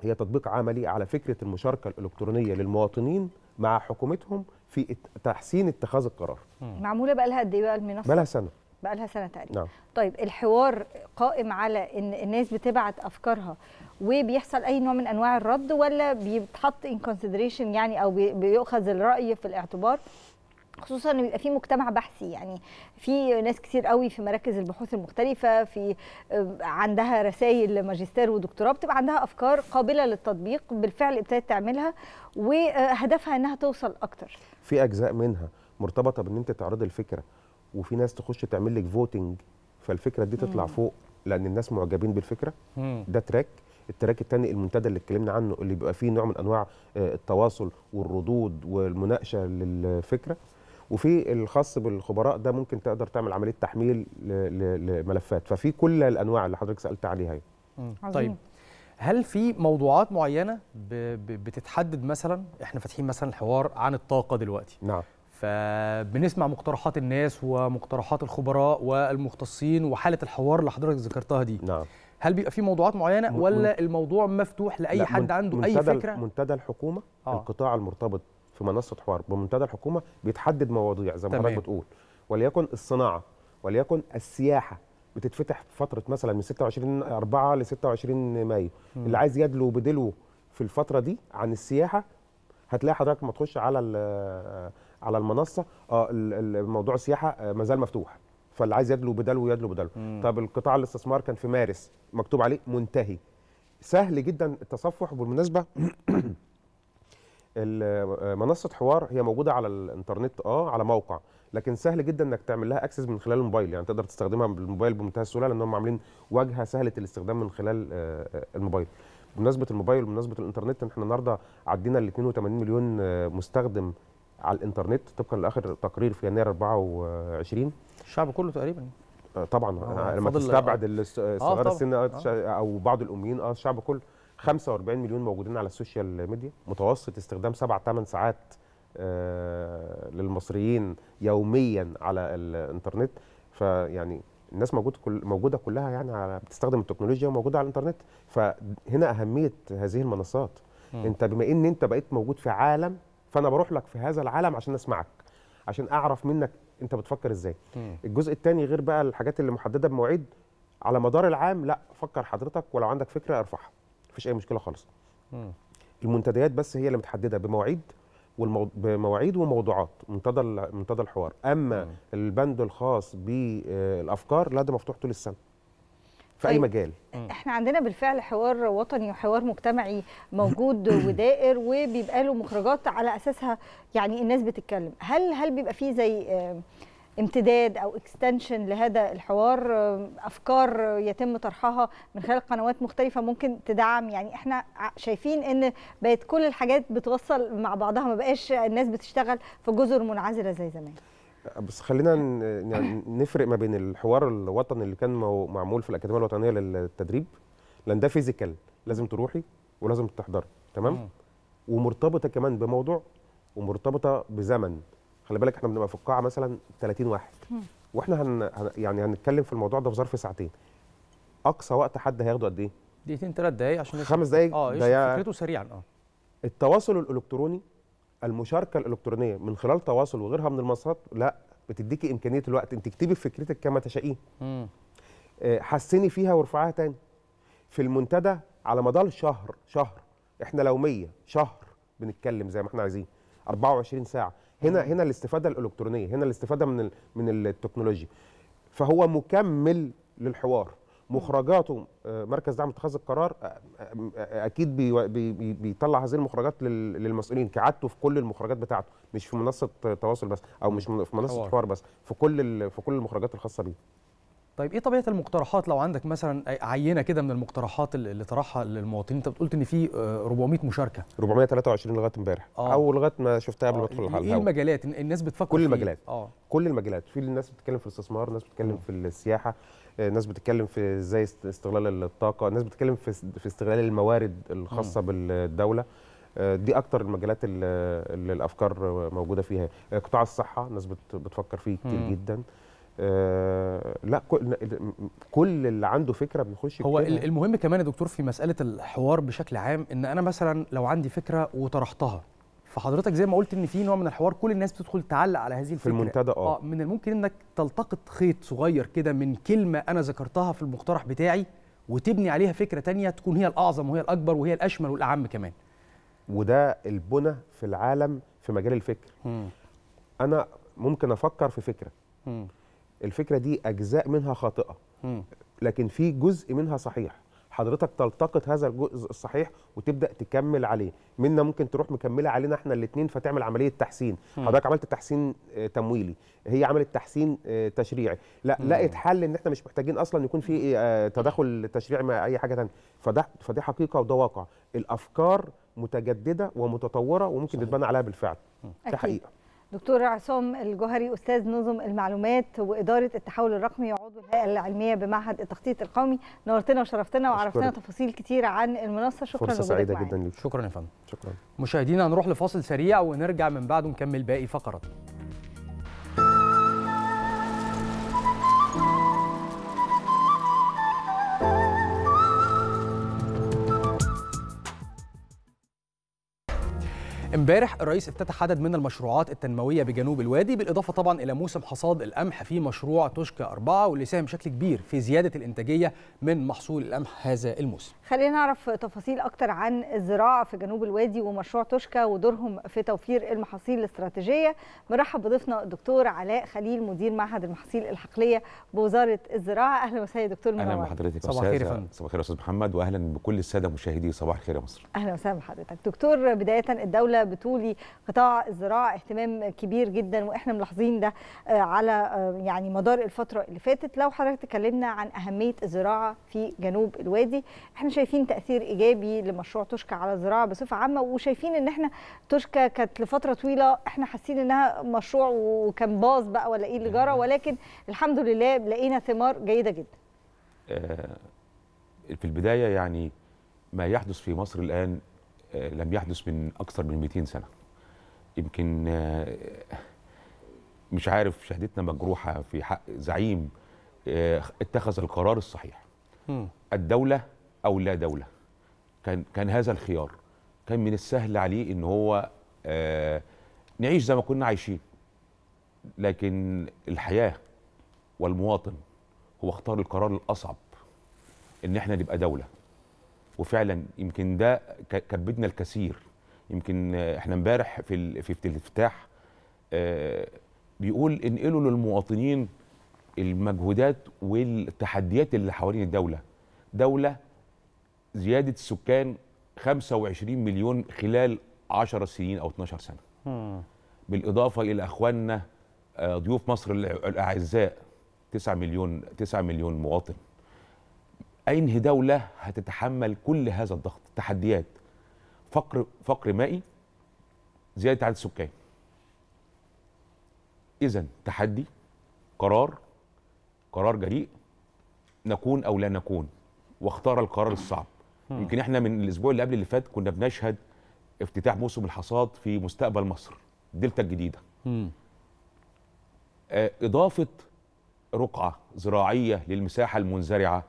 هي تطبيق عملي على فكرة المشاركة الإلكترونية للمواطنين مع حكومتهم في تحسين اتخاذ القرار. معمولة بقى لها قد إيه بقى المنصة؟ بقى لها سنة. بقى لها سنة تقريبا. نعم. طيب الحوار قائم على إن الناس بتبعت أفكارها وبيحصل أي نوع من أنواع الرد ولا بيتحط in consideration يعني أو بي- بيؤخذ الرأي في الاعتبار؟ خصوصا إن بيبقى في مجتمع بحثي يعني في ناس كتير قوي في مراكز البحوث المختلفة في آه، عندها رسائل ماجستير ودكتوراه بتبقى عندها أفكار قابلة للتطبيق بالفعل ابتدت تعملها وهدفها إنها توصل أكتر في أجزاء منها مرتبطة بإن أنت تعرض الفكرة وفي ناس تخش تعمل لك voting فالفكرة دي تطلع مم. فوق لأن الناس معجبين بالفكرة مم. ده track ال track الثاني المنتدى اللي اتكلمنا عنه اللي بيبقى فيه نوع من أنواع آه، التواصل والردود والمناقشة للفكرة وفي الخاص بالخبراء ده ممكن تقدر تعمل عملية تحميل ل- ل- لملفات. ففي كل الأنواع اللي حضرتك سألت عليها يعني. طيب هل في موضوعات معينة ب... ب... بتتحدد مثلا؟ إحنا فاتحين مثلا الحوار عن الطاقة دلوقتي. نعم. فبنسمع مقترحات الناس ومقترحات الخبراء والمختصين وحالة الحوار اللي حضرتك ذكرتها دي. نعم. هل بيبقى في موضوعات معينة ولا الموضوع مفتوح لأي لا، حد عنده أي فكرة؟ منتدى الحكومة. آه. القطاع المرتبط في منصة حوار بمنتدى الحكومة بيتحدد مواضيع زي ما. حضرتك بتقول وليكن الصناعة وليكن السياحة بتتفتح في فترة مثلا من 26 4 ل 26 مايو مم. اللي عايز يدلو بدلو في الفترة دي عن السياحة هتلاقي حضرتك لما تخش على ال- على المنصة آه موضوع السياحة آه، مازال مفتوح فاللي عايز يدلو بدلو يدلو بدلو مم. طب القطاع الاستثمار كان في مارس مكتوب عليه منتهي سهل جدا التصفح وبالمناسبة ال- منصة حوار هي موجودة على الانترنت آه على موقع لكن سهل جدا إنك تعمل لها أكسس من خلال الموبايل يعني تقدر تستخدمها بالموبايل بمنتهى السهولة لأن هم عاملين واجهة سهلة الاستخدام من خلال آه، آه، الموبايل بمناسبة الموبايل وبمناسبة الانترنت إحنا النهارده عدينا ال 82 مليون آه، مستخدم على الانترنت طبقا لآخر تقرير في يناير 24 الشعب كله تقريبا آه، طبعا آه، آه لما تستبعد آه. الس- آه، صغار طبعاً. السن آه، آه. أو بعض الأميين آه الشعب كله 45 مليون موجودين على السوشيال ميديا متوسط استخدام 7 8 ساعات آه للمصريين يوميا على الإنترنت. فيعني الناس موجود كل موجودة كلها يعني على بتستخدم التكنولوجيا وموجودة على الإنترنت. فهنا أهمية هذه المنصات. مم. أنت بما إن أنت بقيت موجود في عالم فأنا بروح لك في هذا العالم عشان أسمعك عشان أعرف منك أنت بتفكر إزاي. مم. الجزء الثاني غير بقى الحاجات اللي محددة بمواعيد على مدار العام لا فكر حضرتك ولو عندك فكرة ارفعها. مفيش أي مشكلة خالص. مم. المنتديات بس هي اللي متحددة بمواعيد والمو... بمواعيد وموضوعات منتدى ال- منتدى الحوار. أما البند الخاص بالافكار لا ده مفتوح طول السنة. في أي طيب. مجال. إحنا عندنا بالفعل حوار وطني وحوار مجتمعي موجود ودائر وبيبقى له مخرجات على أساسها يعني الناس بتتكلم. هل هل بيبقى فيه زي آه، امتداد أو extension لهذا الحوار أفكار يتم طرحها من خلال قنوات مختلفة ممكن تدعم. يعني إحنا شايفين إن بقت كل الحاجات بتوصل مع بعضها ما بقاش الناس بتشتغل في جزر منعزلة زي زمان. بس خلينا يعني نفرق ما بين الحوار الوطني اللي كان مو- معمول في الأكاديمية الوطنية للتدريب. لأن ده physical لازم تروحي ولازم تحضري تمام. ومرتبطة كمان بموضوع ومرتبطة بزمن. خلي بالك إحنا بنبقى في القاعة مثلا 30 واحد. وإحنا هن يعني هنتكلم في الموضوع ده في ظرف ساعتين. أقصى وقت حد هياخده قد إيه؟ دقيقتين ثلاث دقايق عشان. خمس دقايق؟ آه يا- فكرته سريعا آه. التواصل الإلكتروني المشاركة الإلكترونية من خلال تواصل وغيرها من المنصات لا بتديكي إمكانية الوقت. انت تكتبي فكرتك كما تشائين. آه، حسني فيها وارفعها تاني. في المنتدى على مدار شهر شهر إحنا لو 100 شهر بنتكلم زي ما إحنا عايزين. 24 ساعة. هنا هنا الاستفادة الإلكترونية هنا الاستفادة من من التكنولوجيا. فهو مكمل للحوار. مخرجاته آه، مركز دعم اتخاذ القرار آه، آه، أكيد بي بي بي بيطلع هذه المخرجات لل- للمسؤولين كعادته في كل المخرجات بتاعته مش في منصة تواصل بس أو مش في منصة حوار. بس في كل في كل المخرجات الخاصة بيه. طيب إيه طبيعة المقترحات؟ لو عندك مثلا عينة كده من المقترحات اللي طرحها للمواطنين أنت قلت إن في آه، 400 مشاركة. 423 لغاية امبارح. آه. أو لغاية ما شفتها قبل ما آه، أدخل على إيه المجالات؟ الن- الناس بتفكر كل إيه؟ المجالات. آه. كل المجالات. في ناس بتتكلم في الاستثمار ناس بتتكلم في السياحة آه، ناس بتتكلم في إزاي است- استغلال الطاقة ناس بتتكلم في في استغلال الموارد الخاصة بالدولة. آه، دي أكتر المجالات اللي الأفكار موجودة فيها. آه، قطاع الصحة ناس بت- بتفكر فيه كتير مم. جدا. آه، لا كل اللي عنده فكرة بنخش هو. ال- المهم كمان يا دكتور في مسألة الحوار بشكل عام إن أنا مثلا لو عندي فكرة وطرحتها فحضرتك زي ما قلت إن في نوع من الحوار كل الناس بتدخل تعلق على هذه الفكرة المنتدى، آه. آه من الممكن إنك تلتقط خيط صغير كده من كلمة أنا ذكرتها في المقترح بتاعي وتبني عليها فكرة تانية تكون هي الأعظم وهي الأكبر وهي الأشمل والأعم كمان وده البنى في العالم في مجال الفكر أنا ممكن أفكر في فكرة مم. الفكرة دي أجزاء منها خاطئة. لكن في جزء منها صحيح. حضرتك تلتقط هذا الجزء الصحيح وتبدأ تكمل عليه. منا ممكن تروح مكملة علينا إحنا الاثنين فتعمل عملية تحسين. مم. حضرتك عملت تحسين آه، تمويلي. هي عملت تحسين آه، تشريعي. لا مم. لقت حل إن إحنا مش محتاجين أصلا يكون في آه، تدخل تشريعي مع أي حاجة ثانية فده فدي حقيقة وده واقع. الأفكار متجددة ومتطورة وممكن تتبنى عليها بالفعل. أكيد. حقيقة. دكتور عصام الجوهري أستاذ نظم المعلومات وإدارة التحول الرقمي وعضو الهيئة العلمية بمعهد التخطيط القومي. نورتنا وشرفتنا وعرفتنا. تفاصيل كتير عن المنصة. شكرا فرصة سعيدة. جدا ليك. شكرا يا فندم. شكرا. مشاهدينا هنروح لفاصل سريع ونرجع من بعده نكمل باقي فقرات امبارح الرئيس افتتح عدد من المشروعات التنموية بجنوب الوادي بالإضافة طبعا إلى موسم حصاد القمح في مشروع توشكا أربعة واللي ساهم بشكل كبير في زيادة الإنتاجية من محصول القمح هذا الموسم. خلينا نعرف تفاصيل أكتر عن الزراعة في جنوب الوادي ومشروع توشكا ودورهم في توفير المحاصيل الاستراتيجية. مرحب بضيفنا الدكتور علاء خليل مدير معهد المحاصيل الحقلية بوزارة الزراعة. أهلا وسهلا يا دكتور أهلا منور. بحضرتك يا صباح الخير يا فندم. صباح الخير يا أستاذ محمد واهلا بكل السادة مشاهدي صباح الخير يا مصر. أهلا وسهلا بحضرتك. دكتور بداية الدولة بتولي قطاع الزراعة اهتمام كبير جدا وإحنا ملاحظين ده آه، على آه، يعني مدار الفترة اللي فاتت. لو حضرتك تكلمنا عن أهمية الزراعة في جنوب الوادي إحنا شايفين تأثير إيجابي لمشروع توشكا على الزراعة بصفة عامة وشايفين إن إحنا توشكا كانت لفترة طويلة إحنا حاسين إنها مشروع وكان باظ بقى ولا إيه اللي جرى ولكن الحمد لله لقينا ثمار جيدة جدا. آه، في البداية يعني ما يحدث في مصر الآن لم يحدث من أكثر من 200 سنة. يمكن آه، مش عارف شهادتنا مجروحة في حق زعيم آه، اتخذ القرار الصحيح. الدولة أو لا دولة. كان كان هذا الخيار. كان من السهل عليه إن هو آه، نعيش زي ما كنا عايشين. لكن الحياة والمواطن هو اختار القرار الأصعب إن إحنا نبقى دولة. وفعلا يمكن ده كبدنا الكثير. يمكن إحنا امبارح في في الافتتاح آه، بيقول انقلوا للمواطنين المجهودات والتحديات اللي حوالين الدولة. دولة زيادة السكان 25 مليون خلال 10 سنين أو 12 سنة. بالإضافة إلى أخواننا آه، ضيوف مصر الأعزاء 9 مليون 9 مليون مواطن. أين دولة هتتحمل كل هذا الضغط؟ تحديات. فقر فقر مائي زيادة عدد السكان. اذا تحدي قرار قرار جريء نكون أو لا نكون. واختار القرار الصعب. يمكن إحنا من الأسبوع اللي قبل اللي فات كنا بنشهد افتتاح موسم الحصاد في مستقبل مصر دلتا الجديدة. آه، إضافة رقعة زراعية للمساحة المنزرعة آه،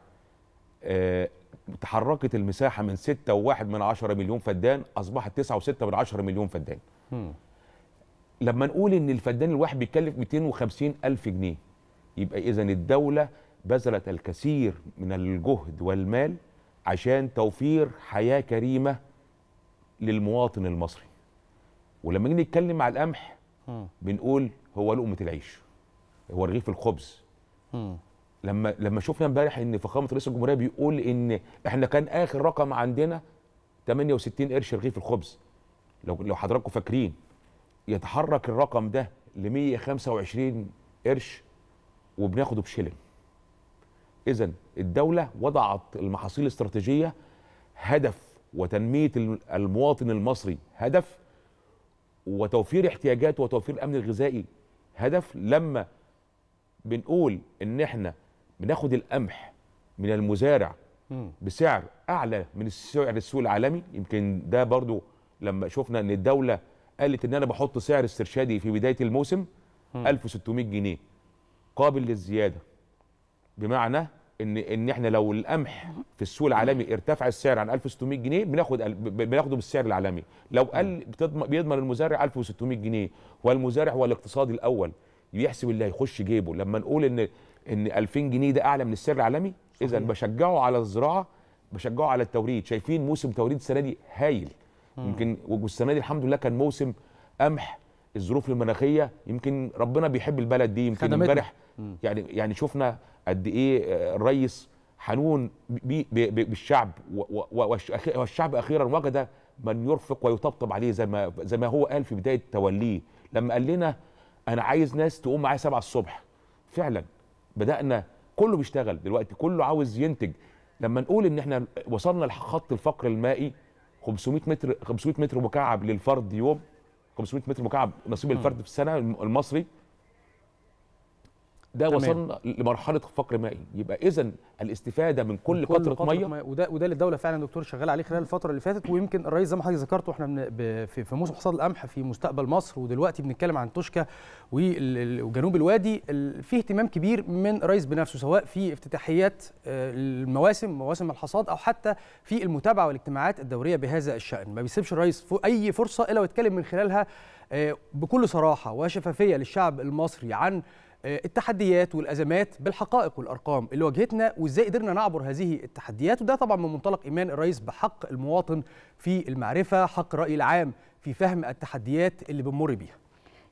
تحركت المساحة من 6.1 من عشرة مليون فدان أصبحت 9.6 من عشرة مليون فدان. لما نقول إن الفدان الواحد بيكلف 250 ألف جنيه يبقى إذا الدولة بذلت الكثير من الجهد والمال عشان توفير حياة كريمة للمواطن المصري. ولما نيجي نتكلم على القمح بنقول هو لقمة العيش هو رغيف الخبز. لما لما شفنا امبارح إن فخامة رئيس الجمهورية بيقول إن إحنا كان آخر رقم عندنا 68 قرش رغيف الخبز. لو لو حضراتكم فاكرين يتحرك الرقم ده ل 125 قرش وبناخده بشلن اذا الدولة وضعت المحاصيل الاستراتيجية هدف وتنمية الم- المواطن المصري هدف وتوفير احتياجاته وتوفير الأمن الغذائي هدف. لما بنقول إن إحنا بناخد القمح من المزارع بسعر أعلى من السعر السوق العالمي. يمكن ده برضو لما شفنا إن الدولة قالت إن أنا بحط سعر استرشادي في بداية الموسم 1600 جنيه قابل للزيادة. بمعنى إن إن إحنا لو القمح في السوق العالمي ارتفع السعر عن 1600 جنيه بناخد بناخده بالسعر العالمي. لو قل بتضمن بيضمن المزارع 1600 جنيه والمزارع هو الاقتصادي الأول يحسب اللي هيخش جيبه. لما نقول إن إن 2000 جنيه ده أعلى من السعر العالمي؟ اذا بشجعه على الزراعة بشجعه على التوريد. شايفين موسم توريد السنة دي هايل. يمكن والسنة دي الحمد لله كان موسم قمح الظروف المناخية. يمكن ربنا بيحب البلد دي. يمكن. امبارح يعني يعني شفنا قد إيه الرئيس حنون بي بي بي بالشعب. والشعب أخيرا وجد من يرفق ويطبطب عليه زي ما زي ما هو قال في بداية توليه. لما قال لنا أنا عايز ناس تقوم معايا 7 الصبح. فعلا. بدأنا كله بيشتغل دلوقتي كله عاوز ينتج. لما نقول إن إحنا وصلنا لخط الفقر المائي 500 متر 500 متر مكعب للفرد يوم 500 متر مكعب نصيب الفرد في السنة المصري. ده تمام. وصلنا لمرحلة فقر مائي. يبقى اذا الاستفادة من كل قطره مية. وده وده اللي الدولة فعلا دكتور شغال عليه خلال الفترة اللي فاتت. ويمكن الرئيس زي ما حضرتك ذكرت وإحنا بن- ب- في في موسم حصاد القمح في مستقبل مصر. ودلوقتي بنتكلم عن توشكا وجنوب الوادي. ال- في اهتمام كبير من الرئيس بنفسه سواء في افتتاحيات آه، المواسم مواسم الحصاد أو حتى في المتابعة والاجتماعات الدورية بهذا الشأن. ما بيسيبش الرئيس أي فرصة إلا ويتكلم من خلالها آه، بكل صراحة وشفافية للشعب المصري عن التحديات والأزمات بالحقائق والأرقام اللي واجهتنا وإزاي قدرنا نعبر هذه التحديات. وده طبعا من منطلق إيمان الرئيس بحق المواطن في المعرفة حق الراي العام في فهم التحديات اللي بنمر بيها.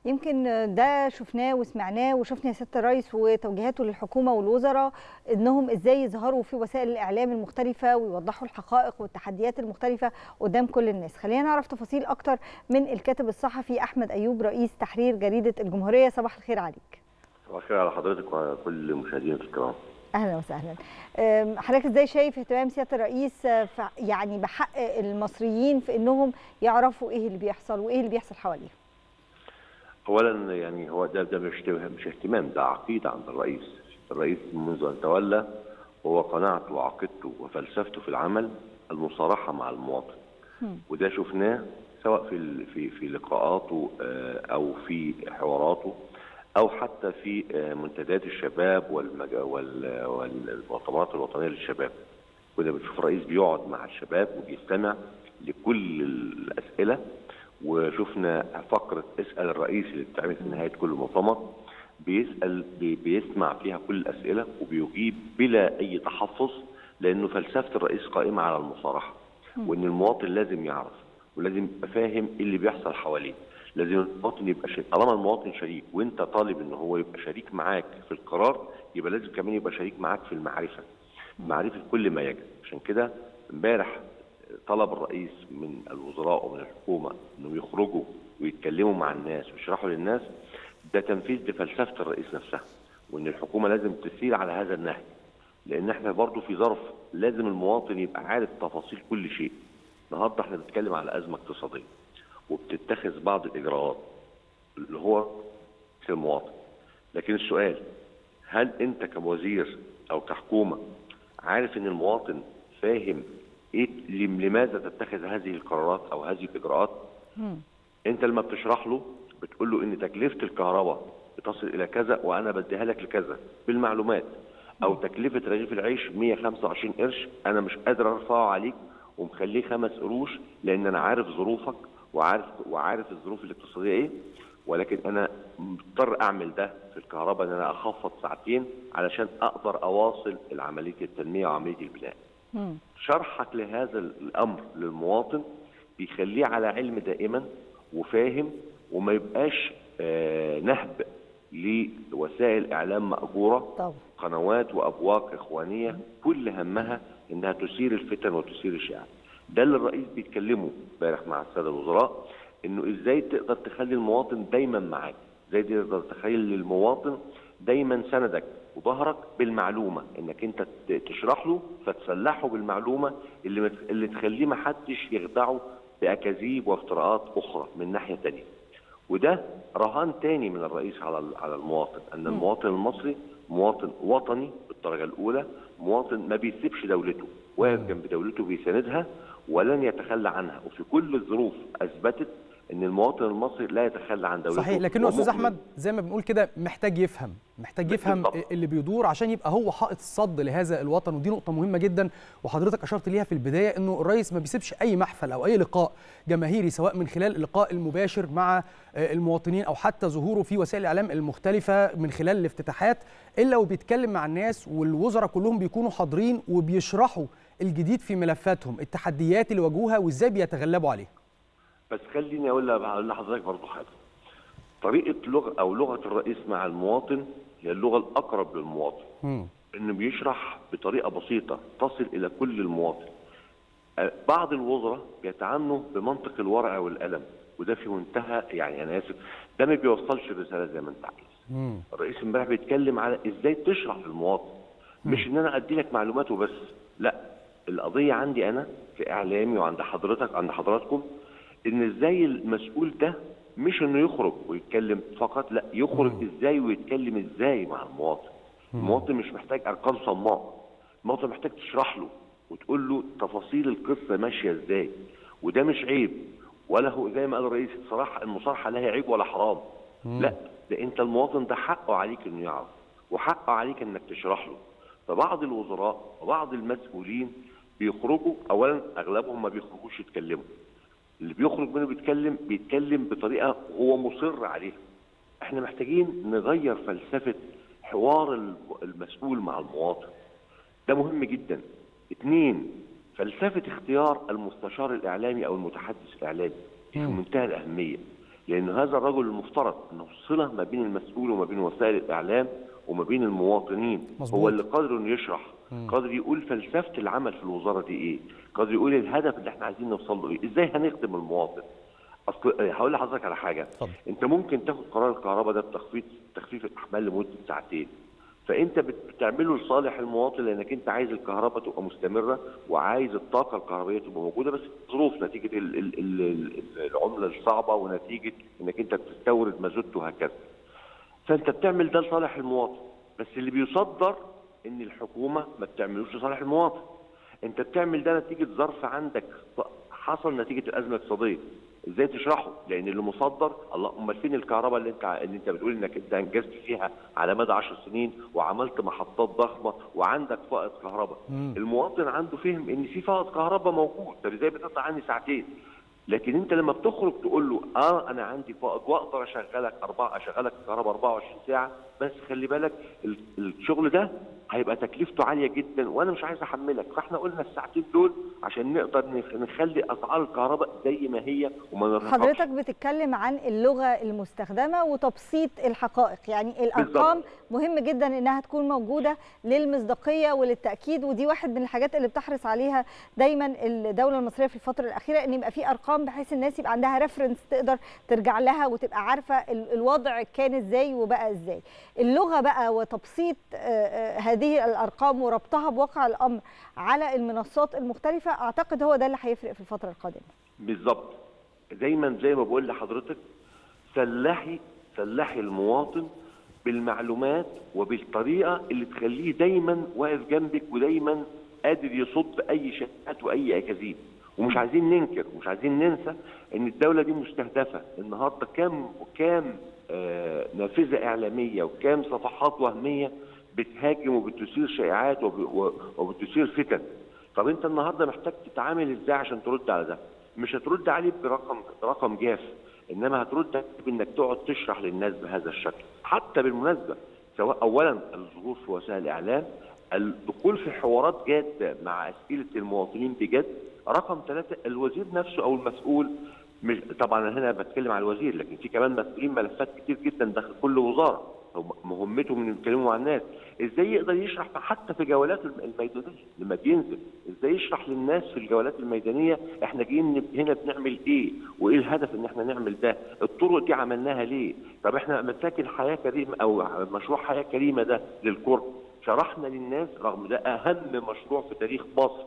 يمكن ده شفناه وسمعناه وشفنا يا سيادة الرئيس وتوجيهاته للحكومة والوزراء إنهم إزاي يظهروا في وسائل الإعلام المختلفة ويوضحوا الحقائق والتحديات المختلفة قدام كل الناس. خلينا نعرف تفاصيل أكتر من الكاتب الصحفي أحمد أيوب رئيس تحرير جريدة الجمهورية. صباح الخير عليك. صباح الخير على حضرتك وعلى كل مشاهدينا الكرام. أهلا وسهلا. حضرتك إزاي شايف اهتمام سيادة الرئيس يعني بحق المصريين في إنهم يعرفوا إيه اللي بيحصل وإيه اللي بيحصل حواليهم؟ اولا يعني هو ده ده مش مش اهتمام ده عقيدة عند الرئيس. الرئيس منذ أن تولى هو قناعته وعقيدته وفلسفته في العمل المصارحة مع المواطن. وده شفناه سواء في في في لقاءاته آه، أو في حواراته. أو حتى في آه، منتديات الشباب والمج... وال... والمؤتمرات الوطنية للشباب. كنا بنشوف الرئيس بيقعد مع الشباب وبيستمع لكل الأسئلة وشفنا فقرة اسأل الرئيس اللي بتتعمل في نهاية كل مؤتمر بيسأل بي- بيسمع فيها كل الأسئلة وبيجيب بلا أي تحفظ لأنه فلسفة الرئيس قائمة على المصارحة وإن المواطن لازم يعرف ولازم يبقى فاهم إيه اللي بيحصل حواليه. لازم المواطن يبقى شريك. طالما المواطن شريك وانت طالب ان هو يبقى شريك معاك في القرار يبقى لازم كمان يبقى شريك معاك في المعرفة. معرفة كل ما يجب. عشان كده امبارح طلب الرئيس من الوزراء ومن الحكومة انهم يخرجوا ويتكلموا مع الناس ويشرحوا للناس. ده تنفيذ لفلسفة الرئيس نفسها وان الحكومة لازم تسير على هذا النهج. لأن إحنا برضو في ظرف لازم المواطن يبقى عارف تفاصيل كل شيء. النهارده إحنا بنتكلم على أزمة اقتصادية. وبتتخذ بعض الإجراءات اللي هو في المواطن. لكن السؤال هل أنت كوزير أو كحكومة عارف إن المواطن فاهم إيه لم- لماذا تتخذ هذه القرارات أو هذه الإجراءات؟ أنت لما بتشرح له بتقول له إن تكلفة الكهرباء بتصل إلى كذا وأنا بديها لك لكذا بالمعلومات. أو تكلفة رغيف العيش 125 قرش أنا مش قادر أرفعه عليك ومخليه خمس قروش لأن أنا عارف ظروفك وعارف وعارف الظروف الاقتصادية إيه ولكن أنا مضطر أعمل ده في الكهرباء إن أنا أخفض ساعتين علشان أقدر أواصل عمليه التنمية وعملية البناء. شرحك لهذا الأمر للمواطن بيخليه على علم دائما وفاهم وما يبقاش آه، نهب لوسائل إعلام مأجورة طبعا. قنوات وأبواق إخوانية كل همها إنها تثير الفتن وتثير الشعب. ده اللي الرئيس بيتكلمه امبارح مع السادة الوزراء إنه إزاي تقدر تخلي المواطن دايما معاك؟ إزاي تقدر تخلي المواطن دايما سندك وظهرك بالمعلومة؟ إنك أنت تشرح له فتسلحه بالمعلومة اللي مت- اللي تخليه ما حدش يخدعه بأكاذيب وافتراءات أخرى من ناحية تانية. وده رهان تاني من الرئيس على على المواطن إن المواطن المصري مواطن وطني بالدرجة الأولى مواطن ما بيسيبش دولته واقف جنب دولته بيساندها ولن يتخلى عنها. وفي كل الظروف أثبتت إن المواطن المصري لا يتخلى عن دولته. صحيح لكنه أستاذ أحمد زي ما بنقول كده محتاج يفهم. محتاج يفهم بالضبط. اللي بيدور عشان يبقى هو حائط الصد لهذا الوطن ودي نقطة مهمة جدا وحضرتك أشرت ليها في البداية إنه الرئيس ما بيسيبش أي محفل أو أي لقاء جماهيري سواء من خلال اللقاء المباشر مع المواطنين أو حتى ظهوره في وسائل الإعلام المختلفة من خلال الافتتاحات إلا وبيتكلم مع الناس والوزراء كلهم بيكونوا حاضرين وبيشرحوا الجديد في ملفاتهم التحديات اللي واجهوها وإزاي بيتغلبوا عليها بس خليني أقول لحضرتك برضه حاجة طريقة لغه أو لغة الرئيس مع المواطن هي اللغة الأقرب للمواطن. انه بيشرح بطريقة بسيطة تصل إلى كل المواطن. بعض الوزراء بيتعاملوا بمنطق الورقه والقلم وده في منتهى يعني أنا آسف ده ما بيوصلش الرسالة زي ما أنت عايز. الرئيس امبارح بيتكلم على إزاي تشرح للمواطن. مش إن أنا ادي لك معلومات وبس لأ القضية عندي أنا كاعلامي وعند حضرتك عند حضراتكم إن إزاي المسؤول ده مش انه يخرج ويتكلم فقط لا يخرج إزاي ويتكلم إزاي مع المواطن. المواطن مش محتاج أرقام صماء. المواطن محتاج تشرح له وتقول له تفاصيل القصة ماشية إزاي. وده مش عيب ولا هو زي ما قال الرئيس الصراحة المصارحة لا هي عيب ولا حرام. لا ده انت المواطن ده حقه عليك انه يعرف وحقه عليك انك تشرح له. فبعض الوزراء وبعض المسؤولين بيخرجوا اولا أغلبهم ما بيخرجوش يتكلموا. اللي بيخرج منه بيتكلم بيتكلم بطريقة هو مصر عليها. إحنا محتاجين نغير فلسفة حوار الم- المسؤول مع المواطن. ده مهم جدا. اثنين فلسفة اختيار المستشار الإعلامي أو المتحدث الإعلامي في منتهى الأهمية. لأن هذا الرجل المفترض انه صله ما بين المسؤول وما بين وسائل الإعلام وما بين المواطنين. مظبوط. هو اللي قادر إنه يشرح. قادر يقول فلسفة العمل في الوزارة دي إيه. قادر يقول الهدف اللي إحنا عايزين نوصل له إيه؟ إزاي هنخدم المواطن؟ أصل آه، هقول لحضرتك على حاجة. أنت ممكن تاخد قرار الكهرباء ده بتخفيض تخفيف الأحمال لمدة ساعتين. فأنت بت- بتعمله لصالح المواطن لأنك أنت عايز الكهرباء تبقى مستمرة وعايز الطاقة الكهربائية تبقى موجودة بس ظروف نتيجة ال- ال- ال- ال- العملة الصعبة ونتيجة إنك أنت بتستورد مازوت وهكذا. فأنت بتعمل ده لصالح المواطن. بس اللي بيصدر إن الحكومة ما بتعملوش لصالح المواطن. انت بتعمل ده نتيجة ظرف عندك. حصل نتيجة الأزمة الاقتصادية. إزاي تشرحه؟ لأن اللي مصدر الله امال فين الكهرباء اللي انت اللي انت بتقول انك انت انجزت فيها على مدى 10 سنين وعملت محطات ضخمة وعندك فائض كهرباء. المواطن عنده فهم إن في فائض كهرباء موجود. طب إزاي بتقطع عني ساعتين؟ لكن انت لما بتخرج تقول له آه أنا عندي فائض وأقدر أشغلك اربعه أشغلك الكهرباء 24 ساعة بس خلي بالك ال- الشغل ده هيبقى تكلفته عالية جدا وأنا مش عايز أحملك. فإحنا قلنا الساعتين دول عشان نقدر نخ- نخلي أسعار الكهرباء زي ما هي وما نرفعش حضرتك بتتكلم عن اللغة المستخدمة وتبسيط الحقائق. يعني الأرقام مهم جدا إنها تكون موجودة للمصداقية وللتأكيد ودي واحد من الحاجات اللي بتحرص عليها دايما الدولة المصرية في الفترة الأخيرة إن يبقى في أرقام بحيث الناس يبقى عندها ريفرنس تقدر ترجع لها وتبقى عارفة ال- الوضع كان إزاي وبقى إزاي. اللغة بقى وتبسيط آه، آه، هذه الأرقام وربطها بواقع الأمر على المنصات المختلفة. أعتقد هو ده اللي هيفرق في الفترة القادمة. بالظبط. دايما زي ما بقول لحضرتك سلحي سلحي المواطن بالمعلومات وبالطريقة اللي تخليه دايما واقف جنبك ودايما قادر يصد أي شائعات وأي أكاذيب. ومش عايزين ننكر ومش عايزين ننسى إن الدولة دي مستهدفة. النهارده كام كام آه نافذة إعلامية وكام صفحات وهمية بتهاجم وبتثير شائعات وبتثير فتن. طب انت النهارده محتاج تتعامل إزاي عشان ترد على ده؟ مش هترد عليه برقم رقم جاف انما هترد بانك تقعد تشرح للناس بهذا الشكل. حتى بالمناسبة سواء اولا الظهور في وسائل الإعلام الدخول في حوارات جادة مع أسئلة المواطنين بجد رقم ثلاثة الوزير نفسه أو المسؤول مش طبعا هنا بتكلم على الوزير لكن في كمان مسؤولين ملفات كتير جدا داخل كل وزارة. مهمته من يتكلموا مع الناس. إزاي يقدر يشرح حتى في جولاته الم- الميدانية؟ لما بينزل إزاي يشرح للناس في الجولات الميدانية إحنا جايين هنا بنعمل إيه؟ وإيه الهدف إن إحنا نعمل ده؟ الطرق دي عملناها ليه؟ طب إحنا مساكن حياة كريمة أو مشروع حياة كريمة ده للقرى شرحنا للناس رغم ده أهم مشروع في تاريخ مصر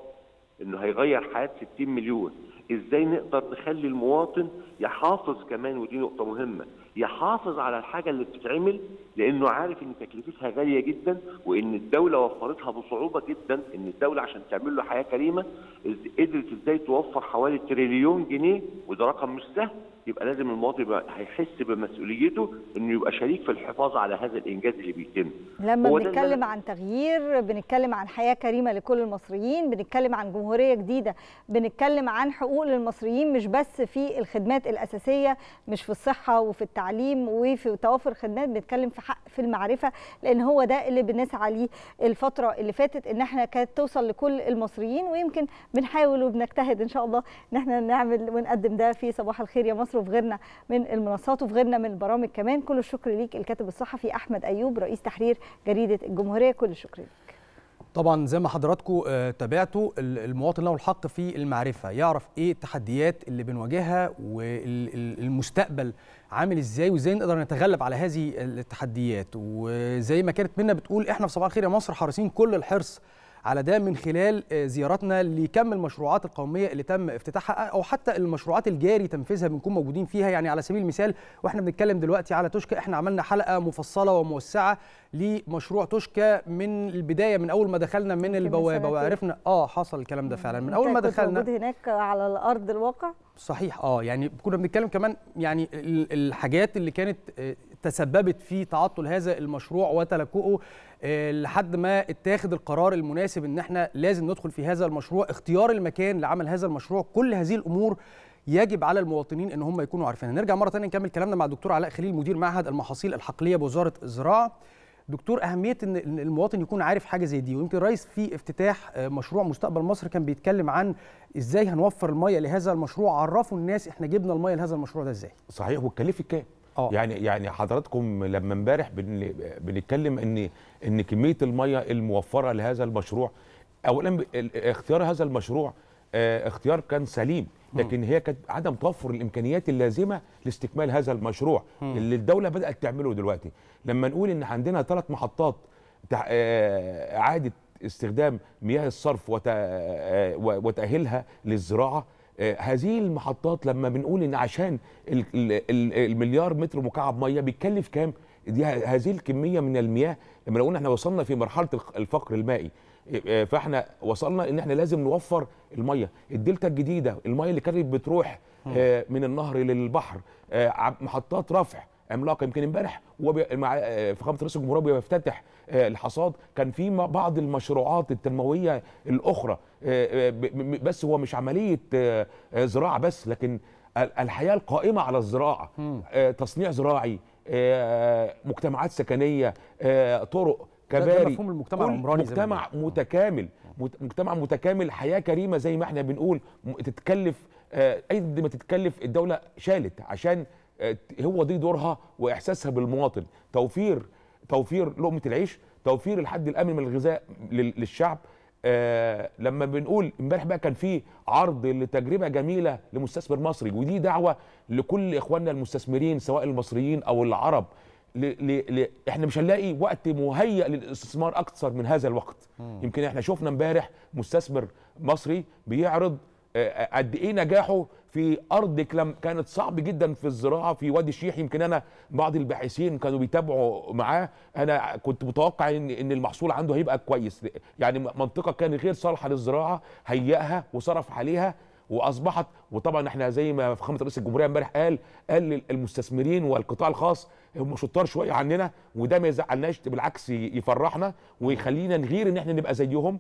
إنه هيغير حياة 60 مليون. إزاي نقدر نخلي المواطن يحافظ كمان؟ ودي نقطة مهمة. يحافظ على الحاجة اللي بتتعمل لأنه عارف إن تكلفتها غالية جدا وإن الدولة وفرتها بصعوبة جدا إن الدولة عشان تعمل له حياة كريمة قدرت إزاي توفر حوالي تريليون جنيه وده رقم مش سهل. يبقى لازم المواطن يبقى هيحس بمسؤوليته إنه يبقى شريك في الحفاظ على هذا الإنجاز اللي بيتم. لما بنتكلم عن تغيير بنتكلم عن حياة كريمة لكل المصريين بنتكلم عن جمهورية جديدة بنتكلم عن حقوق للمصريين مش بس في الخدمات الأساسية مش في الصحة وفي التعليم وفي توافر خدمات بنتكلم في حق في المعرفة لأن هو ده اللي بنسعى ليه الفترة اللي فاتت إن إحنا كانت توصل لكل المصريين ويمكن بنحاول وبنجتهد إن شاء الله إن إحنا نعمل ونقدم ده في صباح الخير يا مصر. وفي غيرنا من المنصات وفي غيرنا من البرامج. كمان كل الشكر ليك الكاتب الصحفي أحمد أيوب رئيس تحرير جريدة الجمهورية. كل الشكر ليك. طبعا زي ما حضراتكم آه، تابعتوا ال- المواطن له الحق في المعرفة يعرف إيه التحديات اللي بنواجهها والمستقبل عامل إزاي وإزاي نقدر نتغلب على هذه التحديات. وزي ما كانت منا بتقول إحنا في صباح الخير يا مصر حريصين كل الحرص على ده من خلال آه، زياراتنا لكم المشروعات القومية اللي تم افتتاحها أو حتى المشروعات الجاري تنفيذها بنكون موجودين فيها. يعني على سبيل المثال وإحنا بنتكلم دلوقتي على توشكا إحنا عملنا حلقة مفصلة وموسعة لمشروع توشكا من البداية من أول ما دخلنا من البوابه. وعرفنا آه حصل الكلام ده فعلا. من أول ما دخلنا موجود هناك على الأرض الواقع؟ صحيح. آه يعني كنا بنتكلم كمان يعني ال- الحاجات اللي كانت آه، تسببت في تعطل هذا المشروع وتلكؤه آه، لحد ما اتاخد القرار المناسب إن إحنا لازم ندخل في هذا المشروع. اختيار المكان لعمل هذا المشروع كل هذه الأمور يجب على المواطنين إن هم يكونوا عارفينها. نرجع مرة ثانية نكمل كلامنا مع الدكتور علاء خليل مدير معهد المحاصيل الحقلية بوزارة الزراعة. دكتور أهمية إن المواطن يكون عارف حاجة زي دي ويمكن الرئيس في افتتاح آه، مشروع مستقبل مصر كان بيتكلم عن إزاي هنوفر المية لهذا المشروع عرفوا الناس إحنا جبنا المية لهذا المشروع ده إزاي. صحيح واتكلفت كام؟ آه. يعني يعني حضراتكم لما امبارح بن بنتكلم إن إن كمية المية الموفرة لهذا المشروع اولا اختيار هذا المشروع آه، اختيار كان سليم لكن هي كانت عدم توفر الإمكانيات اللازمة لاستكمال هذا المشروع. اللي الدولة بدأت تعمله دلوقتي. لما نقول إن عندنا ثلاث محطات آه، إعادة استخدام مياه الصرف آه، وتأهيلها للزراعة هذه المحطات لما بنقول إن عشان ال- ال- ال- المليار متر مكعب ميه بيتكلف كام؟ دي هذه الكمية من المياه. لما قلنا إحنا وصلنا في مرحلة الفقر المائي آه، فإحنا وصلنا إن إحنا لازم نوفر الميه الدلتا الجديدة الميه اللي كانت بتروح آه، من النهر للبحر آه، محطات رفع. عملاقه يمكن امبارح وهو مع آه، فخامه رئيس الجمهوريه بيفتتح آه، الحصاد. كان في بعض المشروعات التنمويه الأخرى آه، بس هو مش عملية زراعة بس لكن ال- الحياة القائمة على الزراعة تصنيع زراعي مجتمعات سكنية طرق ده- ده كباري مفهوم المجتمع العمراني مجتمع متكامل مت- مجتمع متكامل حياة كريمة زي ما إحنا بنقول تتكلف آه، قد ما تتكلف الدولة شالت عشان هو دي دورها وإحساسها بالمواطن. توفير توفير لقمة العيش توفير الحد الأمن من الغذاء لل- للشعب. آه لما بنقول امبارح بقى كان في عرض لتجربة جميلة لمستثمر مصري ودي دعوة لكل إخواننا المستثمرين سواء المصريين أو العرب. ل... ل... ل... إحنا مش هنلاقي وقت مهيأ للاستثمار أكثر من هذا الوقت. مم. يمكن إحنا شفنا امبارح مستثمر مصري بيعرض آه، قد إيه نجاحه في أرض كانت صعب جدا في الزراعة في وادي الشيح. يمكن أنا بعض الباحثين كانوا بيتابعوا معاه. أنا كنت متوقع ان إن المحصول عنده هيبقى كويس. يعني منطقة كان غير صالحة للزراعة هيئها وصرف عليها وأصبحت. وطبعا إحنا زي ما فخامة رئيس الجمهورية امبارح قال قال المستثمرين والقطاع الخاص هم شطار شوية عننا وده ما يزعلناش بالعكس يفرحنا ويخلينا نغير إن إحنا نبقى زيهم.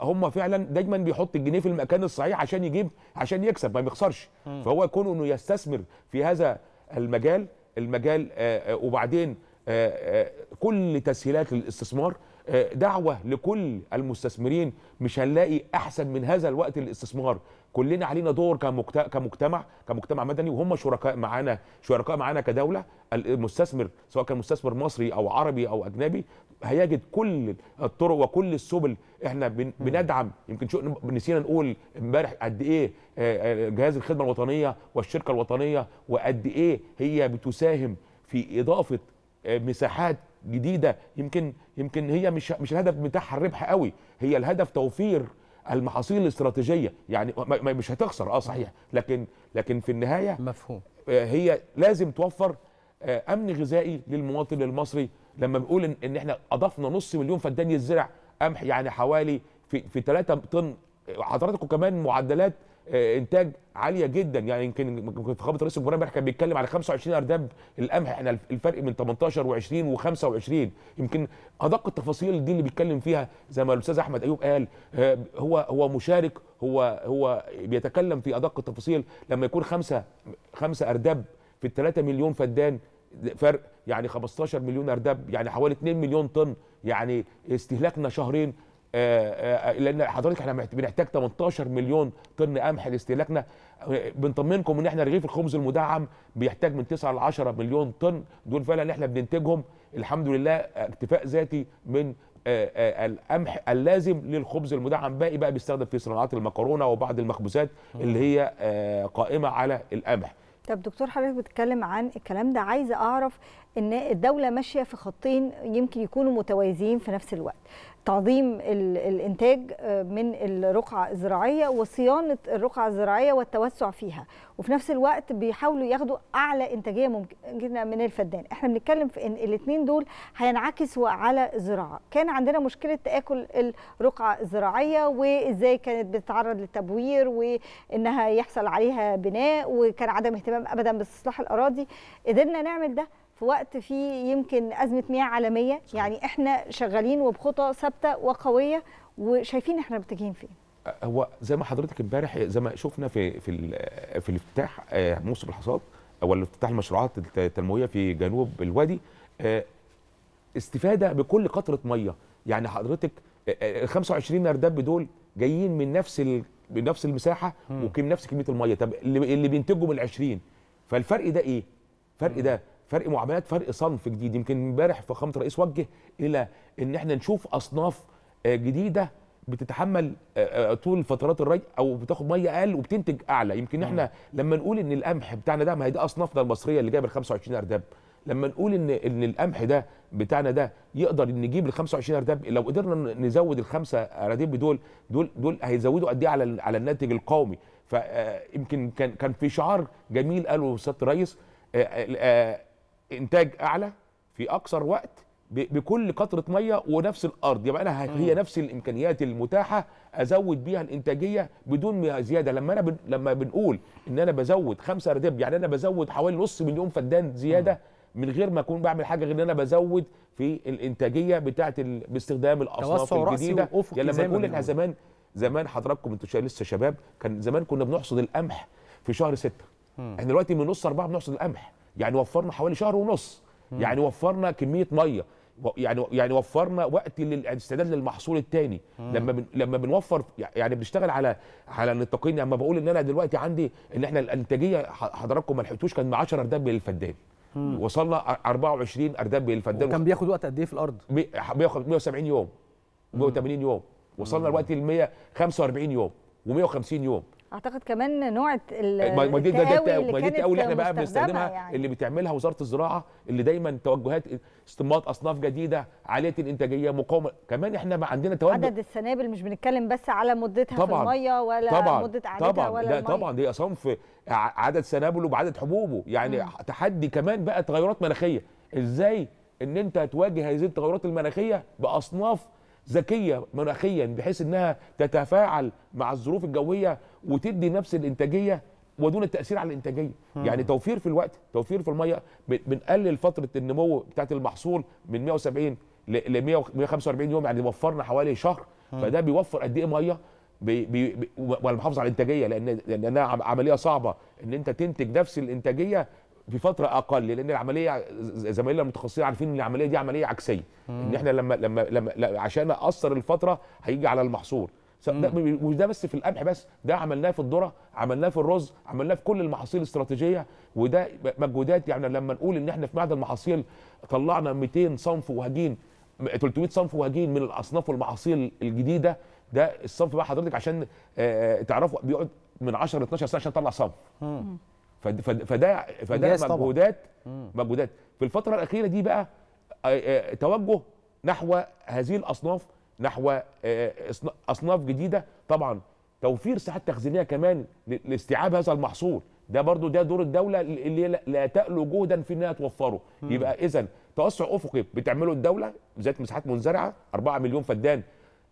هم فعلا دايما بيحط الجنيه في المكان الصحيح عشان يجيب عشان يكسب ما بيخسرش. فهو يكون إنه يستثمر في هذا المجال المجال آه، آه، وبعدين آه، آه، كل تسهيلات الاستثمار آه، دعوة لكل المستثمرين مش هنلاقي أحسن من هذا الوقت للاستثمار كلنا علينا دور كمجت- كمجتمع كمجتمع مدني وهم شركاء معانا شركاء معانا كدولة. المستثمر سواء كان مستثمر مصري أو عربي أو أجنبي هيجد كل الطرق وكل السبل. إحنا بن بندعم. يمكن شو نسينا نقول امبارح قد إيه آه، آه، جهاز الخدمة الوطنية والشركة الوطنية وقد إيه هي بتساهم في إضافة آه، مساحات جديدة. يمكن يمكن هي مش مش الهدف بتاعها الربح قوي. هي الهدف توفير المحاصيل الاستراتيجية. يعني مش هتخسر. آه صحيح. لكن لكن في النهاية مفهوم. هي لازم توفر آه، أمن غذائي للمواطن المصري. لما بنقول ان, إن إحنا أضفنا نص مليون فدان يزرع قمح يعني حوالي في في 3 طن حضراتكم كمان معدلات آه، إنتاج عالية جدا. يعني يمكن فخامه رئيس الجمهورية امبارح كان بيتكلم على 25 أرداب القمح. إحنا الفرق من 18 و20 و25 يمكن أدق التفاصيل دي اللي بيتكلم فيها زي ما الأستاذ أحمد أيوب قال آه، هو هو مشارك هو هو بيتكلم في أدق التفاصيل. لما يكون خمسة خمسة أرداب في ال 3 مليون فدان فرق يعني 15 مليون أرداب يعني حوالي 2 مليون طن يعني استهلاكنا شهرين آه، آه، لأن حضرتك إحنا بنحتاج 18 مليون طن قمح لاستهلاكنا. آه، بنطمنكم إن إحنا رغيف الخبز المدعم بيحتاج من 9 ل 10 مليون طن. دول فعلا إحنا بننتجهم الحمد لله آه، اكتفاء ذاتي من آه، آه، القمح اللازم للخبز المدعم. باقي بقى بيستخدم في صناعات المكرونة وبعض المخبوزات اللي هي آه، قائمة على القمح طب دكتور حضرتك بتتكلم عن الكلام ده. عايزة أعرف إن الدولة ماشية في خطين يمكن يكونوا متوازيين في نفس الوقت. تعظيم ال- الإنتاج آه، من الرقعة الزراعية وصيانة الرقعة الزراعية والتوسع فيها. وفي نفس الوقت بيحاولوا ياخدوا أعلى إنتاجية ممكنه من الفدان. إحنا بنتكلم في إن الاثنين دول هينعكسوا على الزراعة. كان عندنا مشكلة تآكل الرقعة الزراعية وإزاي كانت بتتعرض للتبوير وإنها يحصل عليها بناء وكان عدم اهتمام ابدا باستصلاح الأراضي. قدرنا نعمل ده في وقت فيه يمكن أزمة مياه عالمية يعني إحنا شغالين وبخطى ثابتة وقوية وشايفين إحنا متجهين فين. هو زي ما حضرتك امبارح زي ما شفنا في في ال- في الافتتاح آه، موسم الحصاد أو افتتاح المشروعات التنموية في جنوب الوادي آه، استفادة بكل قطرة ميه يعني حضرتك ال 25 أرداب دول جايين من نفس ال... من نفس المساحة وكم نفس كمية الميه طب اللي, اللي بينتجوا من ال 20 فالفرق ده إيه؟ فرق ده فرق معاملات فرق صنف جديد. يمكن امبارح فخامة الرئيس وجه إلى إن إحنا نشوف أصناف آه، جديدة بتتحمل آه، آه، طول فترات الري أو بتاخد مية أقل وبتنتج أعلى. يمكن إحنا لما نقول إن القمح بتاعنا ده ما هي دي اصنافنا المصرية اللي جايبه ال 25 أرداب. لما نقول إن إن القمح ده بتاعنا ده يقدر نجيب ال 25 أرداب لو قدرنا نزود الخمسة اراضيب دول دول دول هيزودوا قد إيه على على الناتج القومي. فيمكن كان كان في شعار جميل قاله سياده الرئيس إنتاج أعلى في أقصر وقت بكل قطرة مية ونفس الأرض. يبقى أنا هي نفس الإمكانيات المتاحة أزود بيها الإنتاجية بدون ما زيادة. لما أنا بن لما بنقول إن أنا بزود خمسة ارداب يعني أنا بزود حوالي نص مليون فدان زيادة من غير ما أكون بعمل حاجة غير إن أنا بزود في الإنتاجية بتاعة ال... باستخدام الأصناف الجديدة. يعني لما ما نقول إحنا. زمان زمان حضراتكم أنتوا لسه شباب كان زمان كنا بنحصد القمح في شهر ستة. إحنا دلوقتي من نص أربعة بنحصد القمح. يعني وفرنا حوالي شهر ونص. يعني وفرنا كمية مية. يعني يعني وفرنا وقت للاستعداد للمحصول الثاني. لما بن لما بنوفر يعني بنشتغل على على النطاقين. لما بقول إن أنا دلوقتي عندي إن إحنا الإنتاجية حضراتكم ما لحقتوش كان 10 أرداب للفدان. وصلنا 24 أرداب للفدان وكان بياخد وقت قد إيه في الأرض؟ بي- بياخد 170 يوم. 180 يوم. وصلنا دلوقتي ل 145 يوم. و150 يوم. أعتقد كمان نوع ما دي التقاوي دي التقاوي اللي إحنا بقى بنستخدمها يعني. اللي بتعملها وزارة الزراعة اللي دايما توجهات استنباط أصناف جديدة عالية الإنتاجية مقاومة. كمان إحنا عندنا توجه. عدد السنابل مش بنتكلم بس على مدتها طبعا. في المية ولا طبعا. مدة قعدتها طبعا. ولا ده المية. طبعا. دي صنف عدد سنابله وبعدد حبوبه. يعني مم. تحدي كمان بقى تغيرات مناخية. إزاي إن أنت تواجه هذه التغيرات المناخية بأصناف ذكية مناخيا بحيث إنها تتفاعل مع الظروف الجوية وتدي نفس الإنتاجية ودون التأثير على الإنتاجية مم. يعني توفير في الوقت توفير في المية بنقلل فترة النمو بتاعت المحصول من 170 ل ل 145 يوم يعني وفرنا حوالي شهر مم. فده بيوفر قد إيه مية بي والمحافظه على الإنتاجية لأن لأنها عم- عملية صعبة إن أنت تنتج نفس الإنتاجية في فترة أقل لأن العملية زمايلنا المتخصصين عارفين إن العملية دي عملية عكسية. مم. إن إحنا لما لما لما عشان اقصر الفترة هيجي على المحصول. مش ده بس في القمح بس ده عملناه في الذرة عملناه في الرز عملناه في كل المحاصيل الاستراتيجية. وده مجهودات يعني لما نقول إن إحنا في معهد المحاصيل طلعنا 200 صنف وهجين 300 صنف وهجين من الأصناف والمحاصيل الجديدة. ده الصنف بقى حضرتك عشان تعرفوا بيقعد من 10 ل 12 سنة عشان يطلع صنف. فد- فد- فده فده طبعاً. مجهودات مجهودات. في الفترة الأخيرة دي بقى آه، آه، توجه نحو هذه الأصناف نحو آه، أصناف جديدة. طبعا توفير ساعات تخزينية كمان لاستيعاب هذا المحصول. ده برضو ده دور الدولة اللي لا- لا تألو جهدا في إنها توفره. مم. يبقى اذا توسع أفقي بتعمله الدولة ذات مساحات منزرعة 4 مليون فدان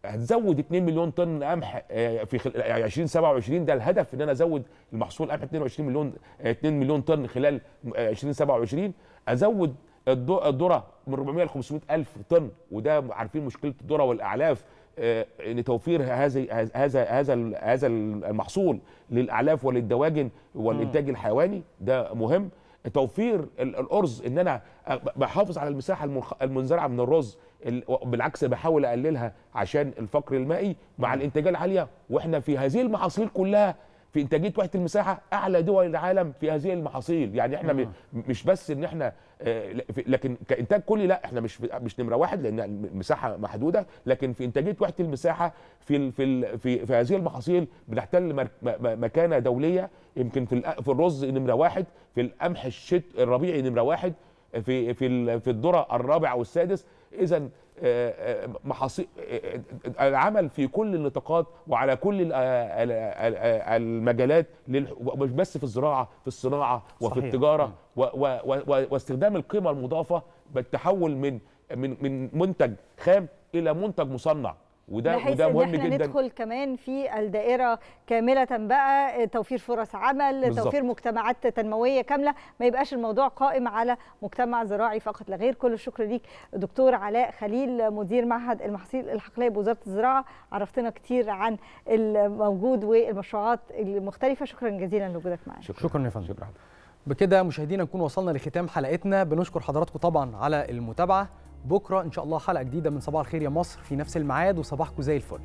هتزود 2 مليون طن قمح آه، في خل... آه، 2027 ده الهدف إن أنا أزود المحصول قمح 22 مليون آه، 2 مليون طن خلال آه، 2027 أزود الذ- الذرة من 400 ل 500 ألف طن وده عارفين مشكلة الذرة والأعلاف آه، إن توفير هذا هذا هذا هذا المحصول للأعلاف وللدواجن والإنتاج الحيواني ده مهم. توفير ال- الأرز إن أنا بحافظ على المساحة المنزرعة من الرز ال- بالعكس بحاول أقللها عشان الفقر المائي مع الإنتاجية العالية. وإحنا في هذه المحاصيل كلها في إنتاجية وحده المساحة أعلى دول العالم في هذه المحاصيل. يعني إحنا م- مش بس إن إحنا آه، لكن كإنتاج كلي لا إحنا مش مش نمرة واحد لأن المساحة محدودة. لكن في إنتاجية وحده المساحة في ال- في ال- في, في هذه المحاصيل بنحتل مكانة دولية. يمكن في في الرز نمرة واحد في القمح الشت الربيعي نمرة واحد في في في الذرة الرابع أو السادس اذا محاصيل العمل في كل النطاقات وعلى كل ال- ال- ال- المجالات مش بس في الزراعة في الصناعة وفي صحيح. التجارة واستخدام القيمة المضافة بالتحول من من من منتج خام إلى منتج مصنع وده بحيث وده إن مهم إحنا جدا. ندخل كمان في الدائرة كاملة بقى توفير فرص عمل بالظبط. توفير مجتمعات تنموية كاملة. ما يبقاش الموضوع قائم على مجتمع زراعي فقط لا غير. كل الشكر ليك دكتور علاء خليل مدير معهد المحاصيل الحقلية بوزارة الزراعة. عرفتنا كتير عن الموجود والمشروعات المختلفة. شكرا جزيلا لوجودك معنا. شكرا. يا فندم. بكده مشاهدينا نكون وصلنا لختام حلقتنا. بنشكر حضراتكم طبعا على المتابعة. بكرة إن شاء الله حلقة جديدة من صباح الخير يا مصر في نفس الميعاد وصباحكم زي الفل.